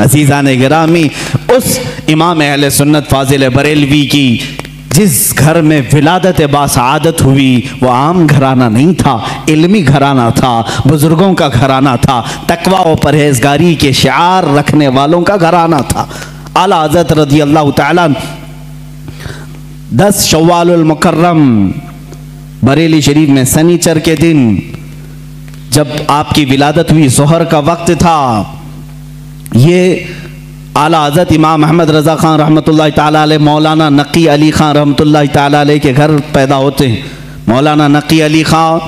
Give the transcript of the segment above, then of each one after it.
अजीज़ा ने गिरामी, उस इमाम अहल सुन्नत फाजिल बरेलवी की, जिस घर में विलादत बासादत हुई, वो आम घराना नहीं था, इल्मी घराना था, बुज़ुर्गों का घराना था, तकवा व परहेजगारी के शार रखने वालों का घराना था। आला हज़रत रदी अल्लाह तआला दस शवाल मुकर्रम, बरेली शरीफ में सनीचर के दिन, जब आपकी विलादत हुई, जोहर का वक्त था ये आला हज़रत इमाम अहमद रज़ा ख़ान रहमतुल्लाह ताला मौलाना नकी अली ख़ान रहमतुल्लाह ताला के घर पैदा होते हैं। मौलाना नकी अली ख़ान,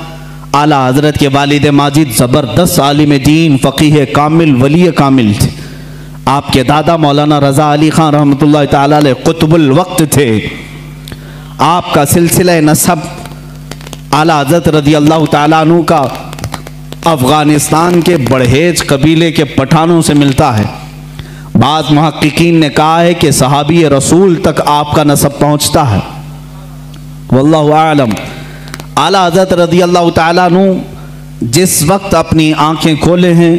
आला हज़रत के वालिद माजिद, ज़बरदस्त आलिम दीन, फ़कीह कामिल वली कामिल थे। आपके दादा मौलाना रज़ा अली ख़ान रहमतुल्लाह ताला कुतुबुल वक्त थे। आपका सिलसिला नसब आला हज़रत रदी अल्लाह तु का अफ़गानिस्तान के बड़हेज कबीले के पठानों से मिलता है। बाज़ महक्कीन ने कहा है कि सहाबी रसूल तक आपका नसब पहुँचता है। वल्लाहु आलम। आला हज़रत रदी अल्लाह तु जिस वक्त अपनी आँखें खोले हैं,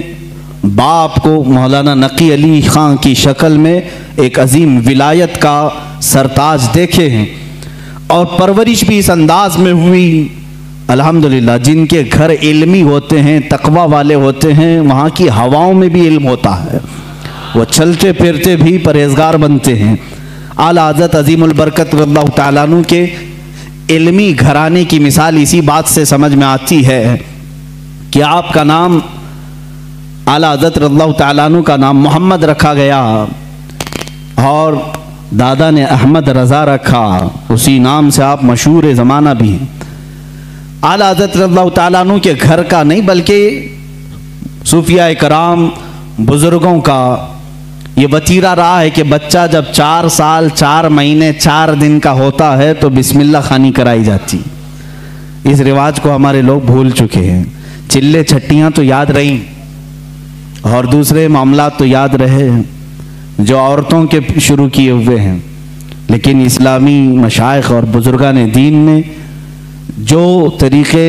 बाप को मौलाना नकी अली ख़ान की शक्ल में एक अजीम विलायत का सरताज देखे हैं और परवरिश भी इस अंदाज में हुई अल्हम्दुलिल्लाह, जिनके घर इल्मी होते हैं, तकवा वाले होते हैं, वहाँ की हवाओं में भी इल्म होता है। वो चलते फिरते भी परहेजगार बनते हैं। आला हज़रत अजीमुलबरकत तु के इल्मी घराने की मिसाल इसी बात से समझ में आती है कि आपका नाम, आला हज़रत तु का नाम मोहम्मद रखा गया और दादा ने अहमद रज़ा रखा। उसी नाम से आप मशहूर ज़माना भी हैं। आला हज़रत रल्ला तु के घर का नहीं, बल्कि सूफिया कराम बुज़ुर्गों का। ये वतीरा रहा है कि बच्चा जब चार साल, चार महीने, चार दिन का होता है तो बिस्मिल्लाह खानी कराई जाती। इस रिवाज को हमारे लोग भूल चुके हैं। चिल्ले छट्टियाँ तो याद रहीं, और दूसरे मामला तो याद रहे जो औरतों के शुरू किए हुए हैं। लेकिन इस्लामी मशाइ और बुज़ुर्गान दीन ने जो तरीक़े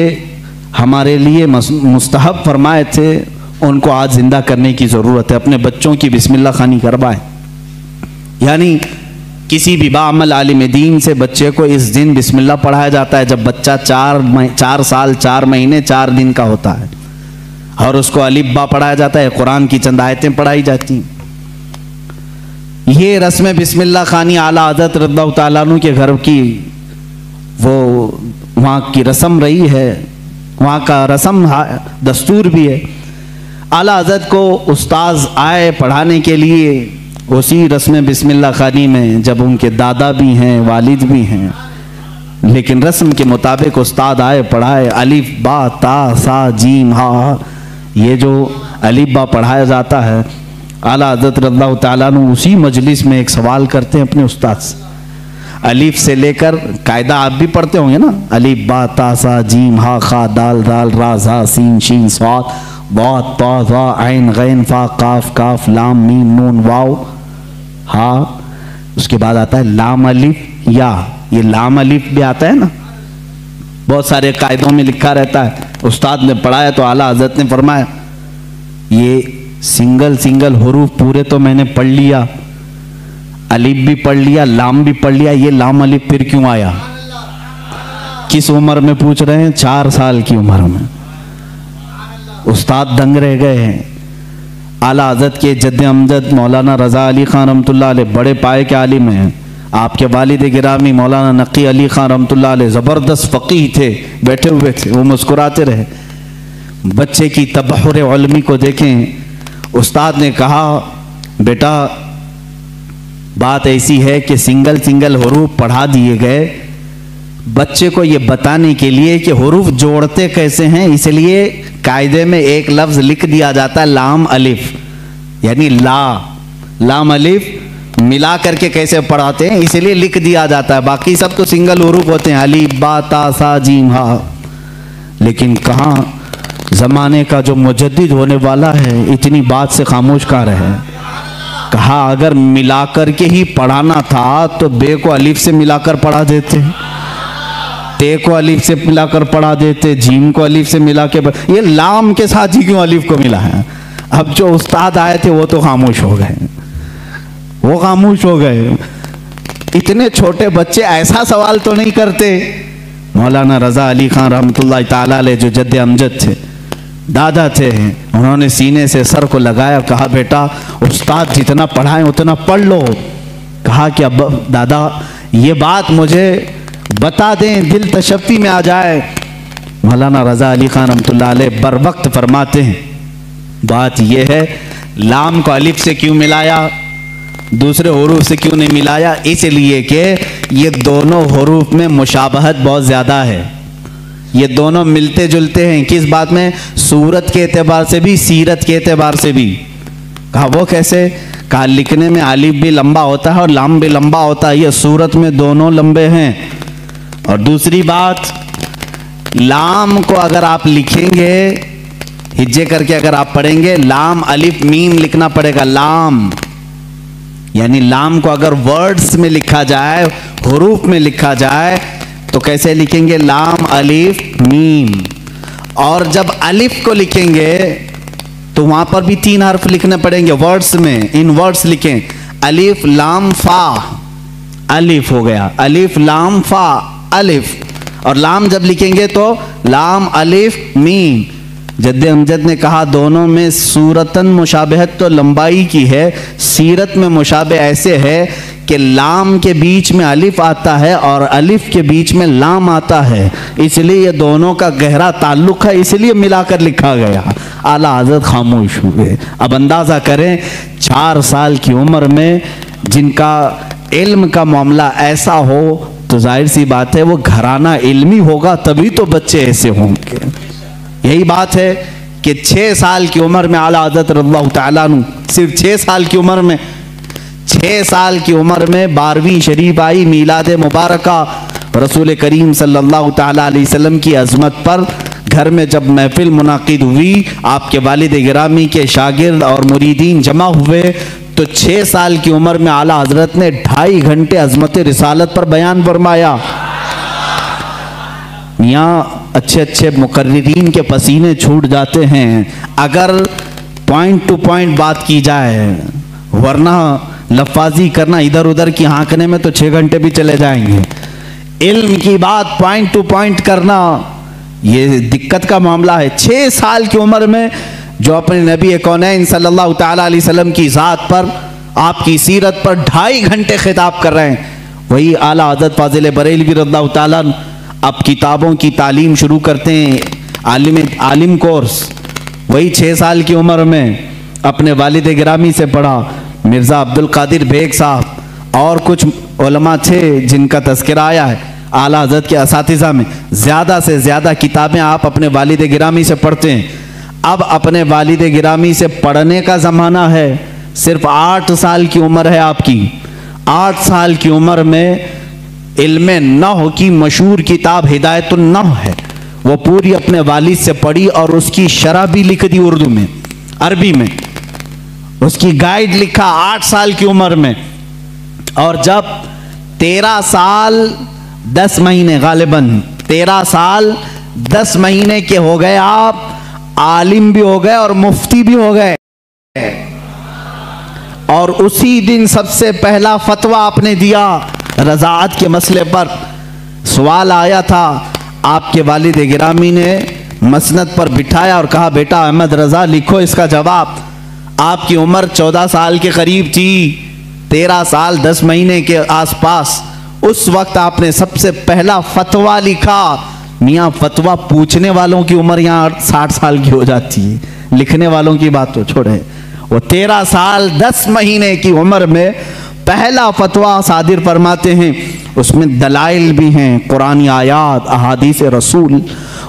हमारे लिए मुस्तहब फरमाए थे, उनको आज ज़िंदा करने की ज़रूरत है। अपने बच्चों की बिस्मिल्लाह खानी करवाएँ। यानी किसी भी बामल आलिम दीन से बच्चे को इस दिन बिस्मिल्लाह पढ़ाया जाता है, जब बच्चा चार चार साल, चार महीने, चार दिन का होता है। और उसको अलिब्बा पढ़ाया जाता है, कुरान की चंद आयतें पढ़ाई जाती ये रस्म बिस्मिल्लाह खानी आला हज़रत रद्दा तु के घर की वो वहाँ की रस्म रही है, वहाँ का रस्म दस्तूर भी है। आला हज़रत को उस्ताज आए पढ़ाने के लिए, उसी रस्म बिस्मिल्लाह खानी में जब उनके दादा भी हैं, वालिद भी हैं। लेकिन रस्म के मुताबिक उस्ताद आए पढ़ाए, अलिफ, बा, ता, सा, जीम, हा ये जो अलिफ, बा पढ़ाया जाता है, आला हज़रत रल्ला तु उसी मजलिस में एक सवाल करते हैं अपने उस्ताद से। अलीफ से लेकर कायदा आप भी पढ़ते होंगे ना? अलीफ, बा तासा जीम, हा, खा, दाल दाल, रा जा सीन, शीन, स्वाद बहुत पा आइन गैन, फा, काफ काफ, लाम, मीम, नून, वाव, हा। उसके बाद आता है लाम अलीफ, या। ये लाम अलीफ भी आता है ना? बहुत सारे कायदों में लिखा रहता है। उस्ताद ने पढ़ाया तो आला हज़रत ने फरमाया, ये सिंगल सिंगल हरूफ पूरे तो मैंने पढ़ लिया। अलीफ भी पढ़ लिया, लाम भी पढ़ लिया, ये लाम अलीब फिर क्यों आया? किस उम्र में पूछ रहे हैं? चार साल की उम्र में। उस्ताद दंग रह गए हैं। आला हज़रत के जद अमजद मौलाना रज़ा अली ख़ान रमतुल्ला बड़े पाए के आलिम हैं। आपके वालिद गिरामी मौलाना नकी अली ख़ान रमतुल्ला ज़बरदस्त फ़कीह थे, बैठे हुए थे, वो मुस्कुराते रहे। बच्चे की तबहर को देखें। उस्ताद ने कहा, बेटा बात ऐसी है कि सिंगल सिंगल हरूफ पढ़ा दिए गए। बच्चे को ये बताने के लिए कि हरूफ जोड़ते कैसे हैं, इसलिए कायदे में एक लफ्ज लिख दिया जाता है, लाम अलिफ। यानी ला। लाम अलिफ मिला करके कैसे पढ़ाते हैं, इसलिए लिख दिया जाता है। बाकी सब तो सिंगल हरूफ होते हैं, अली, बा, ता, सा, जीम, हा। लेकिन कहाँ? ज़माने का जो मुजद होने वाला है, इतनी बात से खामोश कहाँ रहे कहा, अगर मिलाकर के ही पढ़ाना था तो बे को अलिफ से मिलाकर पढ़ा देते। ते को अलिफ से मिलाकर पढ़ा देते जीम को अलिफ से मिला के ये लाम के साथ ही क्यों अलिफ को मिला है? अब जो उस्ताद आए थे, वो तो खामोश हो गए। वो खामोश हो गए। इतने छोटे बच्चे ऐसा सवाल तो नहीं करते। मौलाना रजा अली खान रहमत ताला जो जद अमजद थे दादा थे, उन्होंने सीने से सर को लगाया, कहा, बेटा, उस्ताद जितना पढ़ाए, उतना पढ़ लो। कहा कि, अब दादा, ये बात मुझे बता दें, दिल तशफ्ती में आ जाए। मौलाना रजा अली खान रमत बर वक्त फरमाते हैं, बात यह है, लाम को अलिफ से क्यों मिलाया? दूसरे हरूफ से क्यों नहीं मिलाया? इसलिए कि ये दोनों हरूफ में मुशाबहत बहुत ज़्यादा है। ये दोनों मिलते जुलते हैं। किस बात में? सूरत के एतबार से भी, सीरत के एतबार से भी। कहा, वो कैसे? कहा, लिखने में आलिफ भी लंबा होता है और लाम भी लंबा होता है। ये सूरत में दोनों लंबे हैं। और दूसरी बात, लाम को अगर आप लिखेंगे, हिज्जे करके अगर आप पढ़ेंगे, लाम, अलिफ, मीम लिखना पड़ेगा। लाम, यानी लाम को अगर वर्ड्स में लिखा जाए, हरूफ में लिखा जाए तो कैसे लिखेंगे? लाम, अलिफ, मीम। और जब अलिफ को लिखेंगे तो वहाँ पर भी तीन हर्फ लिखने पड़ेंगे वर्ड्स में। इन वर्ड्स लिखें। अलिफ, लाम, फा। अलिफ हो गया। अलिफ, लाम, फा, अलिफ। और लाम जब लिखेंगे तो लाम, अलिफ, मीम। जद अमजद ने कहा, दोनों में सूरतन मुशाबहत तो लंबाई की है, सीरत में मुशाबे ऐसे है कि लाम के बीच में अलिफ आता है और अलिफ के बीच में लाम आता है। इसलिए ये दोनों का गहरा ताल्लुक है, इसलिए मिलाकर लिखा गया। आला हज़रत खामोश हुए। अब अंदाज़ा करें, चार साल की उम्र में जिनका इल्म का मामला ऐसा हो तो ज़ाहिर सी बात है वो घराना इल्मी होगा, तभी तो बच्चे ऐसे होंगे। यही बात है कि छः साल की उम्र में आला हज़रत रल्ला सिर्फ़ छः साल की उम्र में छः साल की उम्र में बारहवीं शरीफ आई, मीलाद मुबारक रसूल करीम सल्लल्लाहु अलैहि वसल्लम की अजमत पर घर में जब महफिल मुनद हुई, आपके वालिद गिरामी के शागिर्द और मुरीदीन जमा हुए तो छः साल की उम्र में आला हज़रत ने ढाई घंटे अजमत रिसालत पर बयान फरमाया। यहाँ अच्छे अच्छे मुकर्रीन के पसीने छूट जाते हैं। अगर पॉइंट टू पॉइंट बात की जाए, वरना लफाजी करना इधर उधर की हाँकने में तो छः घंटे भी चले जाएँगे। इल्म की बात पॉइंट टू पॉइंट करना, ये दिक्कत का मामला है। छः साल की उम्र में जो अपने नबी कौन सल्लल्लाहु अलैहि की ज़ात पर, आपकी सीरत पर ढाई घंटे खिताब कर रहे हैं। वही आला हज़रत फाजिल बरेलवी रद्ला अब किताबों की तालीम शुरू करते हैं, आलिम आलिम कोर्स। वही छः साल की उम्र में अपने वालद ग्रामी से पढ़ा मिर्ज़ा अब्दुल कादिर बेग साहब और कुछ ओलमा थे जिनका तस्करा आया है। आला हज़रत के इस में ज़्यादा से ज़्यादा किताबें आप अपने वालिद गिरामी से पढ़ते हैं। अब अपने वालिद गिरामी से पढ़ने का ज़माना है। सिर्फ़ आठ साल की उम्र है आपकी। आठ साल की उम्र में इल्म नह की मशहूर किताब हिदायत नह है। वो पूरी अपने वालिद से पढ़ी और उसकी शरह भी लिख दी उर्दू में, अरबी में। उसकी गाइड लिखा आठ साल की उम्र में। और जब तेरह साल, दस महीने, गालिबन, तेरह साल, दस महीने के हो गए आप, आलिम भी हो गए और मुफ्ती भी हो गए। और उसी दिन सबसे पहला फतवा आपने दिया रजात के मसले पर। सवाल आया था, आपके वालिद गिरामी ने मसनत पर बिठाया और कहा, बेटा अहमद रज़ा, लिखो इसका जवाब। आपकी उम्र चौदह साल के करीब थी, तेरह साल दस महीने के आसपास। उस वक्त आपने सबसे पहला फतवा लिखा। मियाँ, फतवा पूछने वालों की उम्र यहाँ साठ साल की हो जाती है। लिखने वालों की बात तो छोड़े। वो तेरह साल दस महीने की उम्र में पहला फतवा सादिर फरमाते हैं। उसमें दलाइल भी हैं, कुरानी आयात अहादीस रसूल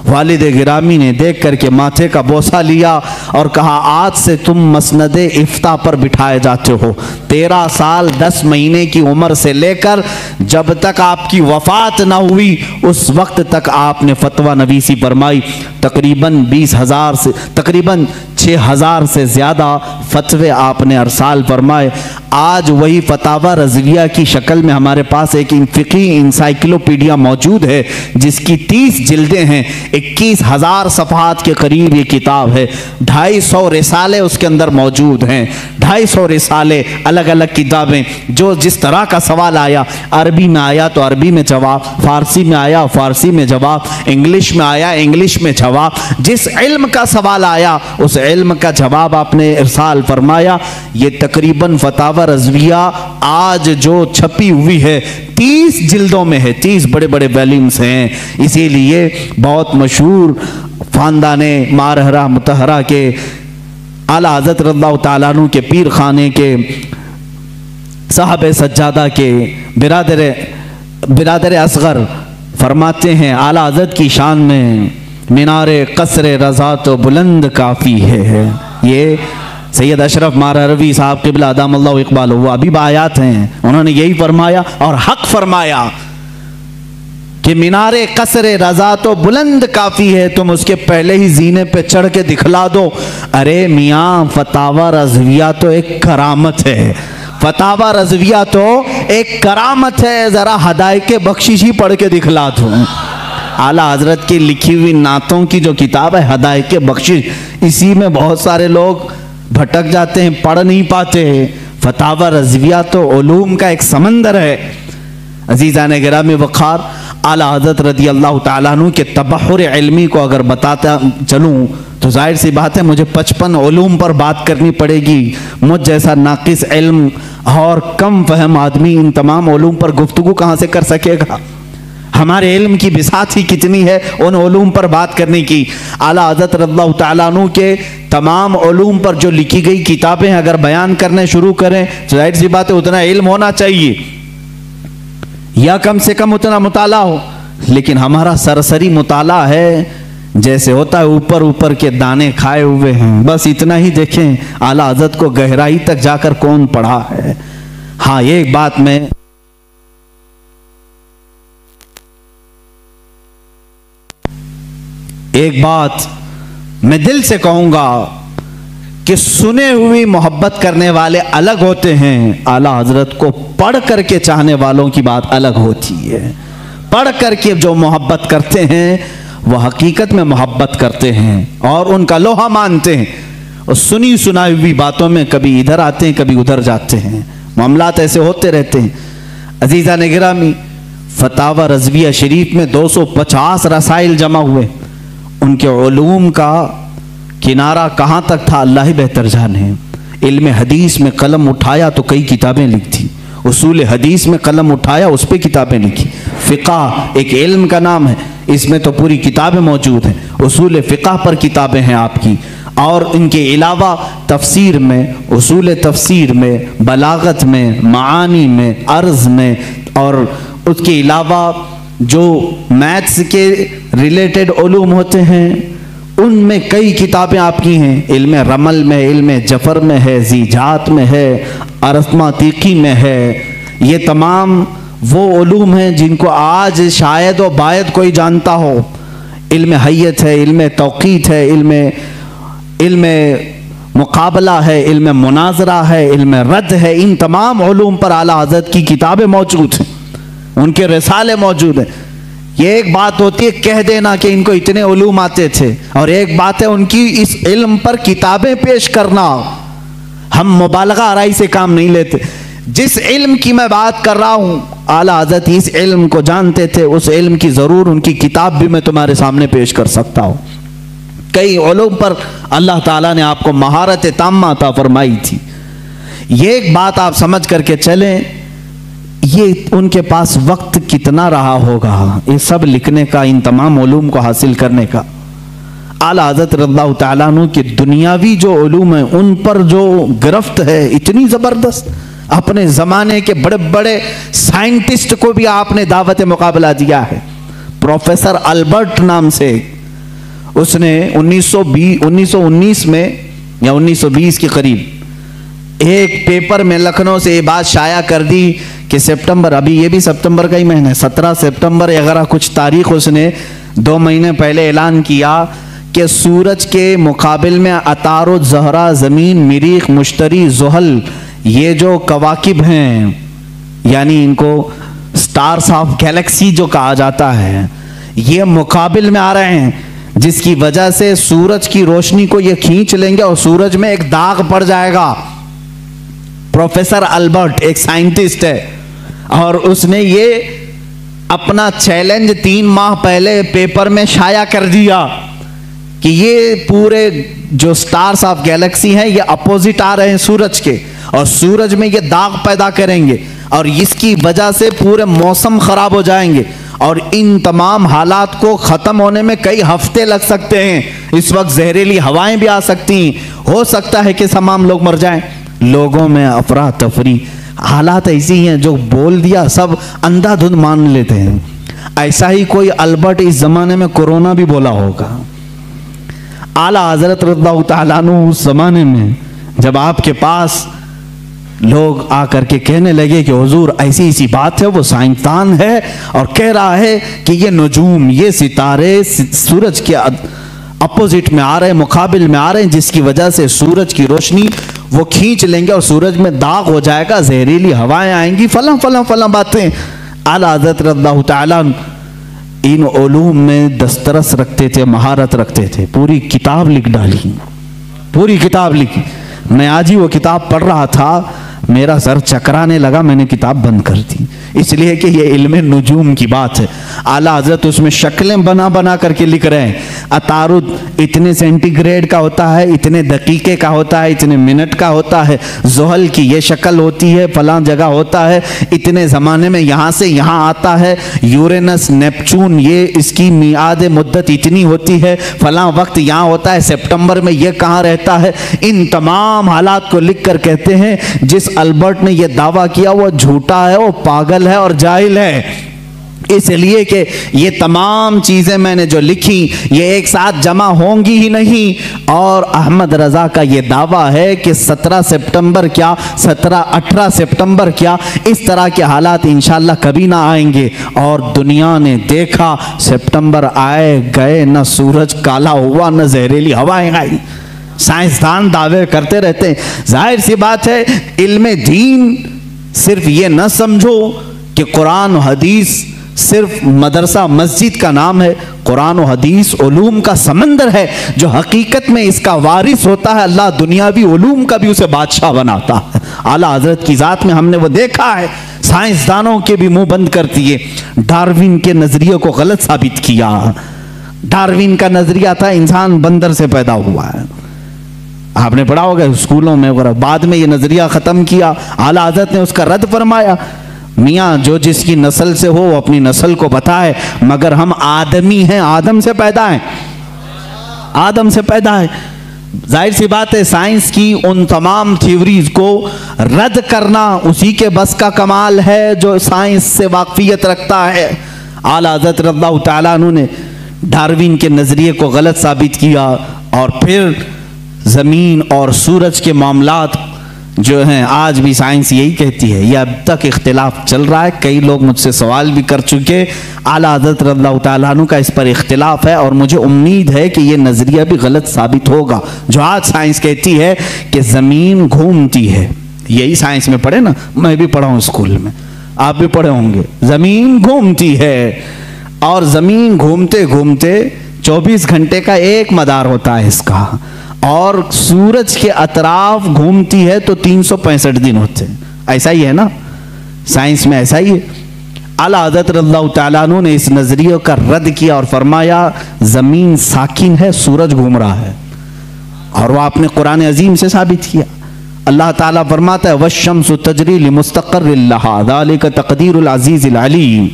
वालिद गिरामी ने देख करके माथे का बोसा लिया और कहा, आज से तुम मसनद इफ्ता पर बिठाए जाते हो। तेरह साल, दस महीने की उम्र से लेकर जब तक आपकी वफात ना हुई, उस वक्त तक आपने फतवा नवीसी फरमाई। तकरीबन बीस हज़ार से, तकरीबन छः हज़ार से ज़्यादा फतवे आपने हर साल फरमाए। आज वही फतावा रजविया की शक्ल में हमारे पास एक फ़िकी इंसाइक्लोपीडिया मौजूद है, जिसकी तीस जिल्दें हैं। इक्कीस हज़ार सफ़ात के करीब ये किताब है। ढाई सौ रिसाले उसके अंदर मौजूद हैं। ढाई सौ रिसाले अलग अलग किताबें, जो जिस तरह का सवाल आया, अरबी में आया तो अरबी में जवाब, फारसी में आया, फारसी में जवाब, इंग्लिश में आया, इंग्लिश में जवाब। जिस इल्म का सवाल आया, उस इल्म का जवाब आपने इरसाल फरमाया। ये तकरीबन फतावा रजविया आज जो छपी हुई है, तीस जिल्दों में है, तीस बड़े बड़े वैल्यूम्स हैं। इसीलिए बहुत मशहूर ख़ानदान मारहरा, मुतहरा के आला हज़रत रल्ला तु के पीर खाने के, साहब सज्जादा के बिरादर बिरादर असगर फरमाते हैं, आला हज़रत की शान में मीनार कसर रज़ा तो बुलंद काफ़ी है। ये सैयद अशरफ मारा रवी साहब, किबला अदाम इकबाल वो अभी बायात हैं। उन्होंने यही फरमाया और हक फरमाया कि मीनारे कसरे रजा तो बुलंद काफ़ी है, तुम उसके पहले ही जीने पे चढ़ के दिखला दो। अरे मियाँ, फतावा रजविया तो एक करामत है। फतावा रजविया तो एक करामत है, जरा हदाय के बख्शिश ही पढ़ के दिखला दो। आला हज़रत की लिखी हुई नातों की जो किताब है हदाय के बख्शिश, इसी में बहुत सारे लोग भटक जाते हैं, पढ़ नहीं पाते हैं। फतावा रजविया तो ओलूम का एक समंदर है। अजीज़ा ने गिरा में वक़ार आला हज़रत रदी अल्लाह तु के तबहर इल्मी को अगर बताता चलूँ तो ज़ाहिर सी बात है, मुझे पचपन ओलूम पर बात करनी पड़ेगी। मुझ जैसा नाकिस इल्म और कम फहम आदमी इन तमाम ओलूम पर गुफ्तु कहाँ से कर सकेगा? हमारे इल्म की बिसात ही कितनी है उन ओलूम पर बात करने की। आला हज़रत रल्ला तु के तमाम ओलूम पर जो लिखी गई किताबें अगर बयान करने शुरू करें तो ज़ाहिर सी बात है उतना इल्म होना चाहिए। या कम से कम उतना मुताला हो। लेकिन हमारा सरसरी मुताला है, जैसे होता है ऊपर ऊपर के दाने खाए हुए हैं। बस इतना ही देखें, आला हज़रत को गहराई तक जाकर कौन पढ़ा है। हाँ एक बात मैं एक बात मैं दिल से कहूँगा कि सुने हुई मोहब्बत करने वाले अलग होते हैं। आला हज़रत को पढ़ करके चाहने वालों की बात अलग होती है। पढ़ करके जो मोहब्बत करते हैं वह हकीकत में मोहब्बत करते हैं और उनका लोहा मानते हैं। और सुनी सुनाई हुई बातों में कभी इधर आते हैं, कभी उधर जाते हैं। मामलात ऐसे होते रहते हैं। अजीज़ा निगरामी फतावा रजविया शरीफ में 250 रसाइल जमा हुए। उनके ओलूम का किनारा कहाँ तक था? अल्लाह ही बेहतर जाने इल्म हदीस में कलम उठाया तो कई किताबें लिखी। उसूल हदीस में कलम उठाया, उस पर किताबें लिखी। फ़िका एक इल्म का नाम है। इसमें तो पूरी किताबें मौजूद हैं। उसूल फ़िका पर किताबें हैं आपकी। और इनके अलावा तफसीर में, उसूल तफसीर में, बलागत में, मानी में, अर्ज़ में और उसके अलावा जो मैथ्स के रिलेटेड ओलूम होते हैं, उनमें कई किताबें आपकी हैं। इल्म रमल में, इल्म जफ़र में है, जीजात में है अरस्मातीकी में है। ये तमाम वो ओलूम हैं जिनको आज शायद व बायद कोई जानता हो। इल्म हैत है, इल्म तोक़ीत है, इल्म इल्म मुकाबला है, इल्म मुनाजरा है, इल्म रद्द है। इन तमाम ओलूम पर आला हज़रत की किताबें मौजूद हैं। उनके रसाले मौजूद हैं। ये एक बात होती है, कह देना कि इनको इतने उलूम आते थे। और एक बात है, उनकी इस इल्म पर किताबें पेश करना। हम मुबालगा आरई से काम नहीं लेते। जिस इल्म की मैं बात कर रहा हूँ, आला हज़रत इस इल्म को जानते थे, उस इल्म की ज़रूर उनकी किताब भी मैं तुम्हारे सामने पेश कर सकता हूँ। कई ओलूम पर अल्लाह ताला ने आपको महारत तामा फरमाई थी। ये एक बात आप समझ करके चलें ये उनके पास वक्त कितना रहा होगा? ये सब लिखने का, इन तमाम ओलूम को हासिल करने का। आला हज़रत रल्ला तु की दुनियावी जो ओलूम है, उन पर जो गिरफ्त है, इतनी ज़बरदस्त। अपने ज़माने के बड़े बड़े साइंटिस्ट को भी आपने दावत मुकाबला दिया है। प्रोफेसर अल्बर्ट नाम से। उसने 1920 1919 में, या 1920 के करीब, एक पेपर में लखनऊ से ये बात शाया कर दी कि सितंबर, अभी ये भी सितंबर का ही महीना है। सत्रह सितंबर, अगर कुछ तारीख उसने दो महीने पहले ऐलान किया कि सूरज के मुकाबिल में अतार जहरा ज़मीन, मरीख, मुश्तरी, जहल, ये जो कवाकिब हैं, यानी इनको स्टार्स ऑफ़ गैलेक्सी जो कहा जाता है, ये मुकाबिल में आ रहे हैं, जिसकी वजह से सूरज की रोशनी को ये खींच लेंगे और सूरज में एक दाग पड़ जाएगा। प्रोफेसर अल्बर्ट, एक साइंटिस्ट है, और उसने ये अपना चैलेंज तीन माह पहले पेपर में शाया कर दिया कि ये पूरे जो स्टार्स ऑफ़ गैलेक्सी हैं, ये अपोजिट आ रहे हैं सूरज के, और सूरज में ये दाग पैदा करेंगे, और इसकी वजह से पूरे मौसम खराब हो जाएँगे, और इन तमाम हालात को ख़त्म होने में कई हफ़्ते लग सकते हैं। इस वक्त जहरीली हवाएँ भी आ सकती हैं। हो सकता है कि तमाम लोग मर जाएँ। लोगों में अफरा तफरी। हालात ऐसी हैं जो बोल दिया, सब अंधाधुंध मान लेते हैं। ऐसा ही कोई अल्बर्ट इस ज़माने में कोरोना भी बोला होगा। आला हज़रत रद्दा उस ज़माने में, जब आपके पास लोग आकर के कहने लगे कि, हुजूर, ऐसी ऐसी बात है, वो साइंसदान है और कह रहा है कि ये नजूम, ये सितारे सूरज के अपोजिट में आ रहे मुकाबिल में आ रहे हैं, जिसकी वजह से सूरज की रोशनी वो खींच लेंगे और सूरज में दाग हो जाएगा, जहरीली हवाएँ आएँगी, फला फला फला बातें। आला रद्दा इन ओलूम में दस्तरस रखते थे, महारत रखते थे। पूरी किताब लिख डाली। पूरी किताब लिखी। मैं आज ही वो किताब पढ़ रहा था, मेरा सर चकराने लगा, मैंने किताब बंद कर दी। इसलिए कि ये इल्म नजूम की बात है। आला हज़रत उसमें शक्लें बना बना करके लिख रहे हैं। अतारुद इतने सेंटीग्रेड का होता है, इतने दकीके का होता है, इतने मिनट का होता है। जोहल की ये शक्ल होती है, फला जगह होता है। इतने ज़माने में यहाँ से यहाँ आता है। यूरेनस नेपचून ये इसकी मियाद मुद्दत इतनी होती है। फला वक्त यहाँ होता है, सितंबर में ये कहाँ रहता है। इन तमाम हालात को लिख कर कहते हैं, जिस अल्बर्ट ने यह दावा किया, वो झूठा है, वो पागल है और जाहिल है। इसलिए कि ये तमाम चीज़ें मैंने जो लिखी, ये एक साथ जमा होंगी ही नहीं। और अहमद रज़ा का ये दावा है कि 17 सितंबर क्या 17 18 सितंबर क्या, इस तरह के हालात इंशाल्लाह कभी ना आएँगे। और दुनिया ने देखा, सितंबर आए गए, न सूरज काला हुआ, न जहरीली हवाएँ आई। साइंसदान दावे करते रहते हैं। ज़ाहिर सी बात है इल्म दीन सिर्फ़ ये न समझो कि कुरान हदीस सिर्फ़ मदरसा मस्जिद का नाम है, कुरान हदीस ओलूम का समंदर है, जो हकीकत में इसका वारिस होता है, अल्लाह दुनियावी ओलूम का भी उसे बादशाह बनाता है। आला हज़रत की ज़ात में हमने वो देखा है, साइंसदानों के भी मुँह बंद कर दिए, डार्विन के नज़रिए को गलत साबित किया। डार्विन का नज़रिया था, इंसान बंदर से पैदा हुआ है। आपने पढ़ा होगा स्कूलों में वगैरह बाद में ये नज़रिया ख़त्म किया, आला हज़रत ने उसका रद्द फरमाया मियाँ, जो जिसकी नस्ल से हो, वो अपनी नस्ल को बताए, मगर हम आदमी हैं, आदम से पैदा हैं। आदम से पैदा है। ज़ाहिर सी बात है, साइंस की उन तमाम थ्योरीज को रद्द करना उसी के बस का कमाल है, जो साइंस से वाकफियत रखता है। आला हज़रत रद्दा ने डार्विन के नज़रिए को गलत साबित किया, और फिर ज़मीन और सूरज के मामलात जो हैं, आज भी साइंस यही कहती है यह अब तक इख्तिलाफ चल रहा है, कई लोग मुझसे सवाल भी कर चुके आला हज़रत रल्ला का इस पर इख्तिलाफ है और मुझे उम्मीद है कि यह नज़रिया भी गलत साबित होगा। जो आज साइंस कहती है कि ज़मीन घूमती है। यही साइंस में पढ़े ना? मैं भी पढ़ा हूँ स्कूल में। आप भी पढ़े होंगे। ज़मीन घूमती है और ज़मीन घूमते घूमते 24 घंटे का एक मदार होता है इसका। और सूरज के अतराफ घूमती है तो तीन सौ पैंसठ दिन होते हैं। ऐसा ही है ना? साइंस में ऐसा ही है। अला हज़रत तु ने इस नज़रिए का रद्द किया और फरमाया, ज़मीन साकिन है, सूरज घूम रहा है। और वह आपने कुरान अजीम से साबित किया। अल्लाह ताला फरमाता है वशम्स तजरी मुस्तकर तकदीर अज़ीज़ अलीम।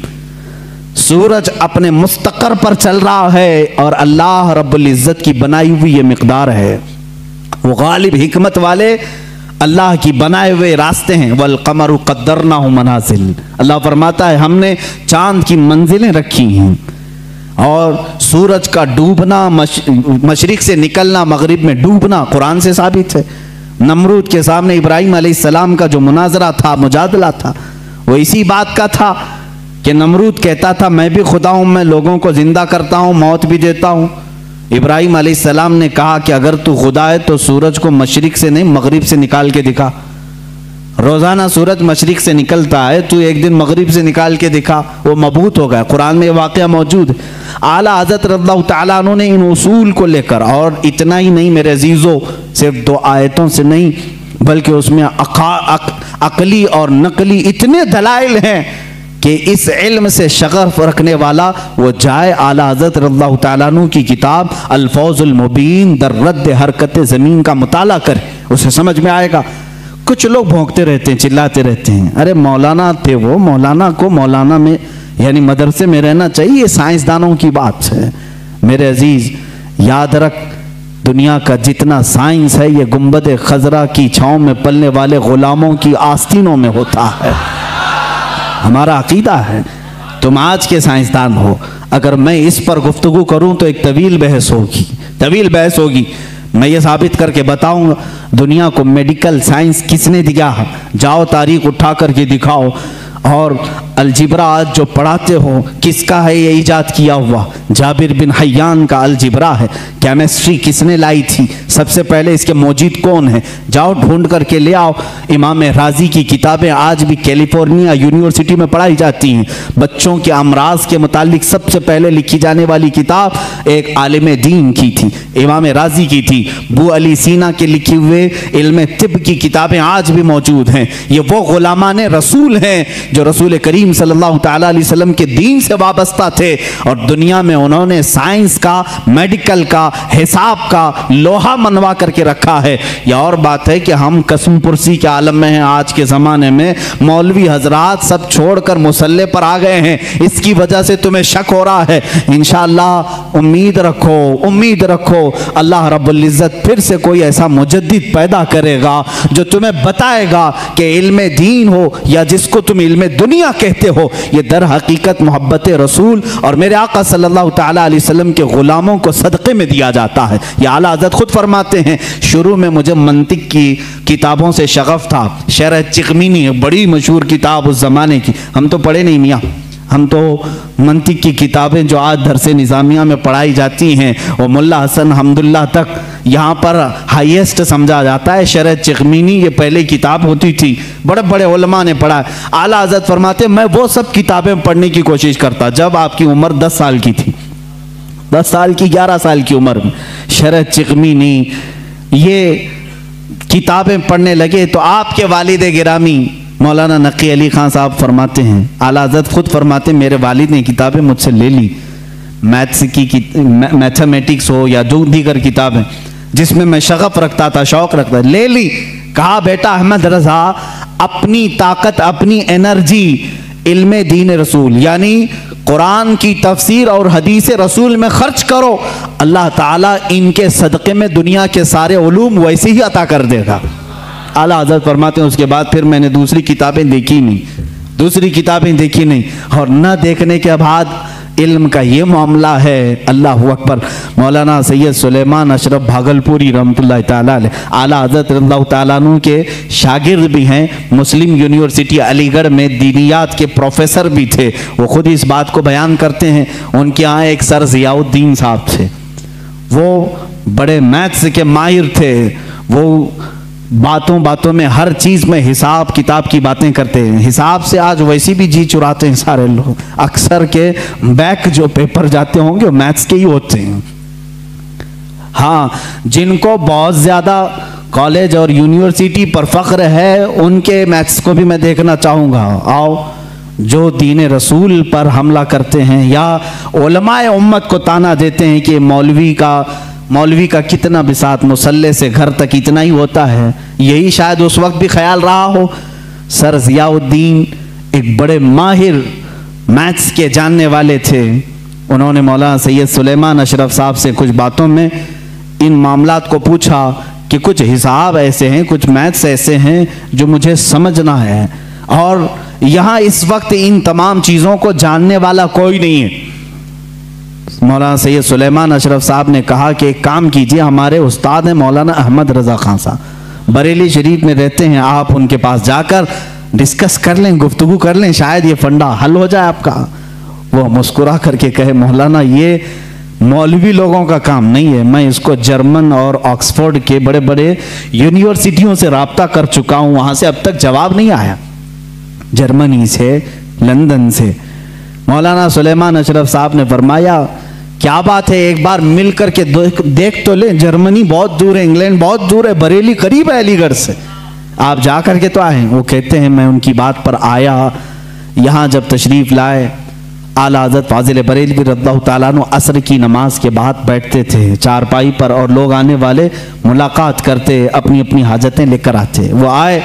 सूरज अपने मुस्तकर पर चल रहा है और अल्लाह रब्बुल इज़्ज़त की बनाई हुई ये मकदार है। वो गालिब हिकमत वाले अल्लाह की बनाए हुए रास्ते हैं। वल कमर कदर ना हो मनाजिल। अल्लाह फरमाता है हमने चाँद की मंजिलें रखी हैं और सूरज का डूबना मश, मशरक से निकलना मगरिब में डूबना कुरान से साबित है। नमरूद के सामने इब्राहिम सलाम का जो मुनाजरा था मुजादला था वो इसी बात का था। कि नमरूद कहता था मैं भी खुदा हूँ मैं लोगों को ज़िंदा करता हूँ मौत भी देता हूँ। इब्राहिम सलाम ने कहा कि अगर तू खुदा है तो सूरज को मशरक से नहीं मगरिब से निकाल के दिखा। रोज़ाना सूरज मशरक से निकलता है तू एक दिन मगरिब से निकाल के दिखा। वो मबूत हो गया। कुरान में वाक़ मौजूद। आला हज़रत रद्ला ने इन उसूल को लेकर और इतना ही नहीं मेरे अजीज़ों सिर्फ़ दो आयतों से नहीं बल्कि उसमें अका, अक, अकली और नकली इतने दलाइल हैं कि इस इल्म से शगफ रखने वाला वो जाए आला हज़रत रल्ला की किताब अल्फौजुलमुबीन दर रद्द हरकत ज़मीन का मुताला करे। उसे समझ में आएगा। कुछ लोग भोंकते रहते हैं, चिल्लाते रहते हैं। अरे मौलाना थे वो, मौलाना को मौलाना में, यानी मदरसे में रहना चाहिए साइंसदानों की बात है। मेरे अज़ीज़, याद रख, दुनिया का जितना साइंस है, ये गुंबद खजरा की छाँव में पलने वाले गुलामों की आस्तीनों में होता है। हमारा अकीदा है। तुम आज के साइंसदान हो। अगर मैं इस पर गुफ्तु करूँ तो एक तवील बहस होगी। तवील बहस होगी। मैं ये साबित करके बताऊँगा, दुनिया को मेडिकल साइंस किसने दिया? जाओ तारीख उठा करके दिखाओ। और अलजिब्रा आज जो पढ़ाते हो, किसका है ये ईजाद किया हुआ? जाबिर बिन हयान का अलजिब्रा है। केमिस्ट्री किसने लाई थी? सबसे पहले इसके मौजूद कौन है? जाओ, ढूंढ करके ले आओ। इमाम राज़ी की किताबें आज भी कैलिफ़ोर्निया यूनिवर्सिटी में पढ़ाई जाती हैं। बच्चों के अमराज के मुतालिक सबसे पहले लिखी जाने वाली किताब एक आलिम दीन की थी, इमाम राज़ी की थी। बू अली सीना के लिखे हुए इल्म तिब की किताबें आज भी मौजूद हैं। ये वो गुलामान रसूल हैं, जो रसूल करीम सल्लल्लाहु अलैहि वसल्लम के दीन से वाबस्ता थे और दुनिया में उन्होंने साइंस का, मेडिकल का, हिसाब का लोहा मनवा करके रखा है। यह और बात है कि हम कसम पुरसी के आलम में हैं, आज के ज़माने में मौलवी हजरात सब छोड़कर मुसल्ले पर आ गए हैं। इसकी वजह से तुम्हें शक हो रहा है। इन उम्मीद रखो उम्मीद रखो, अल्लाह रब्ज़त फिर से कोई ऐसा मुजद पैदा करेगा जो तुम्हें बताएगा कि इल्म दीन हो या जिसको तुम इल्म दुनिया कहते हो, ये दर हकीकत मोहब्बत रसूल और मेरे आका सल्लल्लाहु अलैहि वसल्लम के ग़ुलामों को सदक़े में दिया जाता है। ये आला हज़रत खुद फरमाते हैं, शुरू में मुझे मंतिक की किताबों से शगफ था। शरह चिकमीनी, बड़ी मशहूर किताब उस ज़माने की। हम तो पढ़े नहीं मियाँ। हम तो मंतिक की किताबें जो आज दरस निज़ामिया में पढ़ाई जाती हैं वो मुल्ला हसन हमदुल्ला तक यहाँ पर हाईएस्ट समझा जाता है शरद चिकमीनी ये पहले किताब होती थी, बड़े बड़े उलमा ने पढ़ा। आला आज़द फरमाते, मैं वो सब किताबें पढ़ने की कोशिश करता, जब आपकी उम्र दस साल की थी। दस साल की, ग्यारह साल की उम्र में। शरद चिकमीनी, ये किताबें पढ़ने लगे तो आपके वालिद गिरामी मौलाना नकी अली खान साहब फरमाते हैं, आला हज़रत खुद फरमाते मेरे वालिद ने किताबें मुझसे ले ली। मैथ्स की मैथमेटिक्स हो या जो दीगर किताबें जिसमें मैं शगफ रखता था, शौक रखता ले ली। कहा, बेटा अहमद रजा, अपनी ताकत, अपनी एनर्जी, इल्म दीन रसूल, यानी कुरान की तफसीर और हदीस रसूल में खर्च करो। अल्लाह ताला इनके सदक़े में दुनिया के सारे उलूम वैसे ही अता कर देगा। आला हज़रत फरमाते हैं, उसके बाद फिर मैंने दूसरी किताबें देखी नहीं। दूसरी किताबें देखी नहीं। और न देखने के बाद इल्म का ये मामला है, अल्लाह अकबर। मौलाना सैयद सुलेमान अशरफ भागलपुरी रमत आला हज़रत तु के शागिर्द भी हैं, मुस्लिम यूनिवर्सिटी अलीगढ़ में दीनियात के प्रोफेसर भी थे। वो खुद इस बात को बयान करते हैं, उनके यहाँ एक सर ज़ियाउद्दीन साहब थे। वो बड़े मैथ्स के माहिर थे। वो बातों बातों में, हर चीज़ में हिसाब किताब की बातें करते हैं। हिसाब से आज वैसी भी जी चुराते हैं सारे लोग। अक्सर के बैक जो पेपर जाते होंगे मैथ्स के ही होते हैं। हाँ जिनको बहुत ज़्यादा कॉलेज और यूनिवर्सिटी पर फख्र है, उनके मैथ्स को भी मैं देखना चाहूँगा। आओ, जो दीन रसूल पर हमला करते हैं, या ओलमाए उम्मत को ताना देते हैं कि मौलवी का मौलवी का कितना बिसात मुसल्ले से घर तक इतना ही होता है, यही शायद उस वक्त भी ख्याल रहा हो। सर जियाउद्दीन एक बड़े माहिर मैथ्स के जानने वाले थे। उन्होंने मौलाना सैयद सुलेमान अशरफ साहब से कुछ बातों में इन मामला को पूछा कि कुछ हिसाब ऐसे हैं, कुछ मैथ्स ऐसे हैं जो मुझे समझना है। और यहाँ इस वक्त इन तमाम चीज़ों को जानने वाला कोई नहीं है। मौलाना सैयद सुलेमान अशरफ साहब ने कहा कि एक काम कीजिए, हमारे उस्ताद हैं मौलाना अहमद रज़ा खान साहब। बरेली शरीफ में रहते हैं, आप उनके पास जाकर डिस्कस कर लें गुफ्तु कर लें, शायद ये फंडा हल हो जाए आपका। वो मुस्कुरा करके कहे, मौलाना, ये मौलवी लोगों का काम नहीं है। मैं इसको जर्मन और ऑक्सफोर्ड के बड़े बड़े यूनिवर्सिटियों से रबता कर चुका हूँ। वहाँ से अब तक जवाब नहीं आया। जर्मनी से, लंदन से। मौलाना सुलेमान अशरफ साहब ने फरमाया क्या बात है? एक बार मिल करके देख तो ले। जर्मनी बहुत दूर है, इंग्लैंड बहुत दूर है, बरेली करीब है अलीगढ़ से। आप जा करके तो आए वो कहते हैं, मैं उनकी बात पर आया। यहाँ जब तशरीफ़ लाए, आला हज़रत फाजिल बरेल भी रद्दा असर की नमाज़ के बाद बैठते थे। चारपाई पर और लोग आने वाले मुलाकात करते अपनी अपनी हाजतें लेकर आते। वो आए।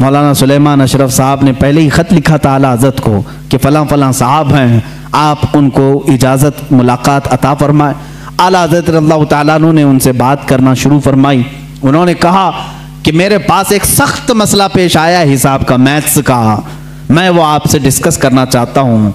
मौलाना सुलेमान अशरफ साहब ने पहले ही ख़त लिखा था आला हज़रत को कि फ़लाँ फ़लाँ साहब हैं। आप उनको इजाज़त, मुलाकात अता फरमाए। आला हज़रत ने उनसे बात करना शुरू फरमाई। उन्होंने कहा कि मेरे पास एक सख्त मसला पेश आया हिसाब का मैथ्स का। मैं वो आपसे डिस्कस करना चाहता हूँ।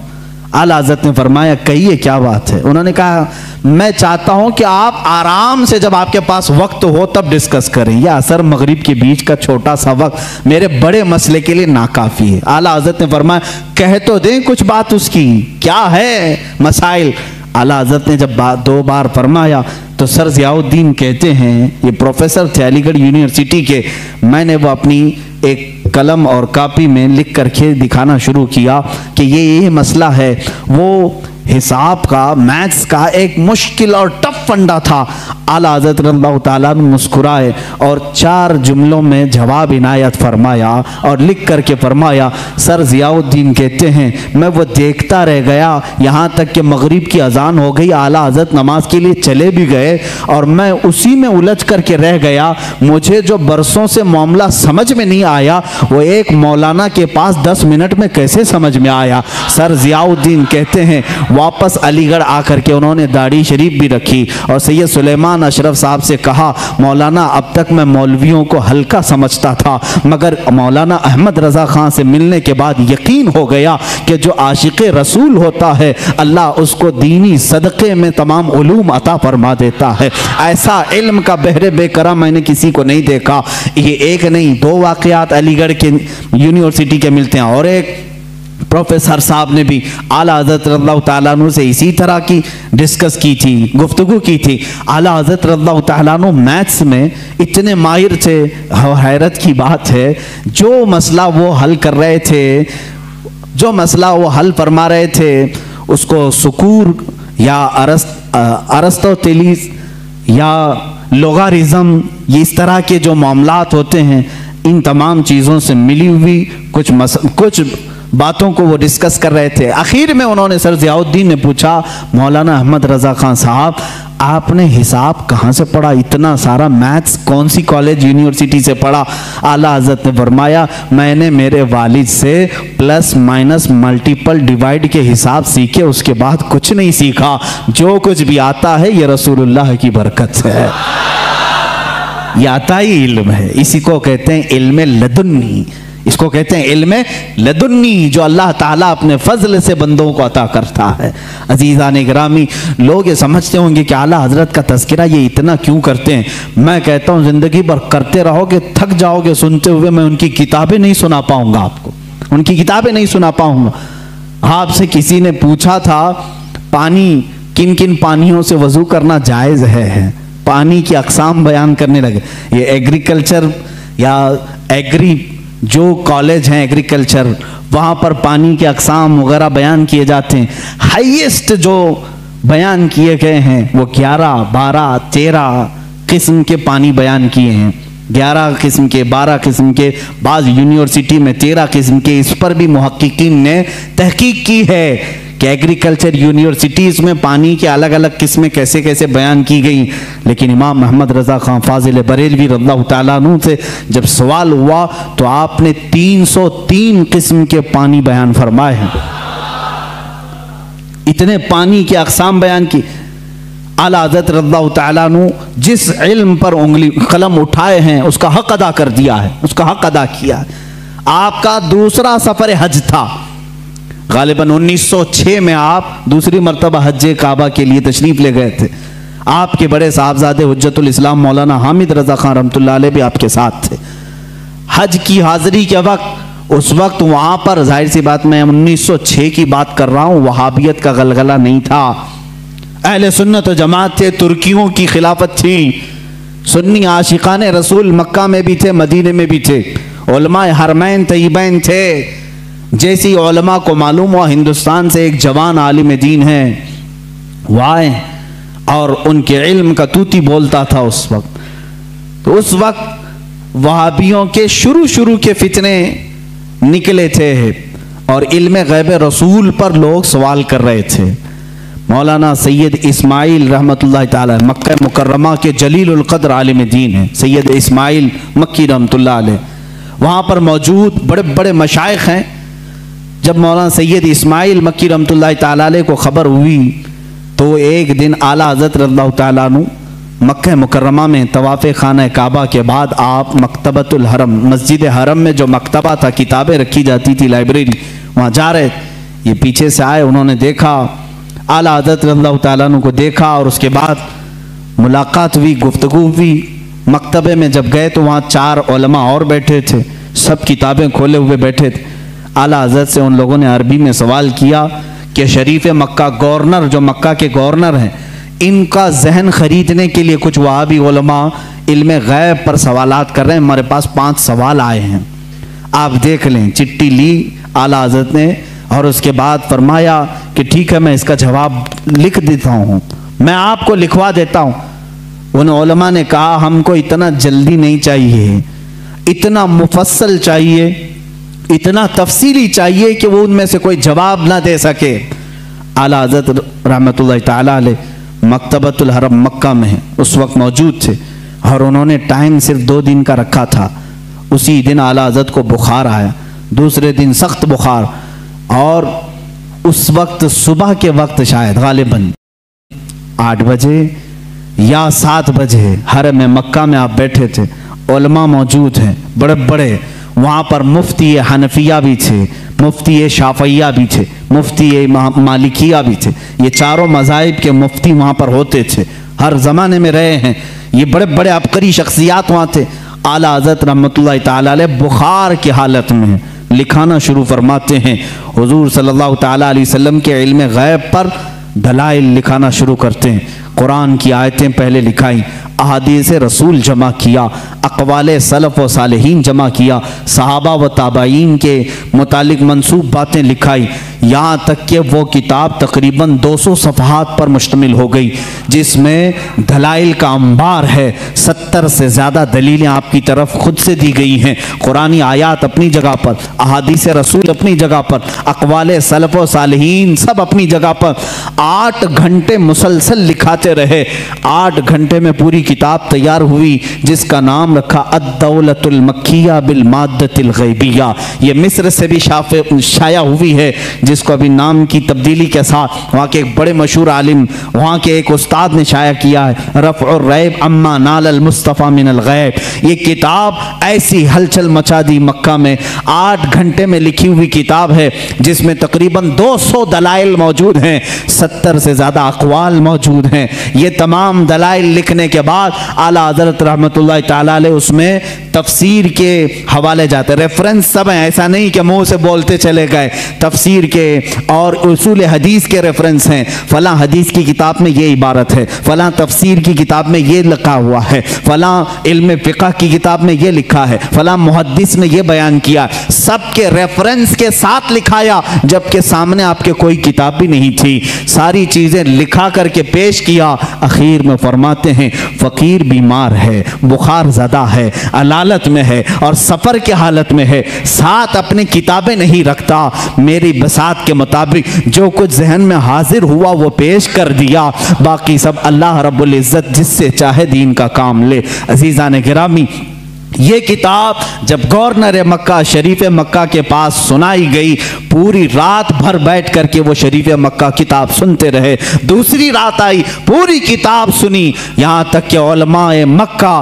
आला हज़रत ने फरमाया, कहिए क्या बात है? उन्होंने कहा, मैं चाहता हूँ कि आप आराम से जब आपके पास वक्त हो, तब डिस्कस करें। यह असर मगरिब के बीच का छोटा सा वक्त मेरे बड़े मसले के लिए नाकाफी है। आला हज़रत ने फरमाया, कह तो दें कुछ बात उसकी। क्या है मसाइल? आला हज़रत ने जब बात दो बार फरमाया तो सर जियाउद्दीन कहते हैं, ये प्रोफेसर थे अलीगढ़ यूनिवर्सिटी के। मैंने वो अपनी एक कलम और कापी में लिख करके दिखाना शुरू किया कि ये ये मसला है। वो हिसाब का, मैथ्स का एक मुश्किल और टफ फंडा था। आला हज़रत मुस्कुराए और चार जुमलों में जवाब इनायत फरमाया और लिख करके फरमाया, सर ज़ियाउद्दीन कहते हैं, मैं वो देखता रह गया, यहाँ तक कि मगरिब की अजान हो गई, आला हज़रत नमाज़ के लिए चले भी गए और मैं उसी में उलझ करके रह गया। मुझे जो बरसों से मामला समझ में नहीं आया, वो एक मौलाना के पास दस मिनट में कैसे समझ में आया? सर ज़ियाउद्दीन कहते हैं वापस अलीगढ़ आकर के उन्होंने दाढ़ी शरीफ भी रखी और सैयद सुलेमान अशरफ साहब से कहा, मौलाना, अब तक मैं मौलवियों को हल्का समझता था, मगर मौलाना अहमद रज़ा खान से मिलने के बाद यकीन हो गया कि जो आशिक रसूल होता है, अल्लाह उसको दीनी सदक़े में तमाम उलूम अता फरमा देता है। ऐसा इल्म का बहरे बेकरा मैंने किसी को नहीं देखा। ये एक नहीं, दो वाक़ात अलीगढ़ के यूनिवर्सिटी के मिलते हैं और एक प्रोफेसर साहब ने भी आला हज़रत तु से इसी तरह की डिस्कस की थी गुफ्तु की थी। आला हज़रत तु मैथ्स में इतने माहिर थे हैरत की बात है, जो मसला वो हल कर रहे थे, जो मसला वो हल फरमा रहे थे, उसको सुकूर या अरस्त अरस्तोतेलिस या लोगारिज्म, ये इस तरह के जो मामलात होते हैं, इन तमाम चीज़ों से मिली हुई कुछ मस, कुछ बातों को वो डिस्कस कर रहे थे। आखिर में उन्होंने सर जियाउद्दीन ने पूछा, मौलाना अहमद रज़ा खान साहब, आपने हिसाब कहाँ से पढ़ा? इतना सारा मैथ्स कौन सी कॉलेज यूनिवर्सिटी से पढ़ा? आला हज़रत ने फरमाया, मैंने मेरे वालिद से प्लस माइनस मल्टीपल डिवाइड के हिसाब सीखे, उसके बाद कुछ नहीं सीखा। जो कुछ भी आता है, ये रसूलुल्लाह की बरकत है। ये आता ही इल्म है। इसी को कहते हैं इल्म लदुन्नी। इसको कहते हैं इल्म लदुन्नी, जो अल्लाह ताला अपने फजल से बंदों को अता करता है। अजीज़ा ने ग्रामी, लोग ये समझते होंगे कि आला हज़रत का तस्करा ये इतना क्यों करते हैं? मैं कहता हूँ, ज़िंदगी भर करते रहोगे, थक जाओगे, सुनते हुए मैं उनकी किताबें नहीं सुना पाऊँगा आपको। उनकी किताबें नहीं सुना पाऊँगा। आपसे किसी ने पूछा था, पानी किन किन पानियों से वज़ू करना जायज़ है? पानी की अकसाम बयान करने लगे। ये एग्रीकल्चर या एग्री जो कॉलेज हैं एग्रीकल्चर वहाँ पर पानी के अकसाम वगैरह बयान किए जाते हैं। हाईएस्ट जो बयान किए गए हैं, वो ग्यारह, बारह, तेरह किस्म के पानी बयान किए हैं। ग्यारह किस्म के, बारह किस्म के, बाद यूनिवर्सिटी में तेरह किस्म के, इस पर भी महक्कीन ने तहकीक की है। कि एग्रीकल्चर यूनिवर्सिटीज़ में पानी के अलग अलग किस्में कैसे कैसे बयान की गई। लेकिन इमाम मोहम्मद रज़ा खान फाजिल बरेलवी रल्ला से जब सवाल हुआ तो आपने 303 किस्म के पानी बयान फरमाए हैं। इतने पानी के अकसाम बयान की। आला हज़रत रल्ला जिस इल्म पर उंगली, कलम उठाए हैं, उसका हक अदा कर दिया है, उसका हक अदा किया है। आपका दूसरा सफ़र हज था। गालिबा 1906 में आप दूसरी मरतबा हज काबा के लिए तशरीफ़ ले गए थे। आपके बड़े साहबजादे हजतुल इस्लाम मौलाना हामिद रज़ा खान रमतुल्लाह भी आपके साथ थे। हज की हाजिरी के वक्त, उस वक्त वहाँ पर, ज़ाहिर सी बात, मैं 1906 की बात कर रहा हूँ, वहाबियत का गलगला नहीं था। अहले सुन्नत जमात थे, तुर्कियों की खिलाफत थी। सुन्नी आशिकान रसूल मक्का में भी थे, मदीने में भी थे। हरमैन तयबैन थे। जैसी ओलमा को मालूम हुआ, हिंदुस्तान से एक जवान आलिम दीन है। वाए और उनके इल्म का तूती बोलता था उस वक्त। तो उस वक्त वहाबियों के शुरू शुरू के फितने निकले थे और इल्म गैब रसूल पर लोग सवाल कर रहे थे। मौलाना सैयद इस्माइल रहमत मक्का मुकर्रमा के जलील कदर आलिम दीन है। सैयद इस्माइल मक्की रहमत वहाँ पर मौजूद बड़े बड़े मशाइ हैं। जब मौलाना सैयद इस्माइल मक्की रमत को ख़बर हुई तो एक दिन आला हज़रत रल्ला मक् मुकरमा में तवाफ़ खाना काबा के बाद आप मकतबतुल हरम, मस्जिद हरम में जो मकतबा था, किताबें रखी जाती थी लाइब्रेरी, वहाँ जा रहे ये पीछे से आए, उन्होंने देखा, आला हज़रत रल्ला को देखा और उसके बाद मुलाकात हुई गुफ्तु हुई। मकतबे में जब गए तो वहाँ चार और बैठे थे, सब किताबें खोले हुए बैठे थे। आला हज़रत से उन लोगों ने अरबी में सवाल किया कि शरीफ मक्का गवर्नर, जो मक्का के गवर्नर हैं, इनका जहन खरीदने के लिए कुछ वहाँ भी ओलमा इल्म गैब पर सवालत कर रहे हैं। हमारे पास पाँच सवाल आए हैं। आप देख लें, चिट्ठी ली आला हज़रत ने और उसके बाद फरमाया कि ठीक है, मैं इसका जवाब लिख देता हूँ। मैं आपको लिखवा देता हूँ। उन ओलमा ने कहा, हमको इतना जल्दी नहीं चाहिए, इतना मुफसल चाहिए इतना तफसीली चाहिए कि वो उनमें से कोई जवाब ना दे सके। आला हज़रत रहमत मकतबतुल हरम मक्का में उस वक्त मौजूद थे और उन्होंने टाइम सिर्फ़ दो दिन का रखा था। उसी दिन आला हज़रत को बुखार आया, दूसरे दिन सख्त बुखार और उस वक्त सुबह के वक्त शायद गालिबन। आठ बजे या सात बजे हर में मक्का में आप बैठे थे मौजूद हैं बड़े बड़े वहाँ पर मुफ्ती हनफिया भी थे, मुफ्ती शाफिया भी थे, मुफ्ती मालिकिया भी थे। ये चारों मजाहब के मुफ्ती वहाँ पर होते थे। हर ज़माने में रहे हैं। ये बड़े बड़े अबकरी शख्सियात वहाँ थे। आला हज़रत रहमत बुखार की हालत में लिखाना शुरू फरमाते हैं। हुजूर अलैहि वसल्लम के इल्म गैब पर दलाइल लिखाना शुरू करते हैं। कुरान की आयतें पहले लिखाई, अहादीस रसूल जमा किया, अकवाल सलफ़ व सालहीन जमा किया, सहाबा व ताबाइन के मुतालिक मनसूब बातें लिखाई। यहाँ तक कि वो किताब तकरीबन 200 सफ़हात पर मुश्तमिल हो गई, जिसमें दलाइल का अंबार है, सत्तर से ज़्यादा दलीलें आपकी तरफ़ खुद से दी गई हैं। कुरानी आयात अपनी जगह पर, अहादीस रसूल अपनी जगह पर, अकवाल सलफ़ व सालहीन सब अपनी जगह पर, आठ घंटे मुसलसल लिखाते रहे। आठ घंटे में पूरी किताब तैयार हुई, जिसका नाम रखा अदौलतुलमक्या बिलमादतिलगैबिया ये मिस्र से भी शाया हुई है, जिसको अभी नाम की तब्दीली के साथ वहाँ के एक बड़े मशहूर आलिम, वहाँ के एक उस्ताद ने शाया किया है रफ़ और रैब अम्मा नाल मुस्तफ़ा मिनल गैब। ये किताब ऐसी हलचल मचा दी मक्का में। आठ घंटे में लिखी हुई किताब है, जिसमें तकरीबन 200 दलाइल मौजूद हैं, सत्तर से ज़्यादा अकवाल मौजूद हैं। ये तमाम दलाइल लिखने के बाद आला हज़रत रहमत उसमें तफसीर के हवाले जाते रेफरेंस सब हैं, ऐसा नहीं कि मुँह से बोलते चले गए। तफसीर के और उसूल हदीस के रेफरेंस हैं। फ़लाँ हदीस की किताब में ये इबारत है, फ़लाँ तफसीर की किताब में ये लिखा हुआ है, फ़लाँ इल्म फ़िका की किताब में ये लिखा है, फ़लाँ मुहदस ने यह बयान किया। सब के रेफरेंस के साथ लिखाया, जबकि सामने आपके कोई किताब भी नहीं थी। सारी चीज़ें लिखा करके पेश किया आखिर में फरमाते हैं, फ़कीर बीमार है, बुखार ज़्यादा है, अलालत में है और सफ़र के हालत में है। साथ अपनी किताबें नहीं रखता, मेरी बसात के मुताबिक जो कुछ जहन में हाजिर हुआ वो पेश कर दिया। बाकी सब अल्लाह रब्बुल इज़्ज़त जिससे चाहे दीन का काम ले। अजीज़ा ने गिरामी ये किताब जब गवर्नर मक्का, शरीफ मक्का के पास सुनाई गई, पूरी रात भर बैठ करके वो शरीफ मक्का किताब सुनते रहे। दूसरी रात आई, पूरी किताब सुनी। यहाँ तक कि मक्का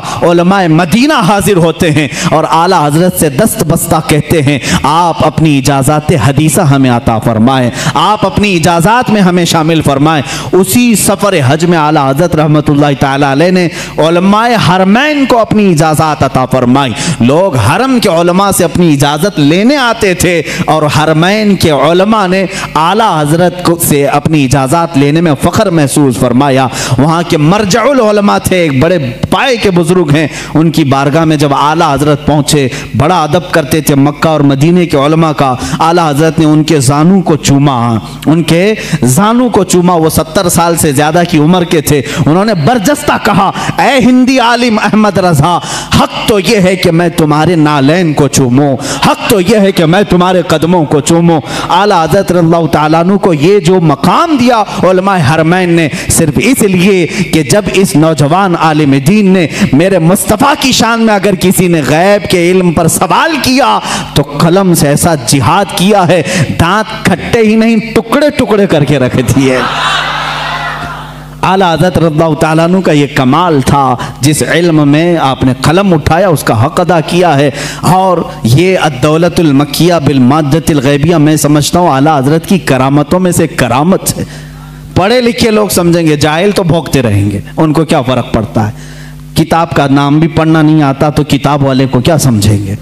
मदीना हाजिर होते हैं और आला हज़रत से दस्त बस्ता कहते हैं, आप अपनी इजाज़त हदीसा हमें आता फरमाएँ। आप अपनी इजाज़त में हमें शामिल फरमाएँ। उसी सफ़र हज में आला हज़रत रहमत ने हरमैन को अपनी इजाज़त अता फरमाई। लोग हरम के उलमा से अपनी इजाज़त लेने आते थे और हरमैन के उलमा ने आला हज़रत को से अपनी इजाज़त लेने में फ़ख्र महसूस फरमाया। वहाँ के मरजाउलमा थे, एक बड़े पाए के बुज़ुर्ग हैं। उनकी बारगाह में जब आला हज़रत पहुँचे, बड़ा अदब करते थे मक्का और मदीने के उलमा का। आला हज़रत ने उनके जानू को चूमा। उनके जानू को चूमा, वो सत्तर साल से ज़्यादा की उम्र के थे। उन्होंने बरजस्ता कहा ए हिंदी आलिम अहमद रजा, हक तो यह है कि मैं तुम्हारे नालैन को चूमूं। हक तो यह है कि मैं तुम्हारे कदमों को चूमूं। आला हज़रत तु को ये जो मकाम दिया हरमैन ने, सिर्फ़ इसलिए कि जब इस नौजवान आलिम दीन ने मेरे मुस्तफ़ा की शान में अगर किसी ने गैब के इल्म पर सवाल किया तो कलम से ऐसा जिहाद किया है, दांत खट्टे ही नहीं टुकड़े टुकड़े करके रख दिए। आला हज़रत रद्दा का ये कमाल था, जिस इल्म में आपने कलम उठाया, उसका हक अदा किया है। और ये अदौलतुलमकिया बिलमादतलगैबिया मैं समझता हूँ आला हज़रत की करामतों में से करामत है। पढ़े लिखे लोग समझेंगे, जाहिल तो भोगते रहेंगे, उनको क्या फ़र्क पड़ता है? किताब का नाम भी पढ़ना नहीं आता तो किताब वाले को क्या समझेंगे?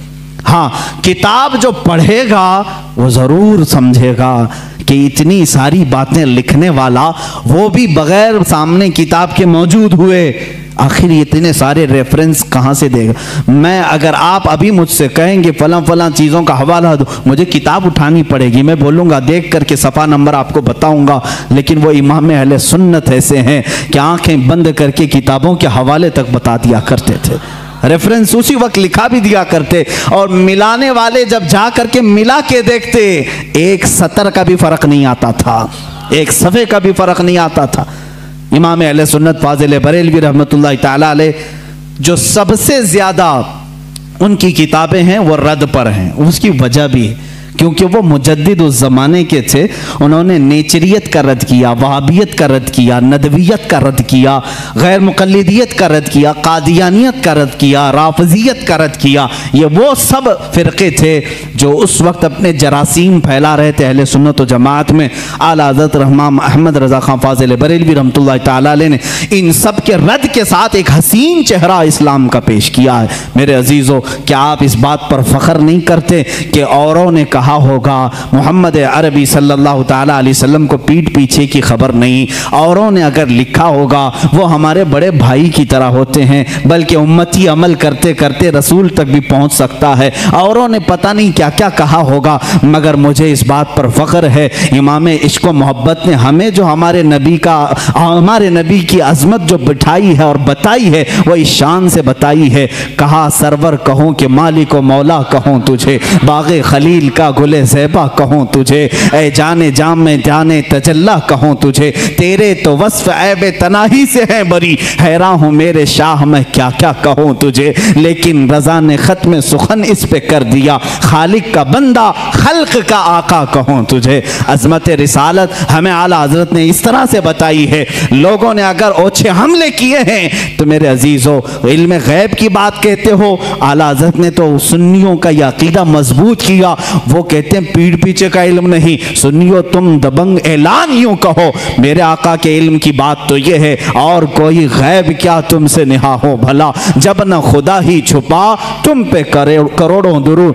हाँ किताब जो पढ़ेगा, वो ज़रूर समझेगा। कि इतनी सारी बातें लिखने वाला, वो भी बगैर सामने किताब के मौजूद हुए। आखिर इतने सारे रेफरेंस कहाँ से देगा? मैं अगर आप अभी मुझसे कहेंगे, फला फला चीज़ों का हवाला दो, मुझे किताब उठानी पड़ेगी। मैं बोलूँगा, देख करके सफ़ा नंबर आपको बताऊँगा, लेकिन वो इमाम अहले सुन्नत ऐसे हैं कि आँखें बंद करके किताबों के हवाले तक बता दिया करते थे। रेफरेंस उसी वक्त लिखा भी दिया करते और मिलाने वाले जब जा करके मिला के देखते, एक सतर का भी फ़र्क नहीं आता था। एक सफ़े का भी फ़र्क नहीं आता था। इमाम अल सुन्नत फाजिल बरेलवी रहमत ताला जो सबसे ज़्यादा उनकी किताबें हैं, वो रद्द पर हैं। उसकी वजह भी है। क्योंकि वो मुजद उस ज़माने के थे। उन्होंने नेचरियत का रद्द किया, वहाबियत का रद्द किया, नदवियत का रद्द किया गैर मुकलदियत का रद्द किया, कादियानियत का रद्द किया, राफजियत का रद्द किया। ये वो सब फ़िरक़े थे जो उस वक्त अपने जरासीम फैला रहे थे अहल सुन्नत जमात में। आला हज़रत रहमान अहमद रज़ा खां फाजिल बरेलवी रहमत ने इन सब के रद्द के साथ एक हसीन चेहरा इस्लाम का पेश किया है। मेरे अजीज़ों, क्या आप इस बात पर फ़ख्र नहीं करते कि औरों ने कहा कहा होगा। मोहम्मद अरबी सल्लल्लाहु अलैहि वसल्लम को पीठ पीछे की खबर नहीं। औरों ने अगर लिखा होगा, वो हमारे बड़े भाई की तरह होते हैं, बल्कि उम्मती अमल करते करते रसूल तक भी पहुँच सकता है। औरों ने पता नहीं क्या क्या कहा होगा, मगर मुझे इस बात पर फ़ख्र है, इमाम इश्क मोहब्बत ने हमें जो हमारे नबी का, हमारे नबी की अजमत जो बिठाई है और बताई है, वो इस शान से बताई है। कहा, सरवर कहूँ कि मालिक मौला कहूँ तुझे बाग खलील का गुले जैबा कहूँ तुझे ए जाने जाम में जाने तजल्ला कहूँ तुझे, तेरे तो वस्फ ऐब तनाही से है बरी हैरा हूँ मेरे शाह मैं क्या क्या कहूँ तुझे, लेकिन रजा ने ख़त में सुखन इस पे कर दिया, खालिक का बंदा खल्क का आका कहूँ तुझे। अजमत रिसालत हमें आला हज़रत ने इस तरह से बताई है। लोगों ने अगर ओछे हमले किए हैं तो मेरे अज़ीज़ हो इल्म गैब की बात कहते हो। आला हज़रत ने तो सुन्नियों का यकीदा मज़बूत किया। वो कहते हैं, पीठ पीछे का इल्म नहीं। सुनियो तुम दबंग ऐलान यूँ कहो। मेरे आका के इल्म की बात तो ये है, और कोई गैब क्या तुमसे निहा हो भला? जब न खुदा ही छुपा, तुम पे करे करोड़ों दुरू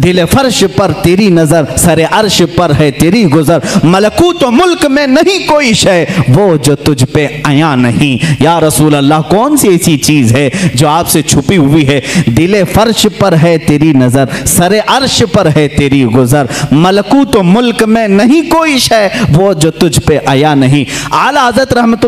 दिल फर्श पर तेरी नज़र, सरे अर्श पर है तेरी गुजर। मलकू तो मुल्क में नहीं कोई शय, वो जो तुझ पे आया नहीं। या रसूल अल्लाह कौन सी ऐसी चीज़ है जो आपसे छुपी हुई है? दिल फर्श पर है तेरी नज़र, सरे अर्श पर है तेरी गुजर। मलकू तो मुल्क में नहीं कोई शय, वो जो तुझ पे आया नहीं। आला हज़रत रहमत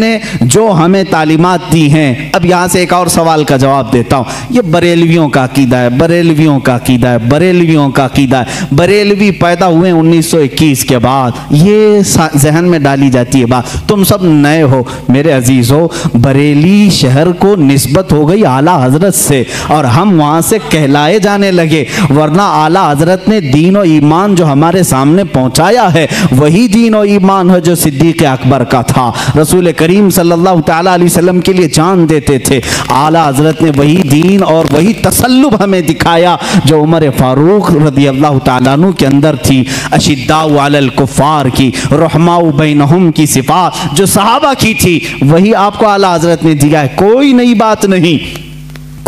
ने जो हमें तालीमत दी हैं, अब यहाँ से एक और सवाल का जवाब देता हूँ। ये बरेलवियों का अकीदा है, बरेलवियों का अकीदा है, बरेलवियों का अकीदा है। बरेलवी पैदा हुए 1921 के बाद। ये जहन में डाली जाती है बात। तुम सब नए हो, मेरे अजीज़ों बरेली शहर को नस्बत हो गई आला हज़रत से और हम वहाँ से कहलाए जाने लगे। वरना आला हज़रत ने दीन और ईमान जो हमारे सामने पहुँचाया है, वही दीन और ईमान है जो सिद्दीक अकबर का था। रसूल करीम सल्लल्लाहु अलैहि वसल्लम के लिए जान देते थे। आला हज़रत ने वही दीन और वही तसल्लुब हमें दिखाया जो उमर फारूक रदी अल्लाह तु के अंदर थी अशिदाकुफ़ार कुफ़ार की, रहमाउ बैनहुम की सिफा जो सहाबा की थी, वही आपको आला हज़रत ने दिया है। कोई नई बात नहीं।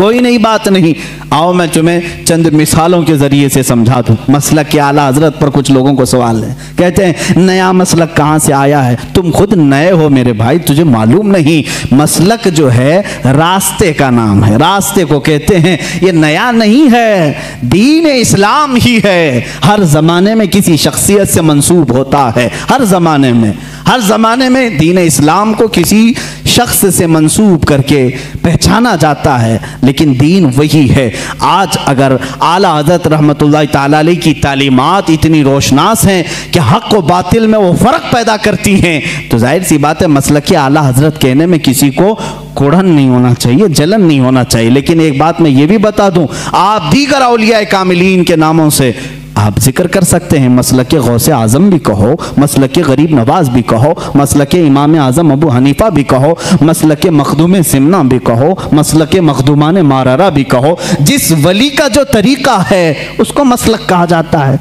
कोई नई बात नहीं। आओ मैं तुम्हें चंद मिसालों के ज़रिए से समझा दूँ। मसलक के आला हज़रत पर कुछ लोगों को सवाल है। कहते हैं, नया मसलक कहाँ से आया है? तुम खुद नए हो मेरे भाई, तुझे मालूम नहीं। मसलक जो है, रास्ते का नाम है। रास्ते को कहते हैं, ये नया नहीं है, दीन इस्लाम ही है। हर जमाने में किसी शख्सियत से मंसूब होता है। हर जमाने में। हर ज़माने में दीन इस्लाम को किसी शख्स से मंसूब करके पहचाना जाता है, लेकिन दीन वही है। आज अगर आला हज़रत रहमत ताली की तालीमत इतनी रोशनास हैं कि हक व बातिल में वो फ़र्क पैदा करती हैं तो ज़ाहिर सी बात है मसल के आला हज़रत कहने में किसी को कुड़न नहीं होना चाहिए, जलन नहीं होना चाहिए। लेकिन एक बात मैं ये भी बता दूँ, आप दीगर अलिया कामिलीन के नामों से आप ज़िक्र कर सकते हैं मसल के गौस आज़म भी कहो मसल के गरीब नवाज़ भी कहो मसल के इमाम आज़म अबू हनीफ़ा भी कहो मसल के मखदूम सिमना भी कहो मसल के मखदूमान मारारा भी कहो। जिस वली का जो तरीका है, उसको मसलक कहा जाता है।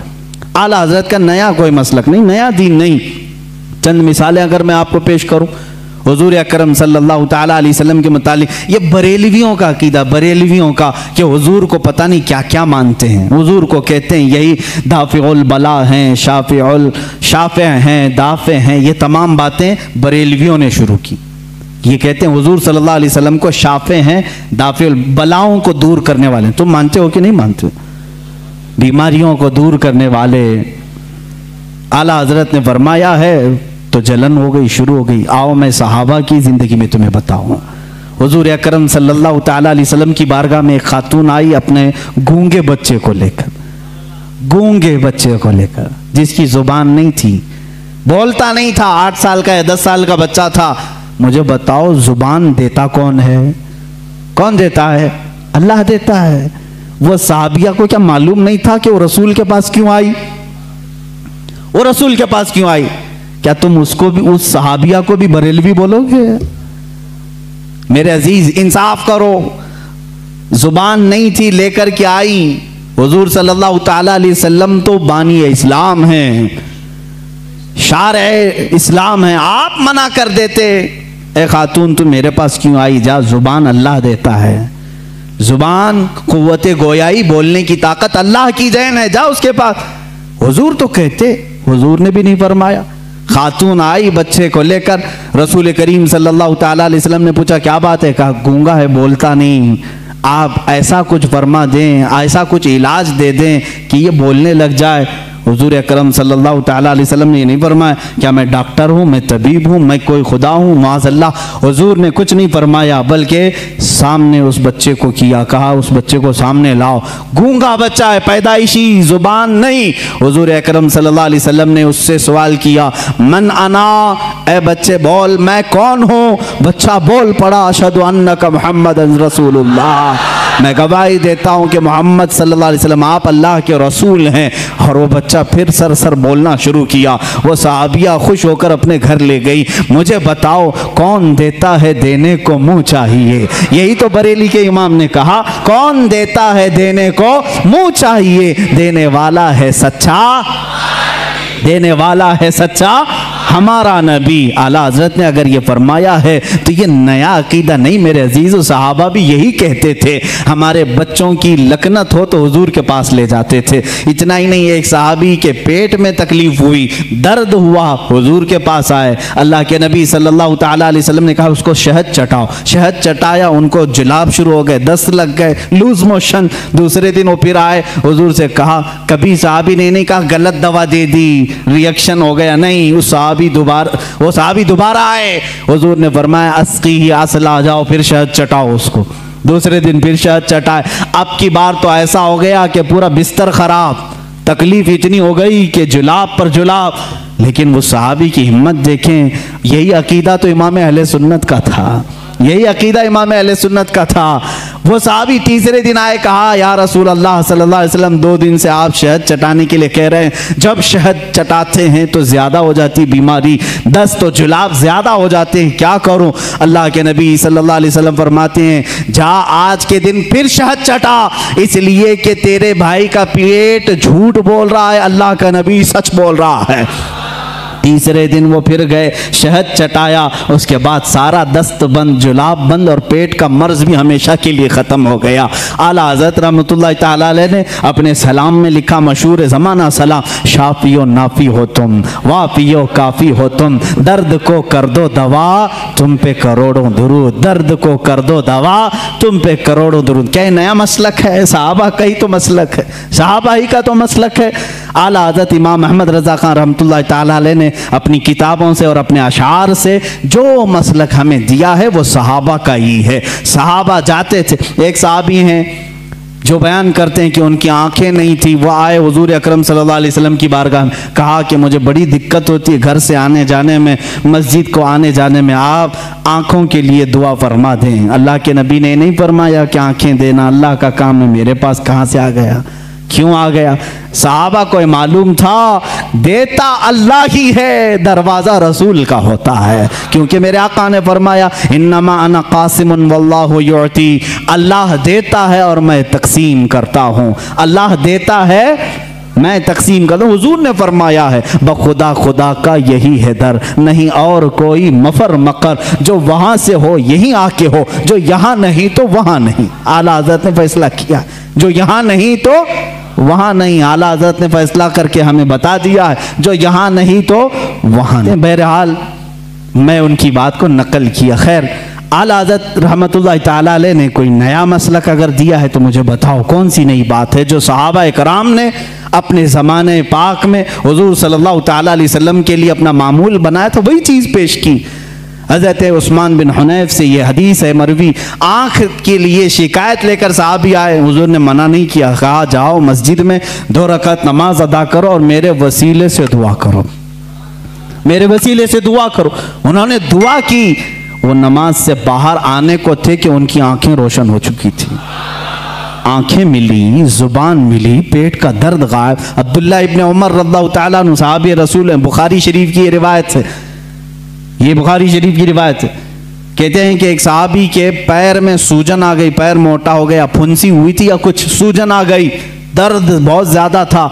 आला हज़रत का नया कोई मसलक नहीं, नया दीन नहीं। चंद मिसालें अगर मैं आपको पेश करूँ हजूर अक्रम वसल्लम के मुतालिक, ये बरेलवियों का अकीदा, बरेलवियों का, कि हजूर को पता नहीं क्या क्या मानते हैं। हजूर को कहते हैं, यही दाफ़िल बला हैं शाफ़िल शाफ़े हैं, दाफ़े हैं, ये तमाम बातें बरेलवियों ने शुरू की। ये कहते हैं, हजूर अलैहि वसल्लम को शाफ़े हैं दाफ़िल बलाओं को दूर करने वाले तुम मानते हो कि नहीं मानते हो? बीमारियों को दूर करने वाले। आला हज़रत ने फरमाया है तो जलन हो गई, शुरू हो गई। आओ मैं सहाबा की ज़िंदगी में तुम्हें बताऊँ। हजूर अक्रम वसल्लम की बारगाह में एक खातून आई अपने गूँगे बच्चे को लेकर। गूँगे बच्चे को लेकर, जिसकी ज़ुबान नहीं थी। बोलता नहीं था, आठ साल का या दस साल का बच्चा था। मुझे बताओ, ज़ुबान देता कौन है? कौन देता है? अल्लाह देता है। वह साहबिया को क्या मालूम नहीं था कि वो रसूल के पास क्यों आई? वो रसूल के पास क्यों आई? क्या तुम उसको भी, उस सहाबिया को भी बरेलवी बोलोगे? मेरे अज़ीज़, इंसाफ करो। ज़ुबान नहीं थी लेकर के आई। हजूर सल्लल्लाहु अलैहि वसल्लम तो बानी इस्लाम है। शार है, इस्लाम है, आप मना कर देते। ए खातून तुम मेरे पास क्यों आई? जा, ज़ुबान अल्लाह देता है। ज़ुबान कुत गोयाई बोलने की ताकत अल्लाह की जैन है, जा उसके पास। हुजूर तो कहते, हुजूर ने भी नहीं फरमाया। खातून आई बच्चे को लेकर। रसूल करीम सल्लल्लाहु अलैहि वसल्लम ने पूछा, क्या बात है? कहा, गूँगा है, बोलता नहीं। आप ऐसा कुछ फरमा दें, ऐसा कुछ इलाज दे दें कि ये बोलने लग जाए। हजूर अक्रम अलैहि ने ये नहीं फरमाया क्या मैं डॉक्टर हूँ, मैं तबीब हूँ, मैं कोई खुदा हूँ माजल्ला हजूर ने कुछ नहीं फरमाया, बल्कि सामने उस बच्चे को किया, कहा, उस बच्चे को सामने लाओ। गूँगा बच्चा है, पैदाइशी ज़ुबान नहीं। हजूर अक्रम अलैहि ने उससे सवाल किया, मन अना, ए बच्चे, बोल, मैं कौन हूँ? बच्चा बोल पड़ा अशद का मोहम्मद रसूलुल्लाह। मैं गवाही देता हूँ कि मोहम्मद सल्लल्लाहु अलैहि वसल्लम आप अल्लाह के रसूल हैं और वो बच्चा फिर सर सर बोलना शुरू किया। वो साहबिया खुश होकर अपने घर ले गई। मुझे बताओ, कौन देता है देने को मुँह चाहिए? यही तो बरेली के इमाम ने कहा, कौन देता है देने को मुँह चाहिए? देने वाला है सच्चा? देने वाला है सच्चा? हमारा नबी आला हज़रत ने अगर ये फरमाया है तो ये नया अकीदा नहीं। मेरे अज़ीज़ साहबा भी यही कहते थे, हमारे बच्चों की लकनत हो तो हजूर के पास ले जाते थे। इतना ही नहीं, एक साहबी के पेट में तकलीफ़ हुई, दर्द हुआ, हजूर के पास आए। अल्लाह के नबी सल्लल्लाहु अलैहि वसल्लम ने कहा, उसको शहद चटाओ। शहद चटाया, उनको जुलाब शुरू हो गए, दस्त लग गए, लूज मोशन। दूसरे दिन वो फिर आए, हजूर से कहा, कभी साहबी ने नहीं कहा, गलत दवा दे दी रिएक्शन हो गया? नहीं, उस साहबी साहबी दोबारा, वो सहाबी दोबारा आए। हजूर ने फरमाया, अस्की ही असला जाओ, फिर शहद चटाओ उसको। दूसरे दिन फिर शहद चटाए। अब की बार तो ऐसा हो गया कि पूरा बिस्तर खराब। तकलीफ़ इतनी हो गई कि जुलाब पर जुलाब। लेकिन वो सहाबी की हिम्मत देखें, यही अकीदा तो इमाम अहले सुन्नत का था। यही अकीदा इमाम अहले सुन्नत का था। वो साहबी तीसरे दिन आए, कहा, या रसूल अल्लाह सल्लल्लाहु अलैहि वसल्लम, दो दिन से आप शहद चटाने के लिए कह रहे हैं, जब शहद चटाते हैं तो ज़्यादा हो जाती बीमारी, दस तो जुलाब ज़्यादा हो जाते हैं, क्या करूँ? अल्लाह के नबी सल्लल्लाहु अलैहि वसल्लम फरमाते हैं, जा, आज के दिन फिर शहद चटा, इसलिए कि तेरे भाई का पेट झूठ बोल रहा है, अल्लाह का नबी सच बोल रहा है। तीसरे दिन वो फिर गए, शहद चटाया, उसके बाद सारा दस्त बंद, जुलाब बंद और पेट का मर्ज भी हमेशा के लिए ख़त्म हो गया। आला हज़रत रहमत ने अपने सलाम में लिखा, मशहूर ज़माना सलाम, शाफियो नाफी हो तुम, वाफियो काफ़ी हो तुम, दर्द को कर दो दवा, तुम पे करोड़ों दुरू दर्द को कर दो दवा, तुम पे करोड़ों दुरू क्या नया मसलक है? साहबा का ही तो मसलक है, साहबा ही का तो मसलक है। आला हज़रत इमाम अहमद रज़ा खान रहमत ने अपनी किताबों से और अपने अशार से जो मसलक हमें दिया है, वो सहाबा का ही है। सहाबा जाते थे, एक साहबी हैं जो बयान करते हैं कि उनकी आँखें नहीं थी वह आए हजूर अक्रम सल्लल्लाहु की बारगाह में, कहा कि मुझे बड़ी दिक्कत होती है घर से आने जाने में, मस्जिद को आने जाने में, आप आँखों के लिए दुआ फरमा दें। अल्लाह के नबी ने नहीं फरमाया कि आँखें देना अल्लाह का काम है, मेरे पास कहाँ से आ गया? क्यों आ गया? साहबा को मालूम था, देता अल्लाह ही है, दरवाज़ा रसूल का होता है। क्योंकि मेरे आका ने फरमाया, इन्नमा अना कासिम योती। अल्लाह देता है और मैं तकसीम करता हूँ। अल्लाह देता है मैं तकसीम करता हूँ। हजूर ने फरमाया है बखुदा खुदा का यही है दर, नहीं और कोई मफर मकर, जो वहाँ से हो, यहीं आके हो, जो यहाँ नहीं तो वहाँ नहीं। आला हज़रत ने फैसला किया। जो यहाँ नहीं तो वहाँ नहीं। आला हज़रत ने फैसला करके हमें बता दिया है, जो यहाँ नहीं तो वहाँ नहीं। बहरहाल, मैं उनकी बात को नकल किया। खैर, आला हज़रत रहमत ने कोई नया मसलक अगर दिया है तो मुझे बताओ, कौन सी नई बात है जो सहाबा कराम ने अपने ज़माने पाक में हजूर अलैहि वसल्लम के लिए अपना मामूल बनाया था, वही चीज़ पेश की। हज़रत उस्मान बिन हुनैफ से ये हदीस है, मरवी, आँख के लिए शिकायत लेकर साहब आए, हुजूर ने मना नहीं किया, कहा, जाओ मस्जिद में दो रकत नमाज़ अदा करो और मेरे वसीले से दुआ करो। मेरे वसीले से दुआ करो। उन्होंने दुआ की, वो नमाज़ से बाहर आने को थे कि उनकी आँखें रोशन हो चुकी थी। आँखें मिली, ज़ुबान मिली, पेट का दर्द गायब। अब्दुल्ला इब्ने उमर रद्दा रसूल बुखारी शरीफ की रिवायत से ये बुखारी शरीफ की रिवायत है। कहते हैं कि एक साहबी के पैर में सूजन आ गई, पैर मोटा हो गया, फुंसी हुई थी या कुछ, सूजन आ गई। दर्द बहुत ज़्यादा था।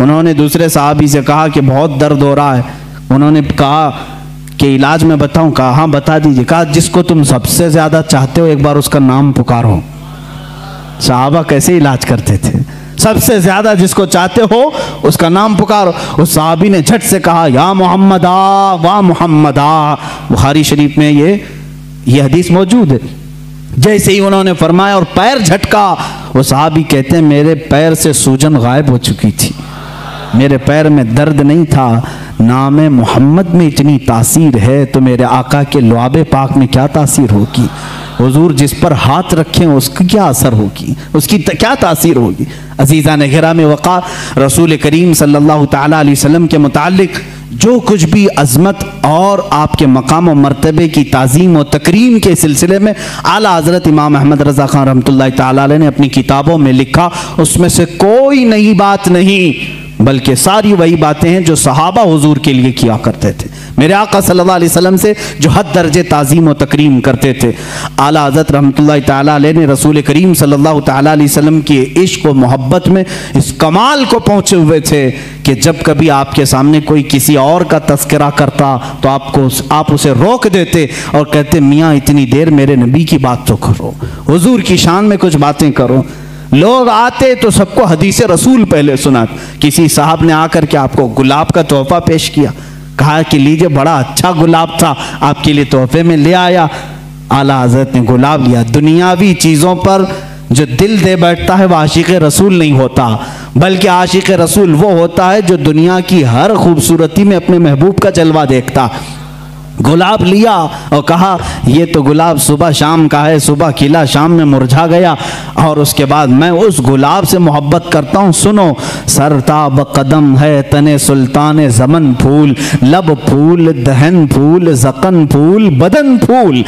उन्होंने दूसरे साहबी से कहा कि बहुत दर्द हो रहा है। उन्होंने कहा कि इलाज में बताऊँ, कहा हाँ बता दीजिए। कहा, जिसको तुम सबसे ज़्यादा चाहते हो, एक बार उसका नाम पुकारो। साहबा कैसे इलाज करते थे? सबसे ज़्यादा जिसको चाहते हो, उसका नाम पुकारो। उस साहबी ने झट से कहा, या मोहम्मद आ वाह मोहम्मद। बुखारी शरीफ में ये ये हदीस मौजूद है। जैसे ही उन्होंने फरमाया और पैर झटका, वो साहबी कहते हैं, मेरे पैर से सूजन गायब हो चुकी थी। मेरे पैर में दर्द नहीं था। नाम मोहम्मद में इतनी तासीर है तो मेरे आका के लुआब पाक में क्या तासीर होगी? हुजूर जिस पर हाथ रखें उसकी क्या असर होगी? उसकी त, क्या तासीर होगी? अजीज़ा नगरा में वक़ा रसूल करीम सल्लल्लाहु अलैहि वसल्लम के मुतालिक जो कुछ भी अजमत और आपके मकाम व मरतबे की तज़ीम व तकरीम के सिलसिले में आला हज़रत इमाम अहमद रज़ा खान रहमत ने अपनी किताबों में लिखा उसमें से कोई नई बात नहीं। बल्कि सारी वही बातें हैं जो सहाबा हुजूर के लिए किया करते थे। मेरे आका सल्लल्लाहु अलैहि वसल्लम से जो हद दर्जे ताज़ीम व तकरीम करते थे। आला हज़रत रहमत ने रसूल करीम सल्लल्लाहु अलैहि वसल्लम के इश्क व मोहब्बत में इस कमाल को पहुँचे हुए थे कि जब कभी आपके सामने कोई किसी और का तस्करा करता तो आपको आप उसे रोक देते और कहते, मियाँ, इतनी देर मेरे नबी की बात तो करो। हुजूर की शान में कुछ बातें करो। लोग आते तो सबको हदीस रसूल पहले सुना, किसी साहब ने आकर के आपको गुलाब का तोहफा पेश किया, कहा कि लीजिए बड़ा अच्छा गुलाब था, आपके लिए तोहफे में ले आया। आला हज़रत ने गुलाब लिया, दुनियावी चीज़ों पर जो दिल दे बैठता है वह आशिक रसूल नहीं होता, बल्कि आशिक रसूल वो होता है जो दुनिया की हर खूबसूरती में अपने महबूब का जलवा देखता। गुलाब लिया और कहा, ये तो गुलाब सुबह शाम का है, सुबह खिला शाम में मुरझा गया और उसके बाद मैं उस गुलाब से मोहब्बत करता हूँ। सुनो, सरताब कदम है तने सुल्तान जमन फूल, लब फूल, दहन फूल जकन फूल, बदन फूल।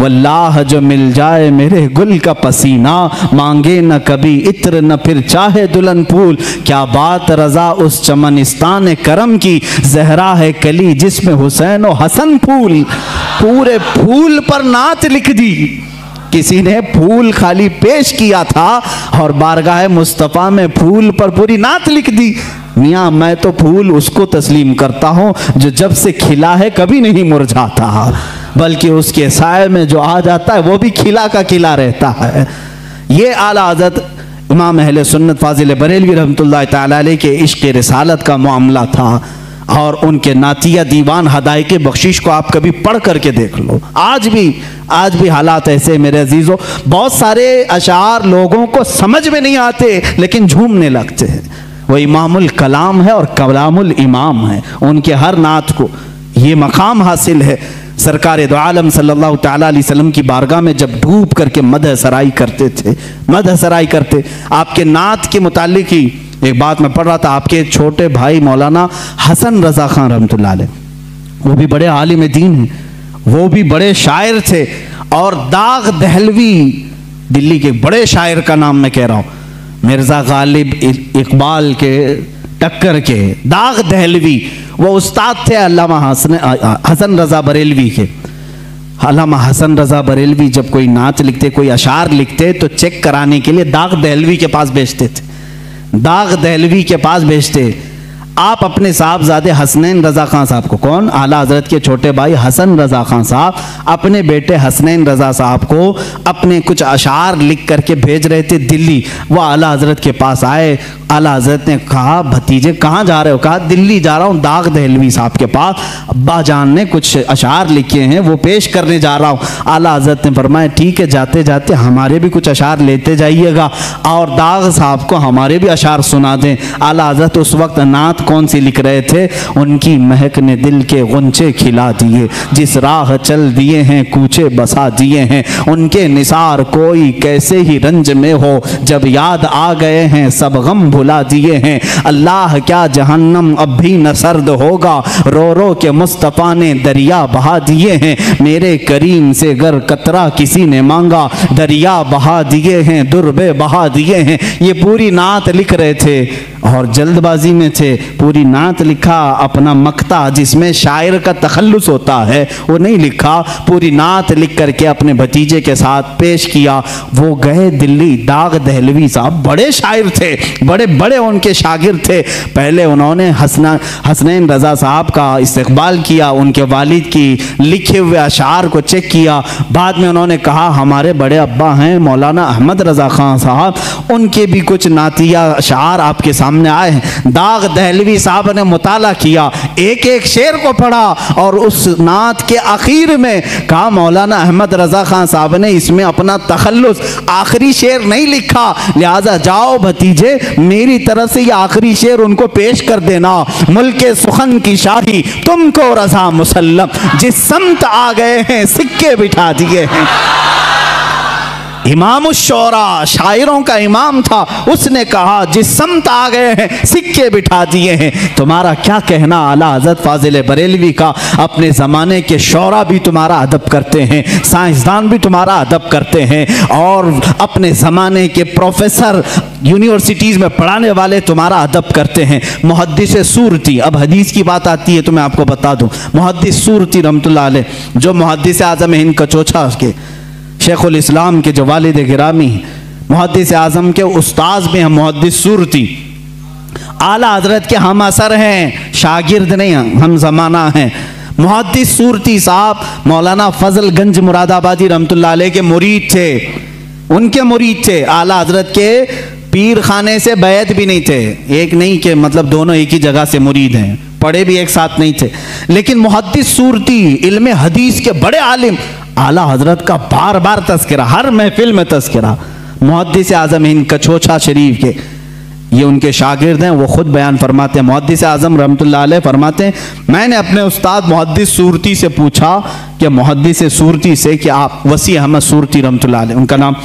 वल्लाह, जो मिल जाए मेरे गुल का पसीना, मांगे न कभी इत्र, न फिर चाहे दुल्हन फूल। क्या बात रजा उस चमनिस्तान करम की, जहरा है कली जिसमें हुसैन और हसन फूल। पूरे फूल पर नात लिख दी। किसी ने फूल खाली पेश किया था और बारगाह मुस्तफ़ा में फूल पर पूरी नात लिख दी। मियाँ, मैं तो फूल उसको तस्लीम करता हूँ जो जब से खिला है कभी नहीं मुरझाता। बल्कि उसके साय में जो आ जाता है, वो भी खिला का खिला रहता है। ये आला हज़रत इमाम अहल सुन्नत फाजिल बरेलवी रहमत के इश्क रसालत का मामला था। और उनके नातिया दीवान हदाय के बख्शिश को आप कभी पढ़ करके देख लो। आज भी आज भी हालात ऐसे मेरे अजीज़ों। बहुत सारे अशार लोगों को समझ में नहीं आते, लेकिन झूमने लगते हैं। वो इमामुल कलाम है और कलामुल इमाम है, उनके हर नात को। ये मकाम हासिल है। सरकार दो आलम सल्लल्लाहु की बारगाह में जब डूब करके मदह सराई करते थे मदह सराई करते। आपके नात के मुतालिक ही एक बात मैं पढ़ रहा था, आपके छोटे भाई मौलाना हसन रजा खान रहमत वो भी बड़े आलिम दीन हैं, वो भी बड़े शायर थे, और दाग दहलवी दिल्ली के बड़े शायर का नाम मैं कह रहा हूँ, मिर्ज़ा गालिब इकबाल के टक्कर के, दाग दहलवी, वो उस्ताद थे अल्लामा हसन हसन रजा बरेलवी के। अलामा हसन रजा बरेलवी जब कोई नाच लिखते, कोई अशार लिखते तो चेक कराने के लिए दाग दहलवी के पास भेजते थे। दाग दहलवी के पास भेजते। आप अपने साहबजादे हसनैन रज़ा खान साहब को, कौन? आला हज़रत के छोटे भाई हसन रज़ा खान साहब अपने बेटे हसनैन रज़ा साहब को अपने कुछ अशार लिख करके भेज रहे थे दिल्ली। वो आला हज़रत के पास आए। आला हज़रत ने कहा, भतीजे, कहाँ जा रहे हो? कहा, दिल्ली जा रहा हूँ, दाग दहलवी साहब के पास। अब्बा जान ने कुछ अशार लिखे हैं, वो पेश करने जा रहा हूँ। आला हज़रत ने फरमाया, ठीक है जाते जाते हमारे भी कुछ अशार लेते जाइएगा। और दाग साहब को हमारे भी अशार सुना दें। आला हज़रत उस वक्त नात कौन सी लिख रहे थे? उनकी महक ने दिल के गुंचे खिला दिए। जिस राह चल दिए हैं, कूचे बसा दिए हैं। उनके निसार कोई कैसे ही रंज में हो। जब याद आ गए हैं, सब गम भुला दिए हैं। अल्लाह क्या जहन्नम अब भी न सर्द होगा? रो रो के मुस्तफ़ा ने दरिया बहा दिए हैं। मेरे करीम से गर कतरा किसी ने मांगा। दरिया बहा दिए हैं, दुर्बे बहा दिए हैं। ये पूरी नात लिख रहे थे। और जल्दबाजी में थे। पूरी नात लिखा अपना मकता, जिसमें शायर का तखल्लुस होता है, वो नहीं लिखा। पूरी नात लिख करके अपने भतीजे के साथ पेश किया। वो गए दिल्ली, दाग दहलवी साहब। बड़े शायर थे, बड़े बड़े उनके शागिर थे। पहले उन्होंने हसना, हसनैन रज़ा साहब का इस्तबाल किया, उनके वालिद की लिखे हुए अशार को चेक किया। बाद में उन्होंने कहा, हमारे बड़े अब्बा हैं, मौलाना अहमद रज़ा खान साहब। उनके भी कुछ नातिया अशार आपके सामने आए। हैं दाग दहलवी साहब ने मुताला किया। एक एक शेर को पढ़ा और उस नात के आखिर में कहा, मौलाना अहमद रज़ा खान साहब ने इसमें अपना तखल्लुस आखिरी शेर नहीं लिखा। लिहाजा जाओ भतीजे, मेरी तरफ़ से ये आखिरी शेर उनको पेश कर देना। मुल्क सुखन की शाही, तुमको रजा मुसलम जिस समत आ गए हैं, सिक्के बिठा दिए हैं। इमाम शोरा, शायरों का इमाम था। उसने कहा, जिस समत आ गए हैं, सिक्के बिठा दिए हैं। तुम्हारा क्या कहना आला हज़रत फाजिल बरेलवी का? अपने ज़माने के शोरा भी तुम्हारा अदब करते हैं, साइंसदान भी तुम्हारा अदब करते हैं और अपने ज़माने के प्रोफेसर यूनिवर्सिटीज़ में पढ़ाने वाले तुम्हारा अदब करते हैं। मुहदस सूरती, अब हदीस की बात आती है तो मैं आपको बता दूँ। मुहदस सूरती रमत जो मुहदस आज़म हिंद कचोछा के शेखुल इस्लाम के जो वालिद गिरामी मुहदस आज़म के उस्ताज में हम मुहदस सूरती आला हज़रत के हम असर हैं, शागिर्द नहीं हम ज़माना हैं। मुहदस सूरती साहब, मौलाना फजल गंज मुरादाबादी रमत के मुरीद थे। उनके मुरीद थे। आला हज़रत के पीर खाने से बैत भी नहीं थे। एक नहीं के मतलब दोनों एक ही जगह से मुरीद हैं। पढ़े भी एक साथ नहीं थे। लेकिन मुहदस सूरती इल्म हदीस के बड़े आलिम आला हज़रत का बार बार तस्करा, हर महफिल में तस्करा। मुहदस आज़म हिंद कछोछा शरीफ के, ये उनके शागिर्द हैं, वो खुद बयान फरमाते हैं। मुहदस आज़म रहमत फरमाते हैं, मैंने अपने उस्ताद मुहदस सूरती से पूछा कि मुहदस सूरती से कि आप, वसी अहमद सूरती रहमत उनका नाम,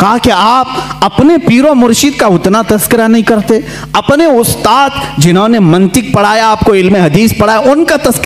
कहा कि आप अपने पीरो मुर्शिद का उतना तस्करा नहीं करते। अपने उस्ताद जिन्होंने मंतिक पढ़ाया, आपको इल्म हदीस पढ़ाया, उनका तस्करा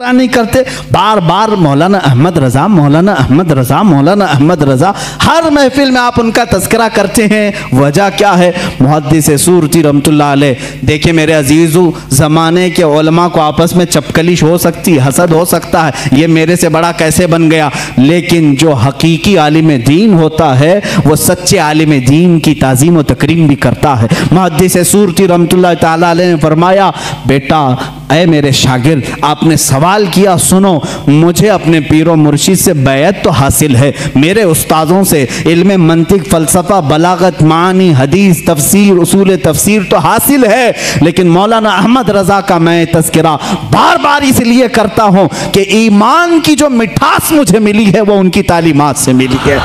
नहीं करते। बार बार मौलाना अहमद रजा, मौलाना अहमद रजा, मौलाना अहमद रजा, हर महफिल में आप उनका तस्करा करते हैं। वजह क्या है? मुहदस सूरती रमतुल्ला देखे मेरे अज़ीज़, ज़माने के ओलमा को आपस में चपकलिश हो सकती, हसद हो सकता है। ये मेरे से बड़ा कैसे बन गया? लेकिन जो हकीकी आलिम दीन होता है, वो सच्चे आलिम दीन की तज़ीम व तकरीम भी करता है। मुहदस सूरती रमतुल्ला ने फरमाया, बेटा अय मेरे शागिर, आपने सवाल किया, सुनो, मुझे अपने पीरो मुर्शिद से बैत तो हासिल है। मेरे उस्तादों से इल्म मंतिक, फ़लसफ़ा, बलागत, मानी, हदीस, तफसीर, उसूल तफसीर तो हासिल है। लेकिन मौलाना अहमद रज़ा का मैं तस्करा बार बार इसलिए करता हूँ कि ईमान की जो मिठास मुझे मिली है, वो उनकी तालीमत से मिली है।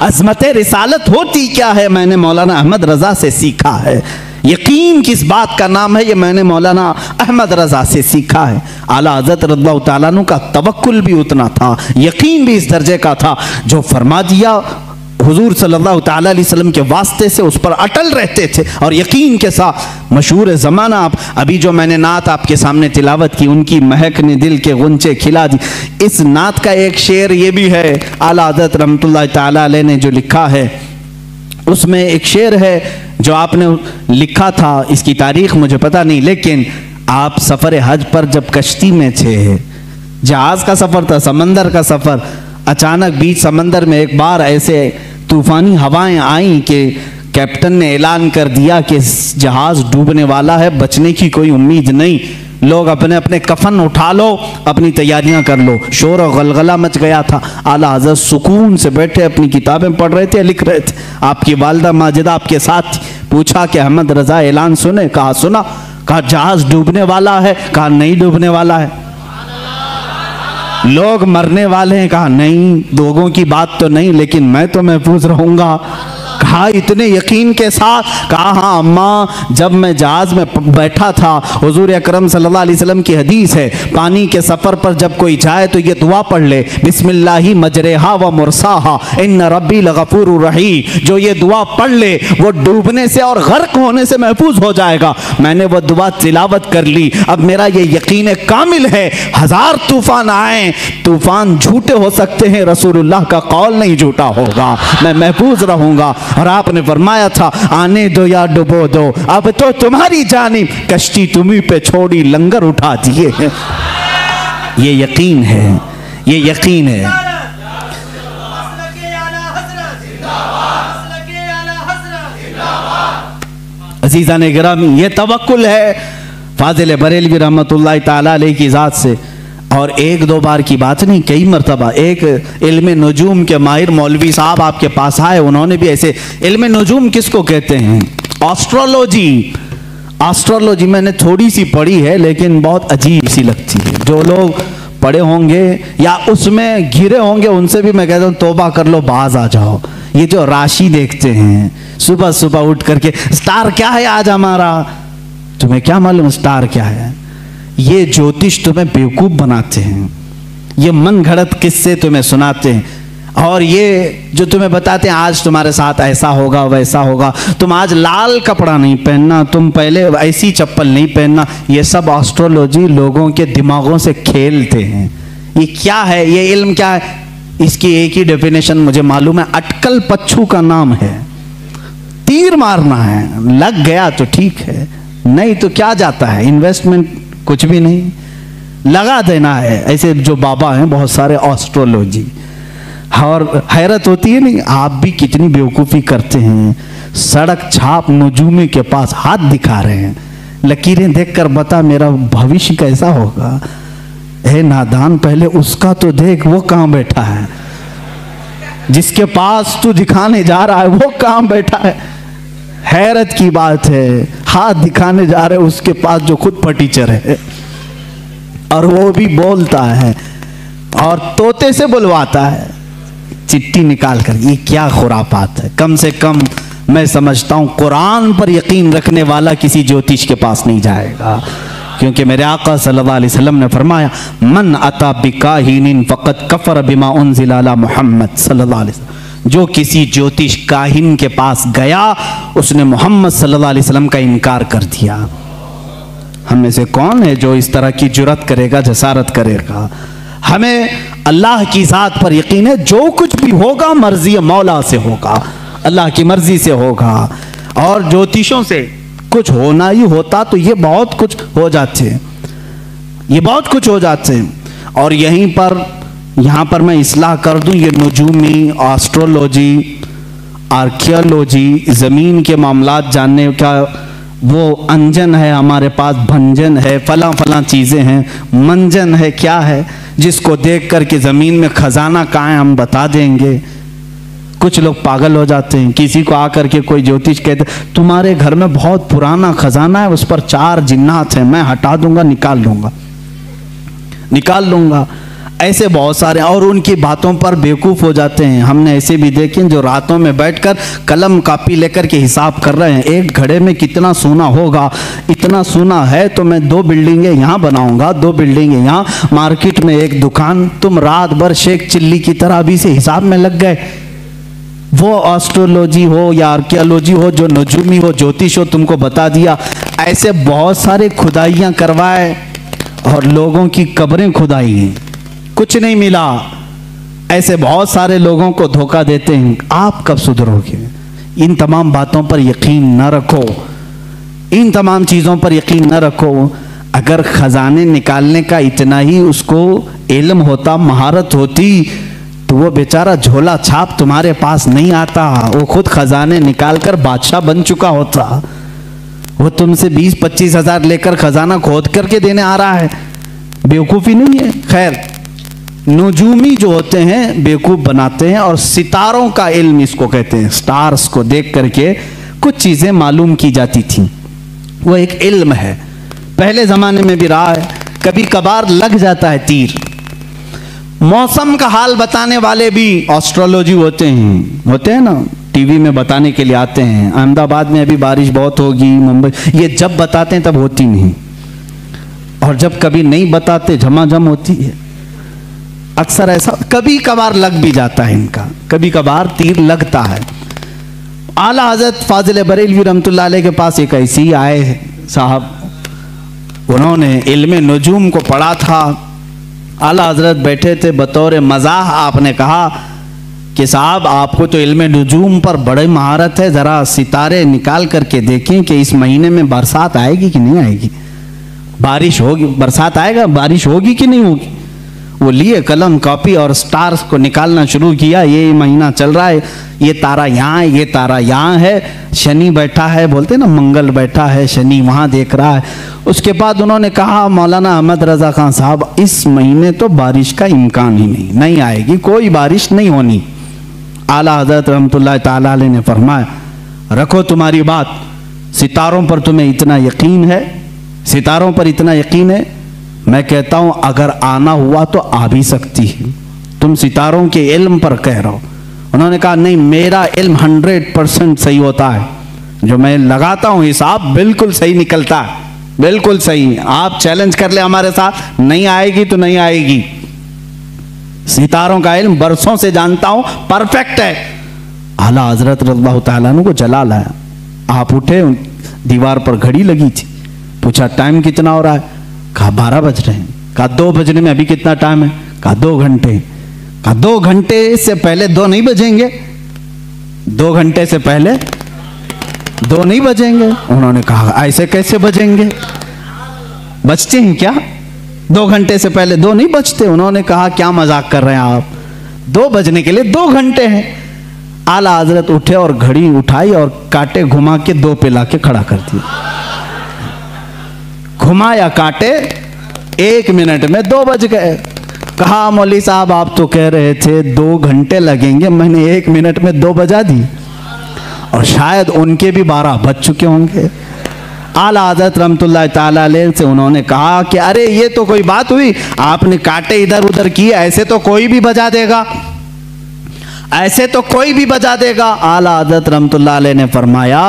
अजमत रिसालत होती क्या है? मैंने मौलाना अहमद रज़ा से सीखा है। यकीन किस बात का नाम है? ये मैंने मौलाना अहमद रजा से सीखा है। आला हज़रत रद्बा तु का तवक्ल भी उतना था, यकीन भी इस दर्जे का था, जो फरमा दिया हुजूर सल्लल्लाहु अलैहि वसल्लम के वास्ते से उस पर अटल रहते थे। और यकीन के साथ, मशहूर ज़माना आप, अभी जो मैंने नात आपके सामने तिलावत की, उनकी महक ने दिल के गुंचे खिला दी। इस नात का एक शेर ये भी है, आला रमतुल्लाह ताला ने जो लिखा है उसमें एक शेर है जो आपने लिखा था, इसकी तारीख मुझे पता नहीं, लेकिन आप सफ़र हज पर जब कश्ती में थे, जहाज़ का सफ़र था, समंदर का सफ़र, अचानक बीच समंदर में एक बार ऐसे तूफ़ानी हवाएँ आई कि कैप्टन ने ऐलान कर दिया कि जहाज़ डूबने वाला है, बचने की कोई उम्मीद नहीं। लोग अपने अपने कफन उठा लो, अपनी तैयारियाँ कर लो। शोर और गलगला मच गया था। आला हज़रत सुकून से बैठे अपनी किताबें पढ़ रहे थे, लिख रहे थे। आपकी वालदा माजिदा, आपके साथ। थी पूछा कि अहमद रजा ऐलान सुने, कहा, सुना। कहा, जहाज़ डूबने वाला है। कहा, नहीं डूबने वाला है। लोग मरने वाले हैं, कहा, नहीं लोगों की बात तो नहीं, लेकिन मैं तो महफूज रहूँगा। कहा इतने यकीन के साथ, कहा हाँ अम्मा, जब मैं जहाज़ में बैठा था, हजूर अक्रम सल्लाम की हदीस है, पानी के सफ़र पर जब कोई जाए तो ये दुआ पढ़ ले, बिस्मिल्लाही मजरेहा व मुरसाहा इन रबी लगफूर रही जो ये दुआ पढ़ ले, वो डूबने से और गर्क होने से महफूज हो जाएगा। मैंने वो दुआ तिलावत कर ली। अब मेरा ये यकीन कामिल है, हज़ार तूफ़ान आए, तूफ़ान झूठे हो सकते हैं, रसूलुल्लाह का कौल नहीं झूठा होगा। मैं महफूज रहूँगा। और आपने फरमाया था, आने दो या डुबो दो। अब तो तुम्हारी जानी, कश्ती तुम्ही पे छोड़ी, लंगर उठा दिए हैं। ये यकीन है, ये यकीन है। अजीज़ा ने ग्रामी ये तवक्ल है। फाजिल बरेलवी रहमत की ज़ात से। और एक दो बार की बात नहीं, कई मरतबा। एक इल्म नजूम के माहिर मौलवी साहब आपके पास आए, उन्होंने भी ऐसे, इल्म नजूम किसको कहते हैं? ऑस्ट्रोलॉजी ऑस्ट्रोलॉजी मैंने थोड़ी सी पढ़ी है, लेकिन बहुत अजीब सी लगती है। जो लोग पढ़े होंगे या उसमें घिरे होंगे, उनसे भी मैं कहता हूँ, तोबा कर लो, बाज आ जाओ। ये जो राशि देखते हैं, सुबह सुबह उठ करके, स्टार क्या है आज हमारा? तुम्हें क्या मालूम, स्टार क्या है? ये ज्योतिष तुम्हें बेवकूफ़ बनाते हैं। ये मन घड़त किस्से तुम्हें सुनाते हैं। और ये जो तुम्हें बताते हैं, आज तुम्हारे साथ ऐसा होगा, वैसा होगा। तुम आज लाल कपड़ा नहीं पहनना, तुम पहले ऐसी चप्पल नहीं पहनना। ये सब एस्ट्रोलॉजी लोगों के दिमागों से खेलते हैं। ये क्या है? ये इल्म क्या है? इसकी एक ही डेफिनेशन मुझे मालूम है। अटकल पच्छू का नाम है। तीर मारना है। लग गया तो ठीक है। नहीं तो क्या जाता है? इन्वेस्टमेंट कुछ भी नहीं। लगा देना है। ऐसे जो बाबा हैं, बहुत सारे ऑस्ट्रोलॉजी और हैरत होती है नहीं, आप भी कितनी बेवकूफ़ी करते हैं। सड़क छाप नजूमे के पास हाथ दिखा रहे हैं। लकीरें देखकर बता, मेरा भविष्य कैसा होगा? हे नादान, पहले उसका तो देख, वो कहाँ बैठा है? जिसके पास तू दिखाने जा रहा है, वो कहाँ बैठा है? हैरत की बात है। हाथ दिखाने जा रहे उसके पास जो खुद फटीचर है। और वो भी बोलता है और तोते से बुलवाता है। चिट्ठी निकाल कर, ये क्या खुरापात है? कम से कम मैं समझता हूँ, कुरान पर यकीन रखने वाला किसी ज्योतिष के पास नहीं जाएगा। क्योंकि मेरे आका सल्लल्लाहु अलैहि वसल्लम ने फरमाया, मन अता बिकाहिन फ़कत कफर बिमा उनजिला मोहम्मद सल्लल्लाहु अलैहि वसल्लम। जो किसी ज्योतिष काहिन के पास गया, उसने मोहम्मद सल्लल्लाहु अलैहि वसल्लम का इनकार कर दिया। हम में से कौन है जो इस तरह की जुरत करेगा, जसारत करेगा? हमें अल्लाह की ज़ात पर यकीन है, जो कुछ भी होगा, मर्ज़ी मौला से होगा, अल्लाह की मर्ज़ी से होगा। और ज्योतिषों से कुछ होना ही होता तो ये बहुत कुछ हो जाते। ये बहुत कुछ हो जाते। और यहीं पर यहाँ पर मैं इसलाह कर दूँ, ये नजूमी एस्ट्रोलॉजी आर्कियोलॉजी ज़मीन के मामला जानने का वो अंजन है, हमारे पास भंजन है, फला फला चीज़ें हैं, मंजन है, क्या है, जिसको देख कर के ज़मीन में खजाना कहाँ है, हम बता देंगे। कुछ लोग पागल हो जाते हैं, किसी को आकर के कोई ज्योतिष कहते, तुम्हारे घर में बहुत पुराना खजाना है, उस पर चार जिन्नात हैं, मैं हटा दूँगा, निकाल लूँगा निकाल लूँगा ऐसे बहुत सारे और उनकी बातों पर बेवकूफ़ हो जाते हैं। हमने ऐसे भी देखे जो रातों में बैठकर कलम कापी लेकर के हिसाब कर रहे हैं। एक घड़े में कितना सोना होगा? इतना सोना है तो मैं दो बिल्डिंगें यहाँ बनाऊँगा, दो बिल्डिंगें यहाँ। मार्केट में एक दुकान, तुम रात भर शेख चिल्ली की तरह अभी से हिसाब में लग गए। वो ऑस्ट्रोलॉजी हो या आर्कियोलॉजी हो, जो नजूमी हो, ज्योतिष हो, तुमको बता दिया। ऐसे बहुत सारे खुदाइयाँ करवाए और लोगों की कब्रें खुदाई कुछ नहीं मिला। ऐसे बहुत सारे लोगों को धोखा देते हैं। आप कब सुधरोगे? इन तमाम बातों पर यकीन न रखो। इन तमाम चीज़ों पर यकीन न रखो। अगर खजाने निकालने का इतना ही उसको इल्म होता, महारत होती तो वो बेचारा झोला छाप तुम्हारे पास नहीं आता। वो खुद खजाने निकाल कर बादशाह बन चुका होता। वो तुमसे बीस पच्चीस हज़ार लेकर खजाना खोद करके देने आ रहा है। बेवकूफ़ी नहीं है? खैर नजूमी जो होते हैं, बेवकूफ़ बनाते हैं और सितारों का इल्म इसको कहते हैं। स्टार्स को देख करके कुछ चीज़ें मालूम की जाती थी। वो एक इल्म है। पहले ज़माने में भी रहा है। कभी कभार लग जाता है तीर। मौसम का हाल बताने वाले भी ऑस्ट्रोलॉजी होते हैं। होते हैं ना? टीवी में बताने के लिए आते हैं। अहमदाबाद में अभी बारिश बहुत होगी। मुंबई ये जब बताते हैं, तब होती नहीं। और जब कभी नहीं बताते, झमाझम होती है। अक्सर ऐसा कभी कभार लग भी जाता है इनका। कभी कभार तीर लगता है। आला हज़रत फाजिल बरेलवी रमतुल्लाह के पास एक ऐसी आए साहब। उन्होंने इल्म नजूम को पढ़ा था। आला हज़रत बैठे थे, बतौर मजाह आपने कहा कि साहब, आपको तो इल्म नजूम पर बड़े महारत है, ज़रा सितारे निकाल करके देखें कि इस महीने में बरसात आएगी कि नहीं आएगी। बारिश होगी, बरसात आएगा, बारिश होगी कि नहीं होगी? वो लिए कलम, कॉपी और स्टार्स को निकालना शुरू किया। ये महीना चल रहा है। ये तारा यहाँ है, ये तारा यहाँ है। शनि बैठा है, बोलते ना, मंगल बैठा है, शनि वहाँ देख रहा है। उसके बाद उन्होंने कहा, मौलाना अहमद रज़ा खान साहब, इस महीने तो बारिश का इम्कान ही नहीं नहीं आएगी, कोई बारिश नहीं होनी। आला हज़रत रहमतुल्लाह ताला ने फरमाया, रखो तुम्हारी बात, सितारों पर तुम्हें इतना यकीन है, सितारों पर इतना यकीन है मैं कहता हूँ, अगर आना हुआ तो आ भी सकती है। तुम सितारों के इल्म पर कह रहे हो। उन्होंने कहा, नहीं, मेरा इल्म हंड्रेड परसेंट सही होता है। जो मैं लगाता हूँ हिसाब बिल्कुल सही निकलता है। बिल्कुल सही। आप चैलेंज कर ले हमारे साथ। नहीं आएगी तो नहीं आएगी। सितारों का इल्म बरसों से जानता हूँ, परफेक्ट है। आला हज़रत रजबा को जला लाया आप उठे दीवार पर घड़ी लगी थी। पूछा, टाइम कितना हो रहा है? कहा, बारह बज रहे हैं। कहा, दो बजने में अभी कितना टाइम है? कहा, दो घंटे। कहा, दो घंटे से पहले दो नहीं बजेंगे। दो घंटे से पहले दो नहीं बजेंगे। उन्होंने कहा, ऐसे कैसे बजेंगे? बचते हैं क्या? दो घंटे से पहले दो नहीं बचते उन्होंने कहा, क्या मज़ाक कर रहे हैं आप? दो बजने के लिए दो घंटे हैं। आला हज़रत उठे और घड़ी उठाई और काटे घुमा के दो पे ला के खड़ा कर दिया घुमाया काटे, एक मिनट में दो बज गए। कहा, मौली साहब, आप तो कह रहे थे दो घंटे लगेंगे, मैंने एक मिनट में दो बजा दी। और शायद उनके भी बारह बज चुके होंगे। आला आदत रमतुल्ला से उन्होंने कहा कि अरे, ये तो कोई बात हुई, आपने काटे इधर उधर किए, ऐसे तो कोई भी बजा देगा। ऐसे तो कोई भी बजा देगा। आला हज़रत रमतुल्लाह ने फरमाया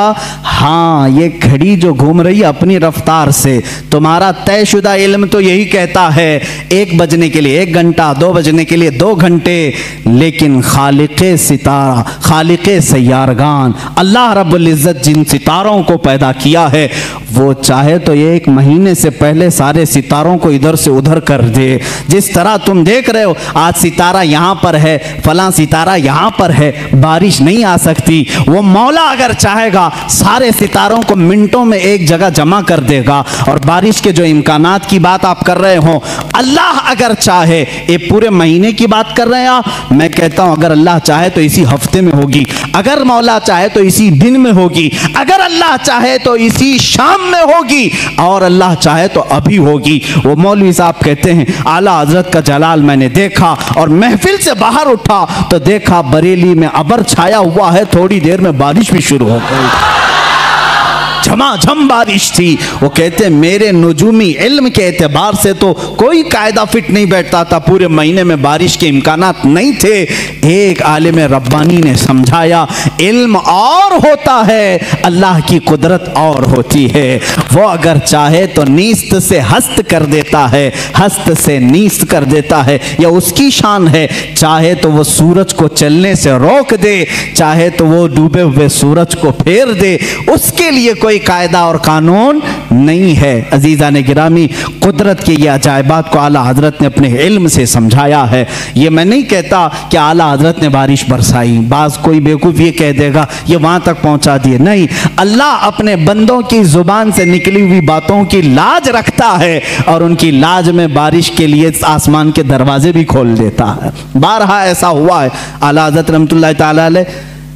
हाँ ये घड़ी जो घूम रही है अपनी रफ्तार से, तुम्हारा तयशुदा इल्म तो यही कहता है, एक बजने के लिए एक घंटा, दो बजने के लिए दो घंटे, लेकिन खालिक सितारा, खालिक सैारगान अल्लाह रब्ज़त जिन सितारों को पैदा किया है वो चाहे तो ये एक महीने से पहले सारे सितारों को इधर से उधर कर दे। जिस तरह तुम देख रहे हो, आज सितारा यहाँ पर है, फला सितारा यहाँ पर है, बारिश नहीं आ सकती। वो मौला अगर चाहेगा, सारे सितारों को मिनटों में एक जगह जमा कर देगा। और बारिश के जो इम्कान की बात आप कर रहे हो, अल्लाह अगर चाहे, ये पूरे महीने की बात कर रहे हैं आप? मैं कहता हूँ, अगर अल्लाह चाहे तो इसी हफ़्ते में होगी। अगर मौला चाहे तो इसी दिन में होगी, अगर अल्लाह चाहे तो इसी शाम में होगी, और अल्लाह चाहे तो अभी होगी। वो मौलवी साहब कहते हैं, आला हज़रत का जलाल मैंने देखा और महफिल से बाहर उठा तो देखा बरेली में अबर छाया हुआ है, थोड़ी देर में बारिश भी शुरू हो गई। झमाझम बारिश थी। वो कहते, मेरे नजूमी इल्म के एतबार से तो कोई कायदा फिट नहीं बैठता था। पूरे महीने में बारिश के इम्कान नहीं थे। एक आलिम रब्बानी ने समझाया, इल्म और होता है, अल्लाह की कुदरत और होती है। वो अगर चाहे तो नीस्त से हस्त कर देता है, हस्त से नीस्त कर देता है। या उसकी शान है, चाहे तो वो सूरज को चलने से रोक दे, चाहे तो वो डूबे हुए सूरज को फेर दे। उसके लिए कोई कोई कायदा और कानून नहीं है। अजीज़ा ने गिरामी कुदरत के ये अजायबात को आला हज़रत ने अपने इल्म से समझाया है। ये मैं नहीं कहता कि आला हज़रत ने बारिश बरसाई। बाज कोई बेवकूफ़ ये कह देगा, ये वहाँ तक पहुँचा दिए। नहीं, अल्लाह अपने बंदों की ज़ुबान से निकली हुई बातों की लाज रखता है और उनकी लाज में बारिश के लिए आसमान के दरवाजे भी खोल देता है। बारहा ऐसा हुआ है। आला हज़रत रमत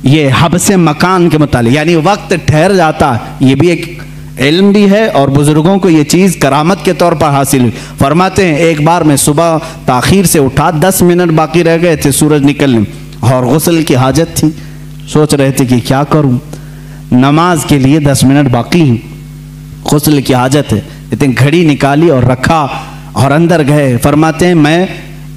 ये हब से मकान के मुतालिक, यानी वक्त ठहर जाता है ये भी एक इल्म भी है और बुज़ुर्गों को ये चीज़ करामत के तौर पर हासिल हुई। फरमाते हैं, एक बार मैं सुबह ताखीर से उठा, दस मिनट बाकी रह गए थे सूरज निकलने। और गसल की हाजत थी। सोच रहे थे कि क्या करूँ? नमाज़ के लिए दस मिनट बाकी गसल की हाजत है। इतनी घड़ी निकाली और रखा और अंदर गए। फरमाते हैं, मैं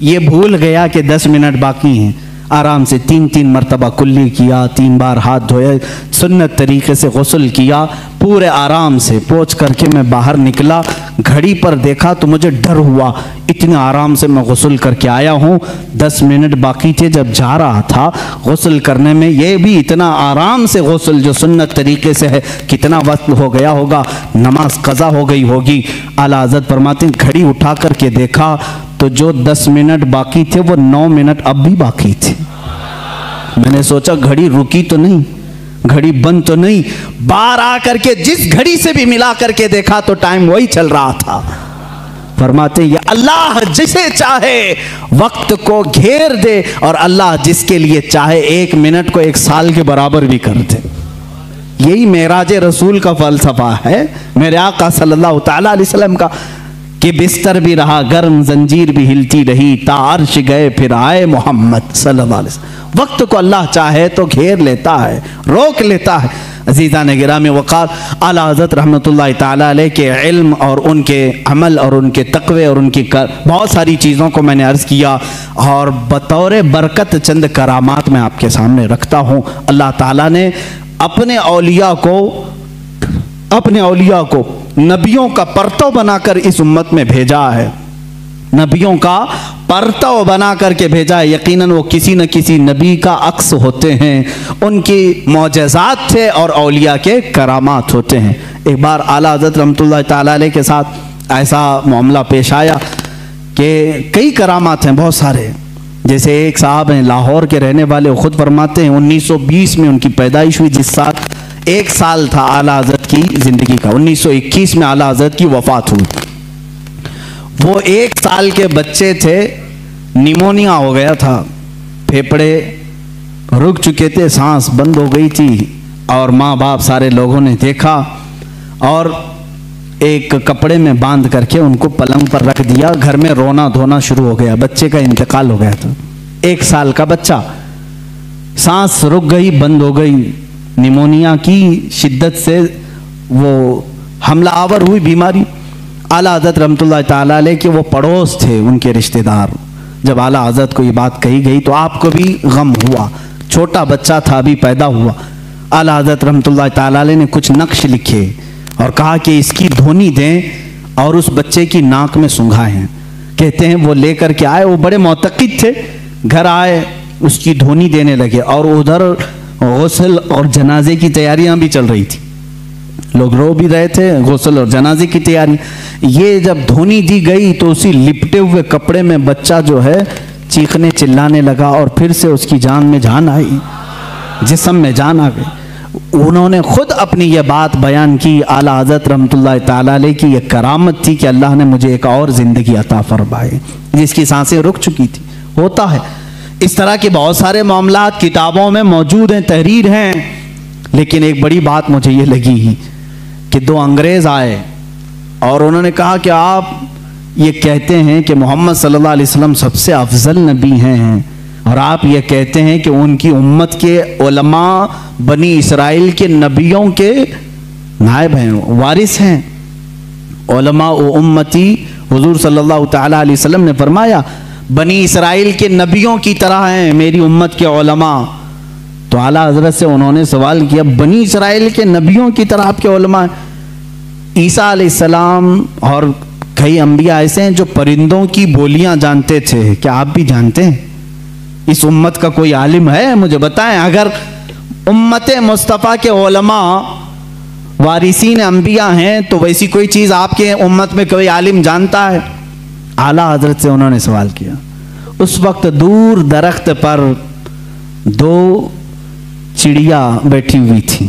ये भूल गया कि दस मिनट बाकी हैं। आराम से तीन तीन मरतबा कुल्ली किया, तीन बार हाथ धोए सुन्नत तरीके से गसल किया, पूरे आराम से पोछ करके मैं बाहर निकला, घड़ी पर देखा तो मुझे डर हुआ, इतने आराम से मैं गसल करके आया हूँ। दस मिनट बाकी थे जब जा रहा था, गसल करने में ये भी इतना आराम से गसल जो सुन्नत तरीके से है, कितना वक्त हो गया होगा, नमाज़ कज़ा हो गई होगी। आला आज़त घड़ी उठा करके देखा तो जो दस मिनट बाकी थे, वो नौ मिनट अब भी बाकी थे। मैंने सोचा, घड़ी रुकी तो नहीं, घड़ी बंद तो नहीं, बाहर आकर के, जिस घड़ी से भी मिला करके देखा तो टाइम वही चल रहा था। फरमाते, ये अल्लाह जिसे चाहे, वक्त को घेर दे और अल्लाह जिसके लिए चाहे, एक मिनट को एक साल के बराबर भी कर दे। यही मेराज रसूल का फलसफा है। मेरे आका सल्लल्लाहु अलैहि वसल्लम का कि बिस्तर भी रहा, गर्म जंजीर भी हिलती रही, तारश गए, फिर आए मोहम्मद वक्त को अल्लाह चाहे तो घेर लेता है, रोक लेता है। अजीज़ा ने गिरा में वक़ार, आला हज़रत रहमत के इल्म और उनके अमल और उनके तकवे और उनकी कर, बहुत सारी चीज़ों को मैंने अर्ज़ किया और बतौर बरकत चंद करामात मैं आपके सामने रखता हूँ। अल्लाह ताला ने अपने अलिया को, अपने अलिया को नबियों का परतव बनाकर इस उम्मत में भेजा है। नबियों का परतव बना करके भेजा है। यकीनन वो किसी न किसी नबी का अक्स होते हैं। उनकी मोजात थे और अलिया के करामात होते हैं। एक बार आला हज़रत रमत के साथ ऐसा मामला पेश आया कि कई करामात हैं, बहुत सारे। जैसे एक साहब हैं, लाहौर के रहने वाले खुद फरमाते हैं 1920 में उनकी पैदाइश हुई, जिस साल एक साल था आला हज़रत की ज़िंदगी का। 1921 में आला हज़रत की वफात हुई। वो एक साल के बच्चे थे, निमोनिया हो गया था। फेफड़े रुक चुके थे, सांस बंद हो गई थी और माँ बाप सारे लोगों ने देखा और एक कपड़े में बाँध करके उनको पलंग पर रख दिया। घर में रोना धोना शुरू हो गया। बच्चे का इंतकाल हो गया था। एक साल का बच्चा। सांस रुक गई, बंद हो गई। निमोनिया की शिद्दत से वो हमला आवर हुई बीमारी। आला हज़रत रमत के वो पड़ोस थे उनके रिश्तेदार। जब आला हज़रत को ये बात कही गई तो आपको भी गम हुआ। छोटा बच्चा था, अभी पैदा हुआ। आला हज़रत ताला ने कुछ नक्श लिखे और कहा कि इसकी धोनी दें और उस बच्चे की नाक में सुंघाएँ। कहते हैं, वो लेकर के आए, वो बड़े मोतक़द थे। घर आए, उसकी ध्वनि देने लगे और उधर गौसल और जनाजे की तैयारियाँ भी चल रही थी। लोग रो भी रहे थे, गौसल और जनाजे की तैयारी। ये जब ध्वनि दी गई तो उसी लिपटे हुए कपड़े में बच्चा जो है, चीखने चिल्लाने लगा और फिर से उसकी जान में जान आई, जिसम में जान आ गई। उन्होंने खुद अपनी ये बात बयान की, आला हज़रत रहमतुल्लाह ताला की यह करामत थी कि अल्लाह ने मुझे एक और ज़िंदगी अता फरमाए जिसकी साँसें रुक चुकी थी। होता है इस तरह के बहुत सारे मामला किताबों में मौजूद हैं, तहरीर हैं, लेकिन एक बड़ी बात मुझे ये लगी कि दो अंग्रेज़ आए और उन्होंने कहा कि आप ये कहते हैं कि मोहम्मद सल्लल्लाहु अलैहि वसल्लम सबसे अफजल नबी हैं और आप ये कहते हैं कि उनकी उम्मत के उलमा बनी इसराइल के नबियों के नायब हैं, वारिस हैं। उलमा उम्मती, हुजूर सल्लल्लाहु अलैहि वसल्लम ने फरमाया बनी इसराइल के नबियों की तरह हैं मेरी उम्मत के उलमा। तो आला हज़रत से उन्होंने सवाल किया, बनी इसराइल के नबियों की तरह आपके उलमा ईसा सलाम और कई अम्बिया ऐसे हैं जो परिंदों की बोलियाँ जानते थे। क्या आप भी जानते हैं? इस उम्मत का कोई आलिम है? मुझे बताएँ, अगर उम्मत मुस्तफ़ा के ओलमा वारिसीन अम्बिया हैं तो वैसी कोई चीज़ आपके उम्मत में कोई आलिम जानता है? आला हज़रत से उन्होंने सवाल किया। उस वक्त दूर दरख्त पर दो चिड़िया बैठी हुई थी।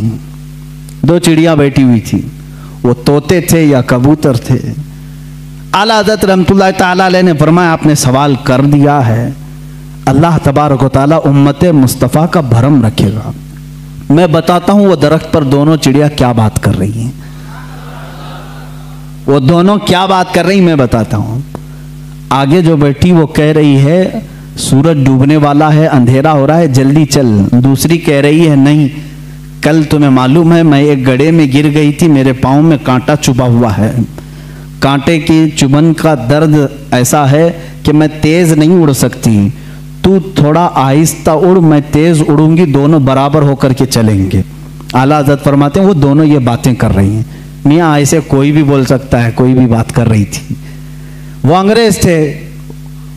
दो चिड़िया बैठी हुई थी। वो तोते थे या कबूतर थे। आला हज़रत रमतुल्लाह ताला ने फरमाया, आपने सवाल कर दिया है। अल्लाह तबारक ताला उम्मत मुस्तफ़ा का भरम रखेगा। मैं बताता हूँ, वो दरख्त पर दोनों चिड़िया क्या बात कर रही हैं। वो दोनों क्या बात कर रही मैं बताता हूँ। आगे जो बैठी वो कह रही है, सूरज डूबने वाला है, अंधेरा हो रहा है, जल्दी चल। दूसरी कह रही है, नहीं, कल तुम्हें मालूम है, मैं एक गड़े में गिर गई थी, मेरे पाँव में कांटा चुभा हुआ है। कांटे की चुभन का दर्द ऐसा है कि मैं तेज नहीं उड़ सकती। तू थोड़ा आहिस्ता उड़, मैं तेज उड़ूँगी, दोनों बराबर होकर के चलेंगे। आला हज़रत फरमाते हैं, वो दोनों ये बातें कर रही हैं। मियाँ, ऐसे कोई भी बोल सकता है, कोई भी बात कर रही थी। वो अंग्रेज़ थे।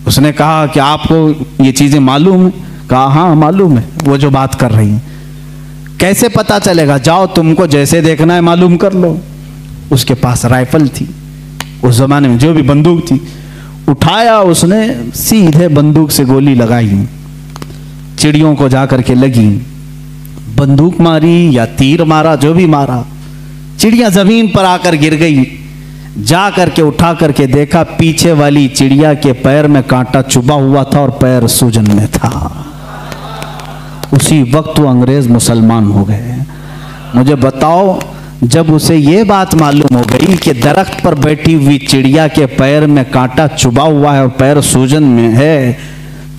उसने कहा कि आपको ये चीज़ें मालूम है? कहा हाँ मालूम है। वो जो बात कर रही है। कैसे पता चलेगा? जाओ, तुमको जैसे देखना है, मालूम कर लो। उसके पास राइफल थी। उस जमाने में जो भी बंदूक थी, उठाया उसने, सीधे बंदूक से गोली लगाई। चिड़ियों को जाकर के लगी। बंदूक मारी या तीर मारा, जो भी मारा, चिड़िया ज़मीन पर आकर गिर गई। जा करके, उठा करके देखा, पीछे वाली चिड़िया के पैर में कांटा चुबा हुआ था और पैर सूजन में था। उसी वक्त वो अंग्रेज़ मुसलमान हो गए। मुझे बताओ, जब उसे ये बात मालूम हो गई कि दरख्त पर बैठी हुई चिड़िया के पैर में कांटा चुबा हुआ है और पैर सूजन में है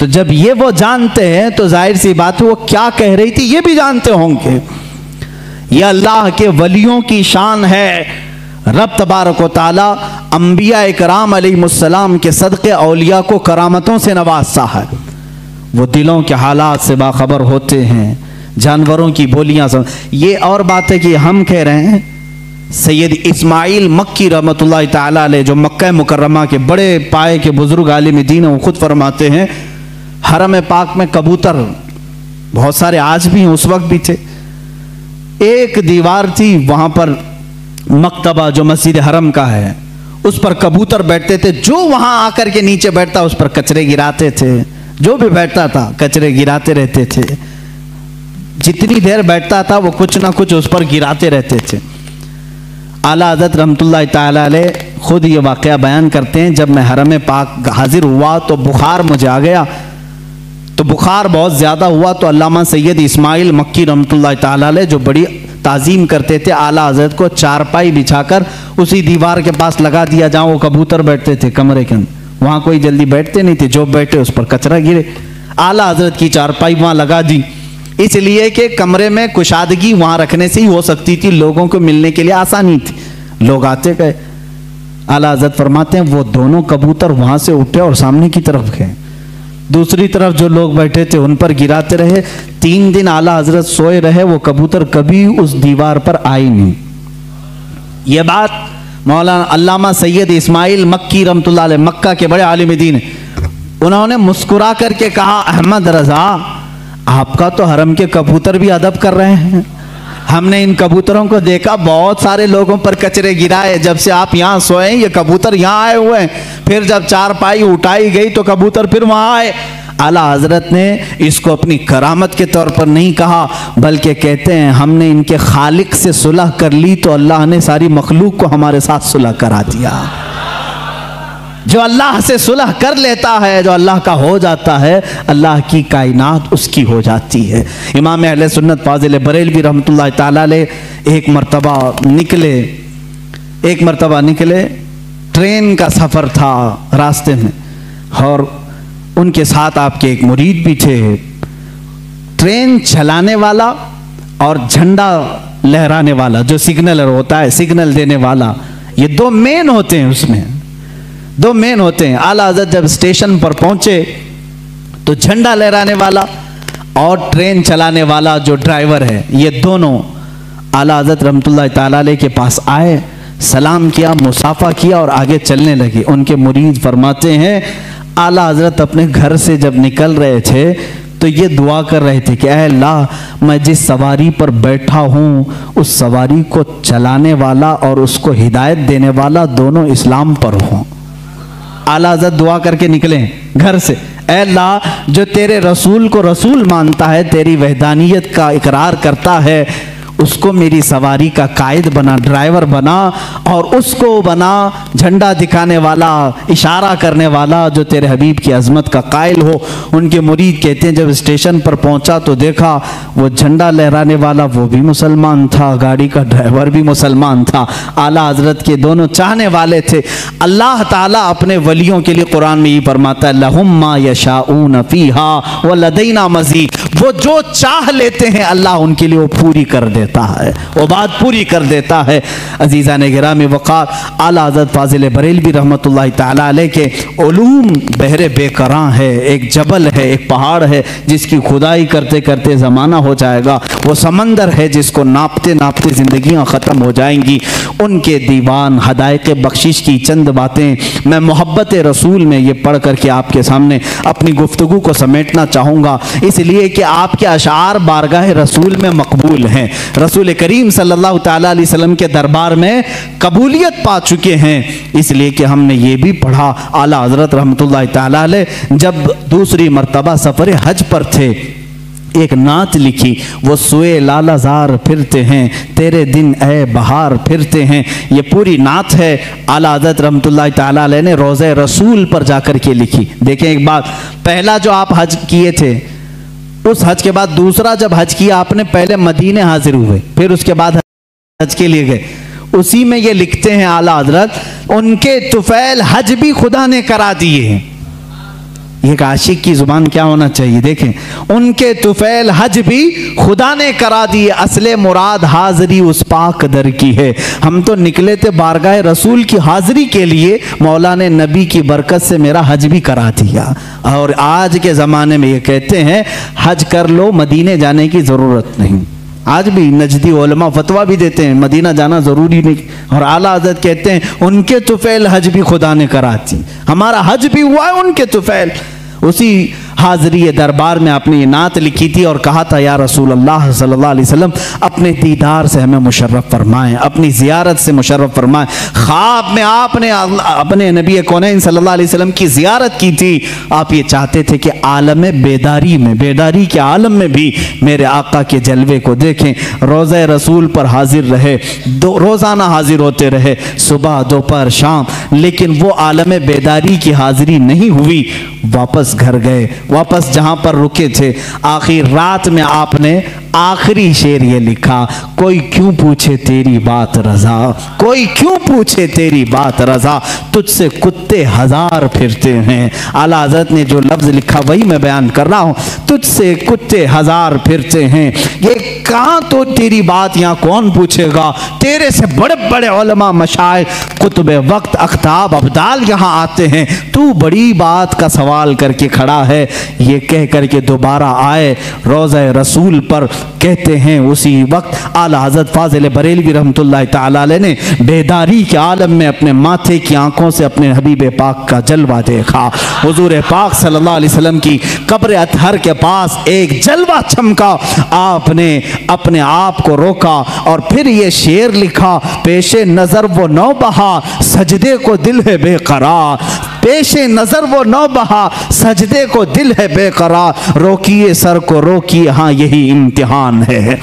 तो जब ये वो जानते हैं तो ज़ाहिर सी बात है, वो क्या कह रही थी, ये भी जानते होंगे। ये अल्लाह के वलियों की शान है रब तबारक ताला अम्बिया कराम के सदक़े अलिया को करामतों से नवाजता है। वो दिलों के हालात से बाखबर होते हैं, जानवरों की बोलियाँ सब ये और बात है कि हम कह रहे हैं, सैयद इस्माइल मक्की रमत ताला जो मक्का मुकरमा के बड़े पाए के बुज़ुर्ग आलिम दीन वो खुद फरमाते हैं, हरम पाक में कबूतर, बहुत सारे आज भी हैं, उस वक्त भी थे। एक दीवार थी, वहाँ पर मकतबा जो मस्जिद हरम का है, उस पर कबूतर बैठते थे, जो वहाँ आकर के नीचे बैठता, उस पर कचरे गिराते थे। जो भी बैठता था, कचरे गिराते रहते थे। जितनी देर बैठता था, वो कुछ ना कुछ उस पर गिराते रहते थे। आला रमतुल्ला ताले खुद ये वाक़ बयान करते हैं, जब मैं हरम पाक हाजिर हुआ तो बुखार मुझे आ गया। तो बुखार बहुत ज़्यादा हुआ तो अल्लामा सैयद इस्माइल मक्की रमतुल्ला ताले जो बड़ी ताज़ीम करते थे, आला हज़रत को चारपाई बिछाकर उसी दीवार के पास लगा दिया जहाँ वो कबूतर बैठते थे कमरे के अंदर। वहाँ कोई जल्दी बैठते नहीं थे, जो बैठे उस पर कचरा गिरे। आला हज़रत की चारपाई वहाँ लगा दी। इसलिए कि कमरे में कुशादगी वहाँ रखने से ही हो सकती थी, लोगों को मिलने के लिए आसानी थी। लोग आते गए। आला हज़रत फरमाते हैं, वो दोनों कबूतर वहाँ से उठे और सामने की तरफ़ गए। दूसरी तरफ़ जो लोग बैठे थे, उन पर गिराते रहे। तीन दिन आला हज़रत सोए रहे, वो कबूतर कभी उस दीवार पर आई नहीं। ये बात मौलाना अल्लामा सैयद इस्माइल मक्की रमतुल्लाह अलैह, मक्का के बड़े आलिम दीन। उन्होंने मुस्कुरा करके कहा, अहमद रजा, आपका तो हरम के कबूतर भी अदब कर रहे हैं। हमने इन कबूतरों को देखा, बहुत सारे लोगों पर कचरे गिराए जब से आप यहाँ सोए, ये कबूतर यहाँ आए हुए हैं। फिर जब चार पाई उठाई गई तो कबूतर फिर वहाँ आए। आला हज़रत ने इसको अपनी करामत के तौर पर नहीं कहा, बल्कि कहते हैं, हमने इनके खालिक से सुलह कर ली तो अल्लाह ने सारी मखलूक को हमारे साथ सुलह करा दिया। जो अल्लाह से सुलह कर लेता है, जो अल्लाह का हो जाता है, अल्लाह की कायनात उसकी हो जाती है। इमाम अहल सुन्नत फाजिल बरेलवी रहमतुल्लाह ताला एक मरतबा निकले, एक मरतबा निकले, ट्रेन का सफ़र था रास्ते में, और उनके साथ आपके एक मुरीद भी थे। ट्रेन चलाने वाला और झंडा लहराने वाला, जो सिग्नलर होता है, सिग्नल देने वाला, ये दो मेन होते हैं उसमें। दो मेन होते हैं। आला हज़रत जब स्टेशन पर पहुँचे तो झंडा लहराने वाला और ट्रेन चलाने वाला जो ड्राइवर है, ये दोनों आला हज़रत रमतुल्लाह ताला के पास आए, सलाम किया, मुसाफा किया और आगे चलने लगे। उनके मुरीद फरमाते हैं, आला हज़रत अपने घर से जब निकल रहे थे तो ये दुआ कर रहे थे कि अल्लाह, मैं जिस सवारी पर बैठा हूँ, उस सवारी को चलाने वाला और उसको हिदायत देने वाला दोनों इस्लाम पर हों। आला हज़रत दुआ करके निकले घर से। अल्लाह, जो तेरे रसूल को रसूल मानता है, तेरी वहदानियत का इकरार करता है उसको मेरी सवारी का कायद बना, ड्राइवर बना और उसको बना झंडा दिखाने वाला, इशारा करने वाला जो तेरे हबीब की अजमत का कायल हो। उनके मुरीद कहते हैं, जब स्टेशन पर पहुँचा तो देखा वो झंडा लहराने वाला वो भी मुसलमान था, गाड़ी का ड्राइवर भी मुसलमान था। आला हज़रत के दोनों चाहने वाले थे। अल्लाह ताला अपने वलियों के लिए कुरान में ही फरमाता लहुम्मा यशाऊन फीहा व लदीना मजीद। वो जो चाह लेते हैं, अल्लाह उनके लिए वो पूरी कर देता देता है। वो बात पूरी कर देता है। अजीज़ा ने गिराम वक़ार, आला हज़रत फाजिल बरेल भी रहमत के ओलूम बहरे बेकर है। एक जबल है, एक पहाड़ है, जिसकी खुदाई करते करते ज़माना हो जाएगा। वो समंदर है, जिसको नापते नापते ज़िंदियाँ ख़त्म हो जाएँगी। उनके दीवान हदायक बख्शिश की चंद बातें। मैं मोहब्बत रसूल में ये पढ़ करके आपके सामने अपनी गुफ्तु को समेटना चाहूँगा। इसलिए कि आपके अशार बारगाह रसूल में मकबूल हैं। रसूल करीम सल्लल्लाहु अलैहि वसल्लम के दरबार में कबूलियत पा चुके हैं। इसलिए कि हमने ये भी पढ़ा, आला हज़रत रहमत जब दूसरी मरतबा सफ़र हज पर थे एक नात लिखी, वो सुए लालाजार फिरते हैं, तेरे दिन ए बहार फिरते हैं। ये पूरी नात है, आला रहमतुल्लाह ताला ने रोज़े रसूल पर जाकर के लिखी। देखें एक बात, पहला जो आप हज किए थे, उस हज के बाद दूसरा जब हज किया आपने, पहले मदीने हाजिर हुए, फिर उसके बाद हज के लिए गए। उसी में ये लिखते हैं आला हज़रत, उनके तुफैल हज भी खुदा ने करा दिए हैं। एक आशिक की ज़ुबान क्या होना चाहिए? देखें, उनके तुफैल हज भी खुदा ने करा दिए असले मुराद हाजरी उस पाक दर की है। हम तो निकले थे बारगाह रसूल की हाजिरी के लिए मौला ने नबी की बरकत से मेरा हज भी करा दिया। और आज के ज़माने में ये कहते हैं, हज कर लो, मदीने जाने की ज़रूरत नहीं। आज भी नजदी ओलमा फतवा भी देते हैं, मदीना जाना ज़रूरी नहीं। और आला हज़रत कहते हैं, उनके तुफैल हज भी खुदा ने कराती हमारा हज भी हुआ है, उनके तुफैल। उसी हाजरी दरबार में आपने ये नात लिखी थी और कहा था, या रसूल अल्लाह सल्लल्लाहु अलैहि वसल्लम, अपने दीदार से हमें मुशर्रफ फरमाएँ, अपनी ज़ियारत से मुशर्रफ फरमाएँ। ख्वाब में आपने अपने नबी कौन सल्लल्लाहु अलैहि वसल्लम की ज़ियारत की थी। आप ये चाहते थे कि आलम बेदारी में, बेदारी के आलम में भी मेरे आका के जलवे को देखें। रोज़ रसूल पर हाजिर रहे, दो, रोज़ाना हाजिर होते रहे, सुबह, दोपहर, शाम, लेकिन वो आलम बेदारी की हाजिरी नहीं हुई। वापस घर गए वापस जहाँ पर रुके थे। आखिर रात में आपने आखिरी शेर ये लिखा, कोई क्यों पूछे तेरी बात रजा? कोई क्यों पूछे तेरी बात रजा? तुझसे कुत्ते हज़ार फिरते हैं। आला हज़रत ने जो लफ्ज लिखा, वही मैं बयान कर रहा हूँ। तुझसे कुत्ते हज़ार फिरते हैं। ये कहाँ तो तेरी बात यहाँ कौन पूछेगा? तेरे से बड़े बड़े ओलमा मशाइ कुतुब वक्त अख्ताब अब्दाल यहाँ आते हैं। तू बड़ी बात का सवाल करके खड़ा है। ये कह करके दोबारा आए रोज़ रसूल पर। कहते हैं, उसी वक्त आला हज़रत फाजिल बरेलवी रहमत ने बेदारी के आलम में अपने माथे की आँखों से अपने हबीब पाक का जलवा देखा। हजूर पाक अलैहि वसल्लम की कब्र अतहर के पास एक जलवा चमका। आपने अपने आप को रोका और फिर ये शेर लिखा, पेशे नज़र वो नौ बहा सजदे को दिल है बेकरार। पेशे नज़र वो नौ बहा, सजदे को दिल है बेकरार। रोकिए सर को रोकिए हाँ यही इम्तिहान है।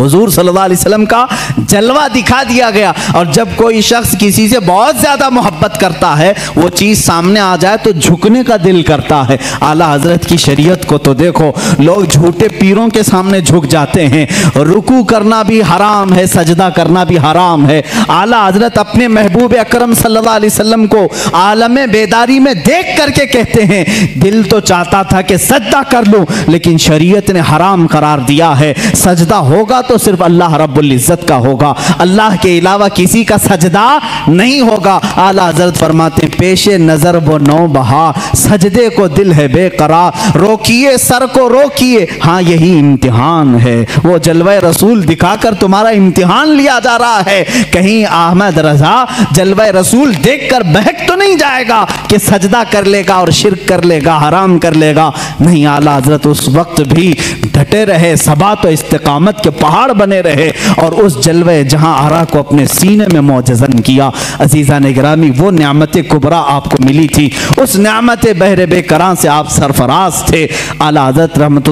हुजूर सल्लल्लाहु अलैहि वसल्लम का जलवा दिखा दिया गया। और जब कोई शख्स किसी से बहुत ज़्यादा मोहब्बत करता है, वो चीज़ सामने आ जाए तो झुकने का दिल करता है। आला हज़रत की शरीयत को तो देखो, लोग झूठे पीरों के सामने झुक जाते हैं। रुकू करना भी हराम है, सजदा करना भी हराम है। आला हज़रत अपने महबूब अकरम वसल्लम को आलम बेदारी में देख करके कहते हैं, दिल तो चाहता था कि सजदा कर लूँ, लेकिन शरीयत ने हराम करार दिया है। सजदा होगा तो सिर्फ़ अल्लाह इज़्ज़त का होगा। अल्लाह के अलावा किसी का सजदा नहीं होगा। आला हज़रत फरमाते, पेशे नज़र वो नौ बहा। सजदे को दिल है बेकरार। रोकिए, सर को रोकिए। हाँ यही इम्तिहान है। वो जलवा रसूल दिखाकर तुम्हारा इम्तिहान लिया जा रहा है। कहीं अहमद रजा जलवा रसूल देखकर बहक तो नहीं जाएगा कि सजदा कर लेगा और शिरक कर लेगा, हराम कर लेगा। नहीं, आला हज़रत उस वक्त भी डटे रहे। सबा तो इस्तकामत के पहाड़ पहाड़ बने रहे और उस जलवे जहाँ आरा को अपने सीने में मोजन किया। अजीज़ा ने ग्रामी वो न्यामत कुबरा आपको मिली थी। उस न्यामत बहर बेकरा से आप सरफराज थे। आला हज़रत रहमत